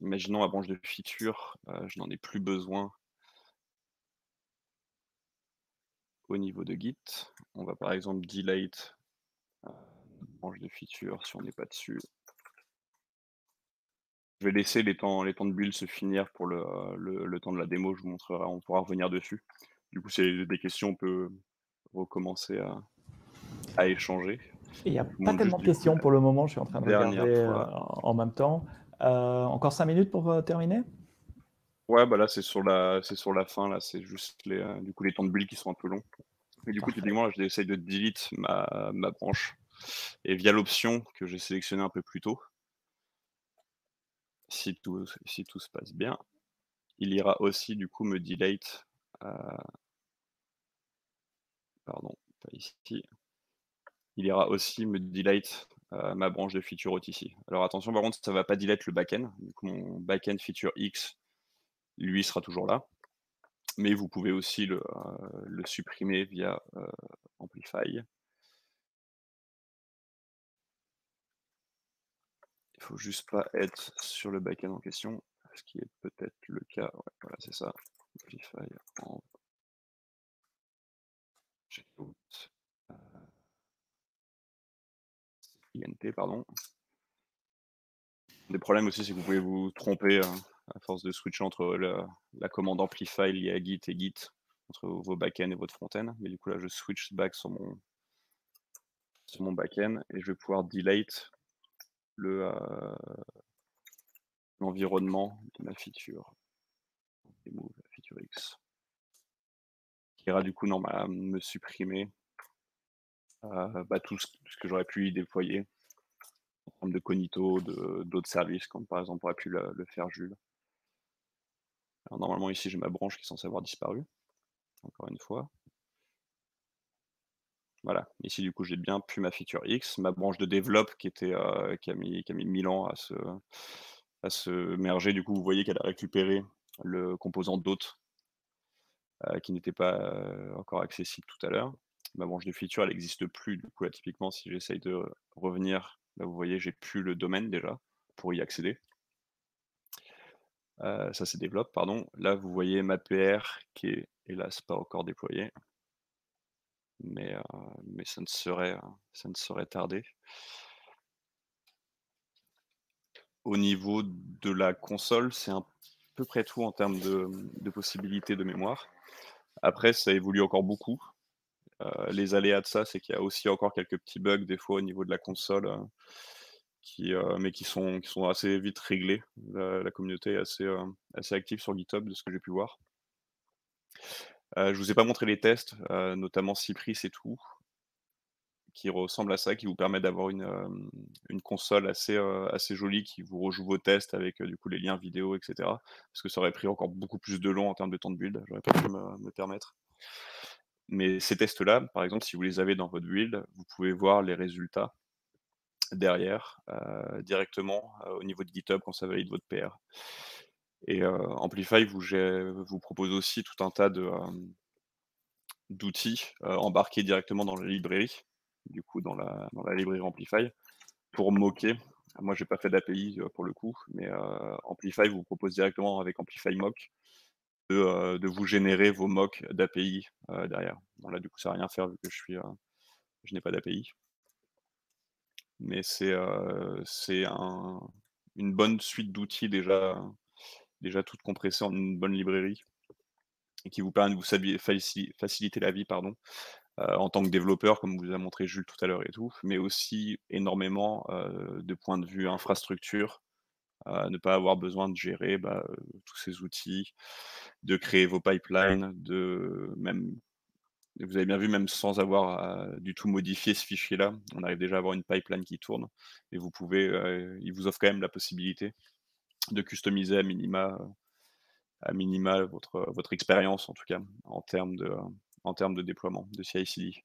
imaginons la branche de feature, euh, je n'en ai plus besoin au niveau de Git. On va par exemple delete euh, branche de feature si on n'est pas dessus. Je vais laisser les temps, les temps de build se finir pour le, temps de la démo, je vous montrerai, on pourra revenir dessus. Du coup, c'est des questions, on peut recommencer à, échanger. Il n'y a pas tellement de questions pour le moment, je suis en train de regarder euh, en même temps. Euh, encore 5 minutes pour euh, terminer? Ouais, bah là c'est sur la c'est sur la fin là, c'est juste les euh, du coup les temps de build qui sont un peu longs. Et du coup typiquement là, j'essaye de delete ma, ma branche et via l'option que j'ai sélectionnée un peu plus tôt, si tout si tout se passe bien, il ira aussi du coup me delete pardon, pas ici. Il ira aussi me delete euh, ma branche de feature OTC. Alors attention, par contre, ça ne va pas delete le backend. Du coup, mon backend feature X, lui, sera toujours là. Mais vous pouvez aussi le, euh, supprimer via euh, Amplify. Il ne faut juste pas être sur le backend en question, ce qui est peut-être le cas. voilà, c'est ça. Amplify en INT, pardon. Des problèmes aussi, c'est que vous pouvez vous tromper euh, à force de switcher entre la commande amplify liée à Git et Git, entre vos backends et votre frontend. Mais du coup, là, je switch back sur mon, sur mon backend et je vais pouvoir delete le euh, l'environnement de ma feature. feature X. Qui ira du coup normalement me supprimer bah, tout ce, que j'aurais pu y déployer en termes de Cognito, d'autres services, comme par exemple aurait pu le, faire Jules. Normalement, ici, j'ai ma branche qui est censée avoir disparu. Encore une fois. Voilà. Ici, du coup, j'ai bien pu ma feature X. Ma branche de développe qui, était, euh, a mis, qui a mis 1000 ans à se, à se merger. Du coup, vous voyez qu'elle a récupéré le composant d'autres euh, qui n'était pas encore accessible tout à l'heure ma branche de feature, elle n'existe plus. Du coup, typiquement, si j'essaye de revenir, là, vous voyez, j'ai plus le domaine déjà pour y accéder. Euh, ça, c'est développe, pardon. Là, vous voyez ma PR qui est, hélas, pas encore déployée. Mais, euh, mais ça, ne serait, ça ne serait tardé. Au niveau de la console, c'est à peu près tout en termes de, de possibilités de mémoire. Après, ça évolue encore beaucoup. Euh, les aléas de ça, c'est qu'il y a aussi encore quelques petits bugs des fois au niveau de la console, euh, euh, mais qui sont, assez vite réglés. La, communauté est assez, active sur GitHub de ce que j'ai pu voir. je vous ai pas montré les tests, notamment Cypress et tout, qui ressemblent à ça, qui vous permet d'avoir une, console assez, jolie qui vous rejoue vos tests avec du coup les liens vidéo, etc. Parce que ça aurait pris encore beaucoup plus de long en termes de temps de build, j'aurais pas pu me permettre. Mais ces tests-là, par exemple, si vous les avez dans votre build, vous pouvez voir les résultats derrière, euh, directement euh, au niveau de GitHub quand ça valide votre PR. Et euh, Amplify vous, propose aussi tout un tas d'outils embarqués directement dans la librairie, du coup dans la, dans la librairie Amplify, pour moquer. Moi, j'ai pas fait d'API pour le coup, mais Amplify vous propose directement avec Amplify Mock de, vous générer vos mocks d'API derrière. Là, du coup, ça n'a rien faire vu que je n'ai pas d'API. Mais c'est une bonne suite d'outils déjà, déjà toutes compressées en une bonne librairie qui vous permet de vous faciliter la vie pardon, en tant que développeur, comme vous a montré Jules tout à l'heure et tout, mais aussi énormément de points de vue infrastructure, ne pas avoir besoin de gérer bah, tous ces outils, de créer vos pipelines, de même vous avez bien vu, même sans avoir du tout modifié ce fichier-là, on arrive déjà à avoir une pipeline qui tourne. Et vous pouvez, il vous offre quand même la possibilité de customiser à minima, à minima votre, votre expérience, en tout cas, en termes de, en termes de déploiement de CI/CD.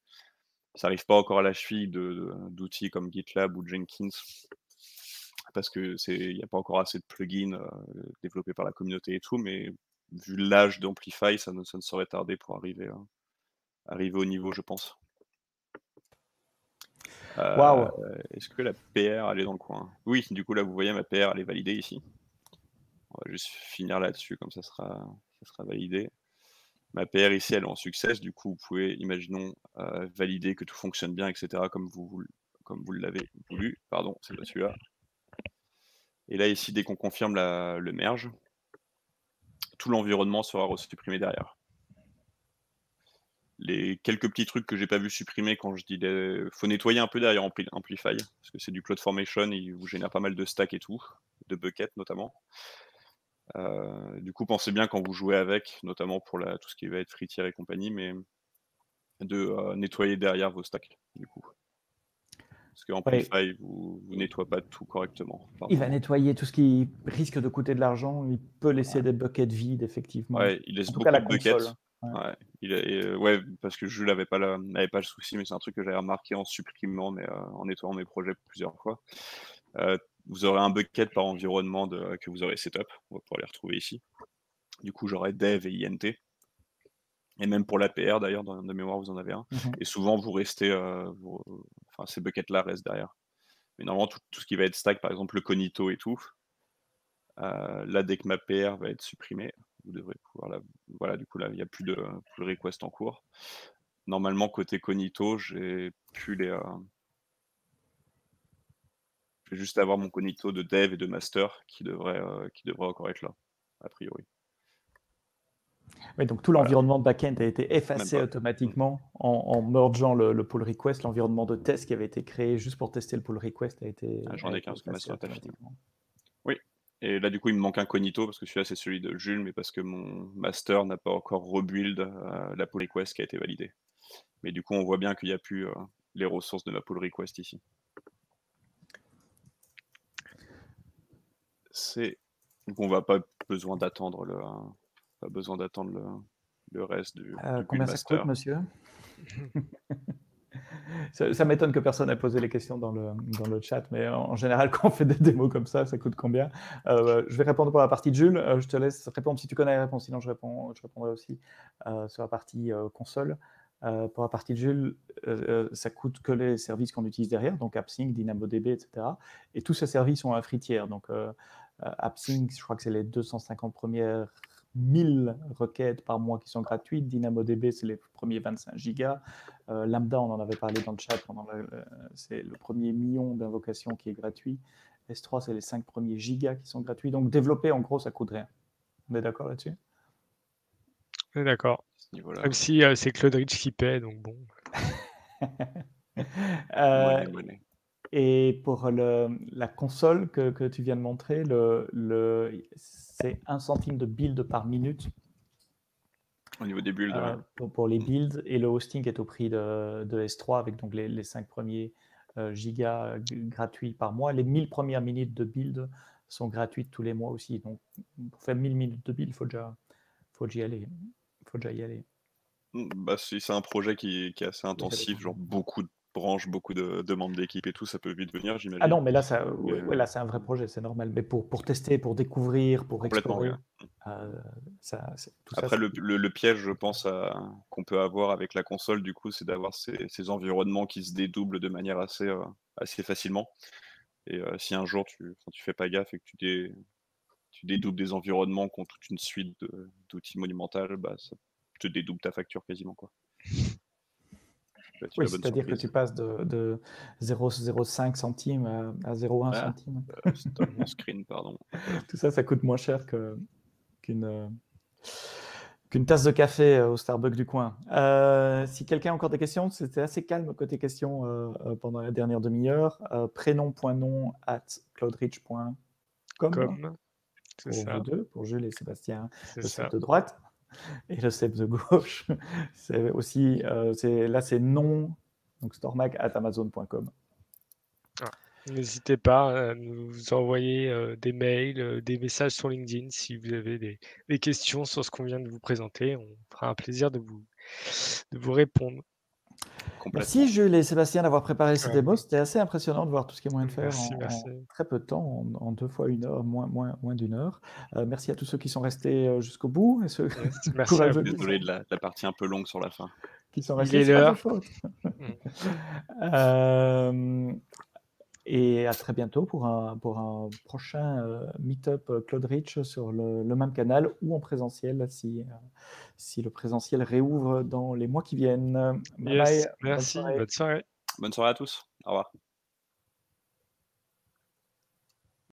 Ça n'arrive pas encore à la cheville d'outils comme GitLab ou Jenkins, parce qu'il n'y a pas encore assez de plugins développés par la communauté et tout, mais vu l'âge d'Amplify, ça ne, ça ne saurait tarder pour arriver arriver au niveau, je pense. Euh, est-ce que la PR, elle est dans le coin? Oui, du coup, là, vous voyez, ma PR, elle est validée ici. On va juste finir là-dessus, comme ça sera, ça sera validé. Ma PR ici, elle est en succès. Du coup, vous pouvez, imaginons, euh, valider que tout fonctionne bien, etc., comme vous, comme vous l'avez voulu. Pardon, c'est pas celui-là. Et là, ici, dès qu'on confirme le merge, tout l'environnement sera resupprimé derrière les quelques petits trucs que j'ai pas vu supprimer quand je dis il faut nettoyer un peu derrière Amplify parce que c'est du CloudFormation, il vous génère pas mal de stacks et tout, de buckets notamment. Euh, du coup, pensez bien quand vous jouez avec, notamment pour tout ce qui va être fritier et compagnie, mais de euh, nettoyer derrière vos stacks, du coup. Parce que Amplify, vous, vous nettoie pas tout correctement. Il va nettoyer tout ce qui risque de coûter de l'argent. Il peut laisser des buckets vides, effectivement. Ouais, il laisse beaucoup de buckets. Ouais. il euh, ouais, parce que je n'avais pas, pas le souci, mais c'est un truc que j'avais remarqué en supprimant, mais euh, en nettoyant mes projets plusieurs fois. Euh, vous aurez un bucket par environnement de, que vous aurez setup. On va pouvoir les retrouver ici. Du coup, j'aurai dev et int. Et même pour l'APR, d'ailleurs, dans de mémoire, vous en avez un. Mmh et souvent, vous restez, enfin, ces buckets-là restent derrière. Mais normalement, tout, tout, ce qui va être stack, par exemple, le cognito et tout, là, dès que ma PR va être supprimée, vous devrez pouvoir la... Voilà, du coup, là, il n'y a plus de, plus de request en cours. Normalement, côté Cognito, j'ai pu les. Euh, je vais juste avoir mon Cognito de dev et de master qui devrait, euh, qui devrait encore être là, a priori. Oui, donc tout l'environnement de backend a été effacé automatiquement en, en mergeant le, pull request. L'environnement de test qui avait été créé juste pour tester le pull request a été. Ah, J'en ai qu'un, master et là, du coup, il me manque un cognito parce que celui-là, c'est celui de Jules, mais parce que mon master n'a pas encore rebuild euh, la pull request qui a été validée. Mais du coup, on voit bien qu'il n'y a plus euh, les ressources de ma pull request ici. C'est donc on va pas besoin d'attendre le pas besoin d'attendre le, reste du, euh, combien ça coûte, monsieur ça, m'étonne que personne ait posé les questions dans le, dans le chat, mais en, général, quand on fait des démos comme ça, ça coûte combien? Euh, Je vais répondre pour la partie de Jules. Euh, je te laisse répondre si tu connais la réponse, sinon je, réponds, je répondrai aussi euh, sur la partie console. pour la partie de Jules, ça coûte que les services qu'on utilise derrière, donc AppSync, DynamoDB, etc. Et tous ces services ont un fritière. Donc AppSync, je crois que c'est les 250 premières 1000 requêtes par mois qui sont gratuites. DynamoDB, c'est les premiers 25 gigas. Euh, Lambda, on en avait parlé dans le chat, c'est le premier million d'invocations qui est gratuit. S3, c'est les 5 premiers gigas qui sont gratuits. Donc développer, en gros, ça coûte rien. On est d'accord là-dessus? On est d'accord. Même si euh, c'est Claude Rich qui paie, donc bon. euh, et pour la console que, tu viens de montrer, c'est 1 centime de build par minute. Au niveau des builds. Euh, pour, les builds. Et le hosting est au prix de, S3 avec donc les, les 5 premiers euh, gigas gratuits par mois. Les 1000 premières minutes de build sont gratuites tous les mois aussi. Donc pour faire 1000 minutes de build, il faut déjà, faut y aller. faut déjà y aller. Bah, c'est un projet qui, qui est assez intensif, genre beaucoup de branche, beaucoup de, membres d'équipe et tout, ça peut vite venir, j'imagine. Ah non, mais là, ça, là c'est un vrai projet, c'est normal. Mais pour, pour tester, pour découvrir, pour explorer, euh, ça, Après, le, le, piège, je pense, qu'on peut avoir avec la console, du coup, c'est d'avoir ces, ces, environnements qui se dédoublent de manière assez, euh, assez facilement. Et euh, si un jour, tu ne tu fais pas gaffe et que tu, dé, tu dédoubles des environnements qui ont toute une suite d'outils monumentales, bah, ça te dédouble ta facture quasiment. quoi. Oui, c'est-à-dire que tu passes de, de 0,05 centimes à, 0,1 ah, centime. Euh, mon screen, pardon. Tout ça, ça coûte moins cher qu'une qu'une tasse de café euh, au Starbucks du coin. Euh, si quelqu'un a encore des questions, c'était assez calme côté questions pendant la dernière demi-heure. prénom.nom at cloudrich.com. Pour vous deux, pour Jules et Sébastien, de droite et le cep de gauche. c'est aussi, euh, là c'est non, donc stormac at amazon.com. Ah, n'hésitez pas à nous envoyer euh, des mails, euh, des messages sur LinkedIn si vous avez des, questions sur ce qu'on vient de vous présenter. On fera un plaisir de vous, de vous répondre. Merci Jules et Sébastien d'avoir préparé cette démo. C'était assez impressionnant de voir tout ce qui est moyen de faire en, très peu de temps, en, deux fois une heure, moins, moins, moins d'une heure. Euh, merci à tous ceux qui sont restés euh, jusqu'au bout. Et ceux merci à Désolé de la, partie un peu longue sur la fin. Qui sont restés. Il est euh, et à très bientôt pour un, pour un prochain euh, meet-up euh, Claude Rich sur le, même canal ou en présentiel si, euh, si le présentiel réouvre dans les mois qui viennent. Merci. Bonne soirée. Bonne soirée à tous. Au revoir.